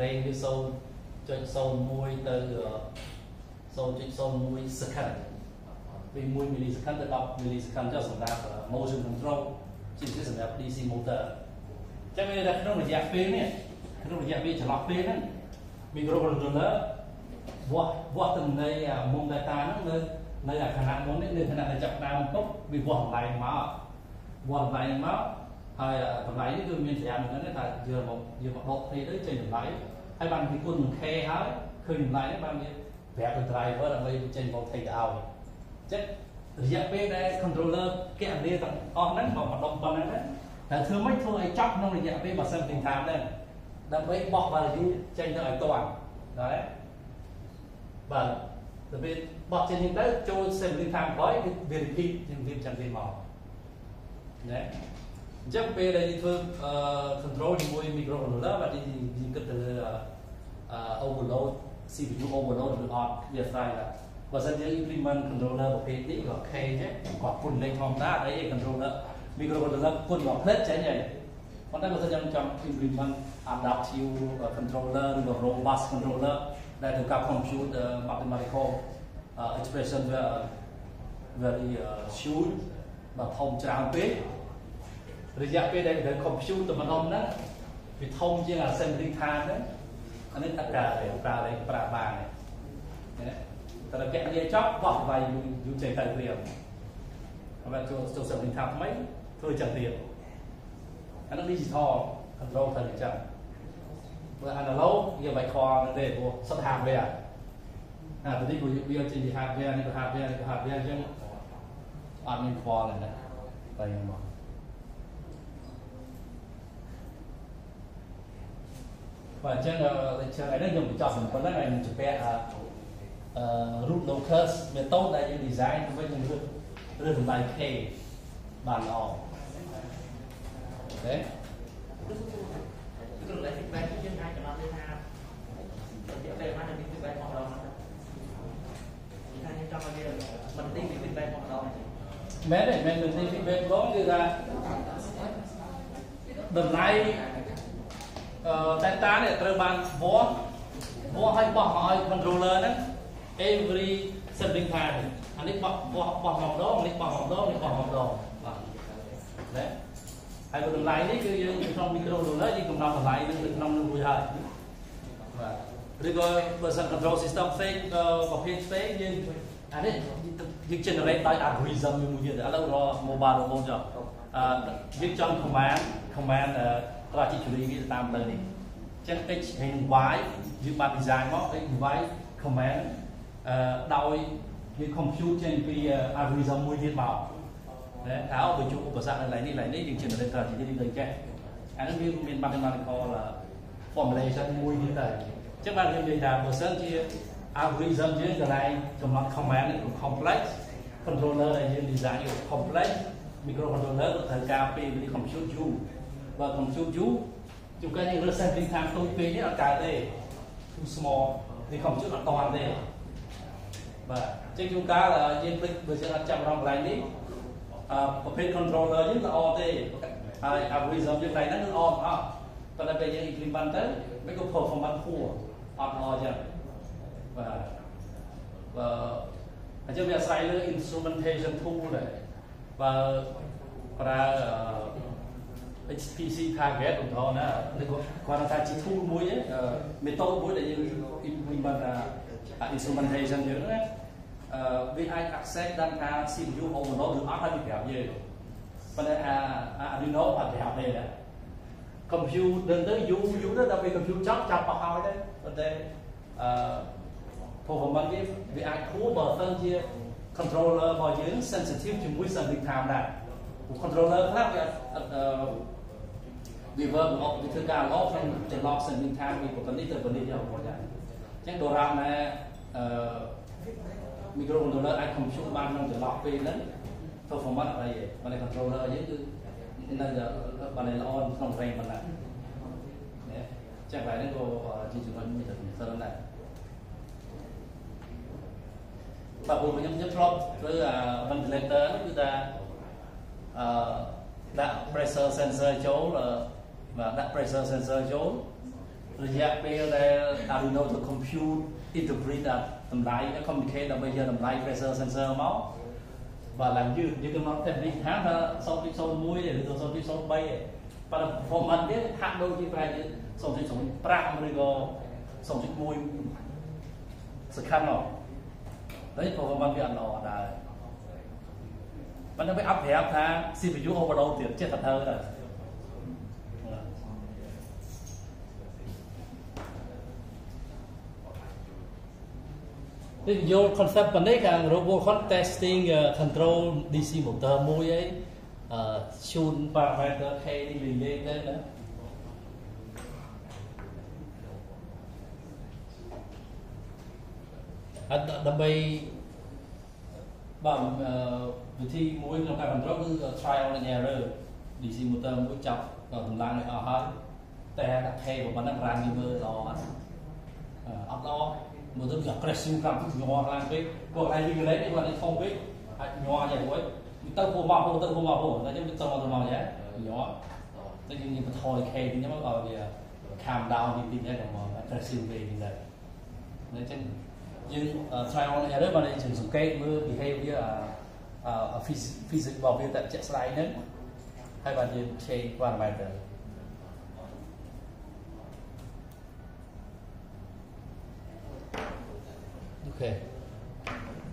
range វា0.01ទៅ0.01 second ពី1 millisecond ទៅ10 millisecond ចុះសម្រាប់ motion control ជាពិសេសសម្រាប់ DC motor ចឹងមានតែក្នុងរយៈពេលនេះក្នុងរយៈពេលចន្លោះពេលហ្នឹង microcontroller វាស់វាស់ទំនេរមុំ data ហ្នឹងនៅនៅអាខណៈមុននេះនៅខណៈដែលចាប់ដើមពុកវាវាស់តម្លៃមកវាស់តម្លៃមកហើយតម្លៃនេះគឺមានប្រយោជន៍ហ្នឹងថាយកមកយកមកដកគ្នាទៅចេញតម្លៃហើយបានពីគុណនឹង K ហើយឃើញតម្លៃនេះបានវាប្រាប់ទៅ driver ដើម្បីចេញ voltage ទៅឲ្យចឹងរយៈពេលដែល controller កណនាទាំងអស់ហ្នឹងមកដុំប៉ុណ្ណឹងណាតែធ្វើម៉េចធ្វើឲ្យចប់ក្នុងរយៈពេល sampling time ហ្នឹងដើម្បីបោះ value ចេញទៅឲ្យតាន់ដល់ទេ បាទទៅពេលបោះចេញទៅចូល sampling time ក្រោយវា repeat យើងវាចាំវាមកណាអញ្ចឹងពេលដែលយើងធ្វើ control ជាមួយ microcontroller បាទយើងគិតទៅលើ overload CPU overload ឬអត់វាស្រ័យថាបើសិនយើង implement controller ប្រភេទនេះក៏ K ចេះគាត់គុណលេខធម្មតាអី controller microcontroller គុណមកផ្លិតចេញហើយប៉ុន្តែបើសិនយើងចង់ implement adaptive controller ឬក៏ robust controller ដែលទៅกับ compute mathematical expression very huge បើធំច្រើនពេករយៈពេលដែលត្រូវ compute ទៅម្ដងហ្នឹងវាធំជាង assembly time ហ្នឹងអានេះអត់ការទេប្រើលេខប្រើបានទេណាតែកញ្ញាចប់បោះវាយយូរចេញទៅព្រាមហើយចូលចូល assembly time ថ្មីធ្វើចឹងទៀតអានេះ digital control ទៅចឹង បើ analog យើងមិនខ្វល់ទេព្រោះសុទ្ធ hardware អាទៅនេះវាចេញពី hardware នេះក៏ hardware នេះក៏ hardware អញ្ចឹងអត់មានខ្វល់ទេណាតែមកបាទអញ្ចឹងលេខថ្ងៃនេះខ្ញុំបញ្ចប់ប៉ុណ្ណឹងហើយខ្ញុំជម្រាបអឺ root locus method ដែលយើង design ដើម្បីយើងរឹតរឹតតម្លៃ k បានល្អអូខេ គឺរក feedback យើងអាចកំណត់ថារយៈពេលប៉ុន្មានដែលមាន feedback មកម្ដងហ្នឹងថាយើងចង់ឲ្យវាមិនទី feedback មកម្ដងទេមែនទេមែនមិនទី feedback ម្ដងគឺថាតម្លៃអឺ data នេះត្រូវបានវាស់វាស់ឲ្យបោះមកឲ្យ controller ហ្នឹង every sampling time អានេះបោះបោះបោះមកម្ដងនេះបោះមកម្ដងនេះបោះមកម្ដងបាទណា ហើយតម្លៃនេះគឺយើងក្នុង microcontroller យើងកំណត់តម្លៃនឹងនៅក្នុងនោះរួចហើយបាទឬក៏បើសិន control system ផ្សេងប្រភេទផ្សេងយើងអានេះយើង generate ដោយ algorithm មួយទៀតឥឡូវរក mobile robot ចុះអឺយើងចង់ command command ត្រជាជលីវាតាមលើនេះអញ្ចឹង x ហើយ y យើងបាន design មក x y command អឺដោយ យើង compute ចេញពី algorithm មួយទៀតមក ណាថាបើជួបឧបសគ្គនៅឡើយនេះឡើយនេះយើង generator ជានេះដូចចេះអានេះវាមាន mathematical formulation មួយទៀតដែរអញ្ចឹងបានខ្ញុំនិយាយថាបើសិនជា algorithm យើងកន្លែងកំណត់ command នេះ complex controller ដែលយើង design វា complex microcontroller ត្រូវការពេលវេលា compute យូរបើ compute យូរជួនកាលយើងរើស sampling time តូចពេកនេះអត់កើតទេ too small នេះ compute អត់តាន់ទេបាទអញ្ចឹងជួនកាលយើងភ្លេចបើសិនអត់ចាប់អារម្មណ៍កន្លែងនេះអឺ ប្រភេទ controller យើងល្អទេហើយ algorithm យើងកន្លែងហ្នឹងគឺល្អអត់ប៉ុន្តែពេលយើង implement ទៅវាក៏ performance poor អត់ល្អចឹងបាទបើអញ្ចឹងវាអាស្រ័យលើ instrumentation tool ដែរបើប្រើ HPC target ឧទាហរណ៍ណាឬក៏គាត់ថាជា tool មួយឯង method មួយដែលយើង implement instrumentation យើងណាអឺ វាអាច access ដឹងថា CPU overload ឬអត់ហើយវាប្រាប់យើងប៉ុន្តែអា Arduino អត់ប្រាប់ទេណា compute ដឹងទៅយូរយូរទៅដល់ពេល compute ចប់ចាប់បោះហើយដែរប៉ុន្តែអឺ performance វាវាអាចខួរបើសិនជា controller របស់យើង sensitive ជាមួយ sampling time ដែរ controller ខ្លះវាអត់វា work មកវាធ្វើការល្អក្នុងចន្លោះ sampling time ពីប៉ុណ្នេះទៅប៉ុណ្នេះយកមកដែរអញ្ចឹងដរាបណាអឺ microcontroller អាច compute បានក្នុងចន្លោះពេលហ្នឹង performance អីទេបើ controller យើងគឺនៅបើល្អក្នុង range ប៉ុណ្ណាណាចាក់ហើយហ្នឹងក៏ជាចំណុចមួយដែលសំខាន់ដែរបាទពួកខ្ញុំខ្ញុំធ្លាប់ធ្វើអា ventilator ហ្នឹងគឺថាអឺដាក់ pressure sensor ចូលបាទដាក់ pressure sensor ចូលរយៈពេលដែល Arduino ទៅ compute interpret តម្លៃ communicate ដើម្បីយកតម្លៃ pressure sensor មកបាទឡើងយឺតយើងកំណត់ technique ថាថា0.01ទេឬក៏0.03ទេប៉ុន្តែ performance នេះហាក់ដូចជាប្រហែលជា0.05ឬក៏0.1សក្តិមកហើយ performance វាអត់ល្អដែរប៉ុន្តែវាអត់ប្រាប់ថា CPU overload ទៀតចិត្តតែធ្វើទៅ នេះយក concept ប៉ុណ្ណេះខាង Robocon testing control DC motor មួយអីអឺ tune parameter K នេះនិយាយទៅណាអត់ដើម្បីបាទវិធីមួយក្នុងការ control គឺ trial and error DC motor មួយចាប់កម្លាំងឲ្យអស់ហើយតែដាក់ K ប៉ុណ្ណឹងប្រាំវាមើលល្អអត់អត់ល្អ មើលទៅវា aggressive ខ្លាំងញ័រខ្លាំងពេកពួកឯង regulate នេះគាត់នេះធំពេកអាចញ័រយ៉ាងមួយទៅពោមកពោទៅពោមកពោតែយើងទៅមកទៅមកយ៉ាងញ័រតែយើងយើងបន្ថយ K វិញមកឲ្យវា calm down ទីទីដែរមក aggressive ពេកហ្នឹងដែរអញ្ចឹងយើង trial and error បានយើងសង្កេតមើល behavior អា physics របស់វាតែជាក់ស្ដែងហ្នឹងហើយបានយើង change parameter អូខេ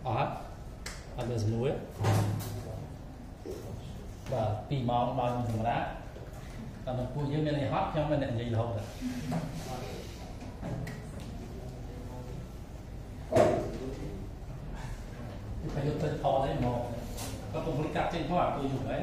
អស់អត់មានសំណួរបាទ2ម៉ោងដល់សម្រាប់តែពួកយើងមាននេះហត់ខ្ញុំមានអ្នកនិយាយរហូតតែយកទៅថតទេមកក៏ពុំកាត់ចេញផងអាពួកយូរហើយ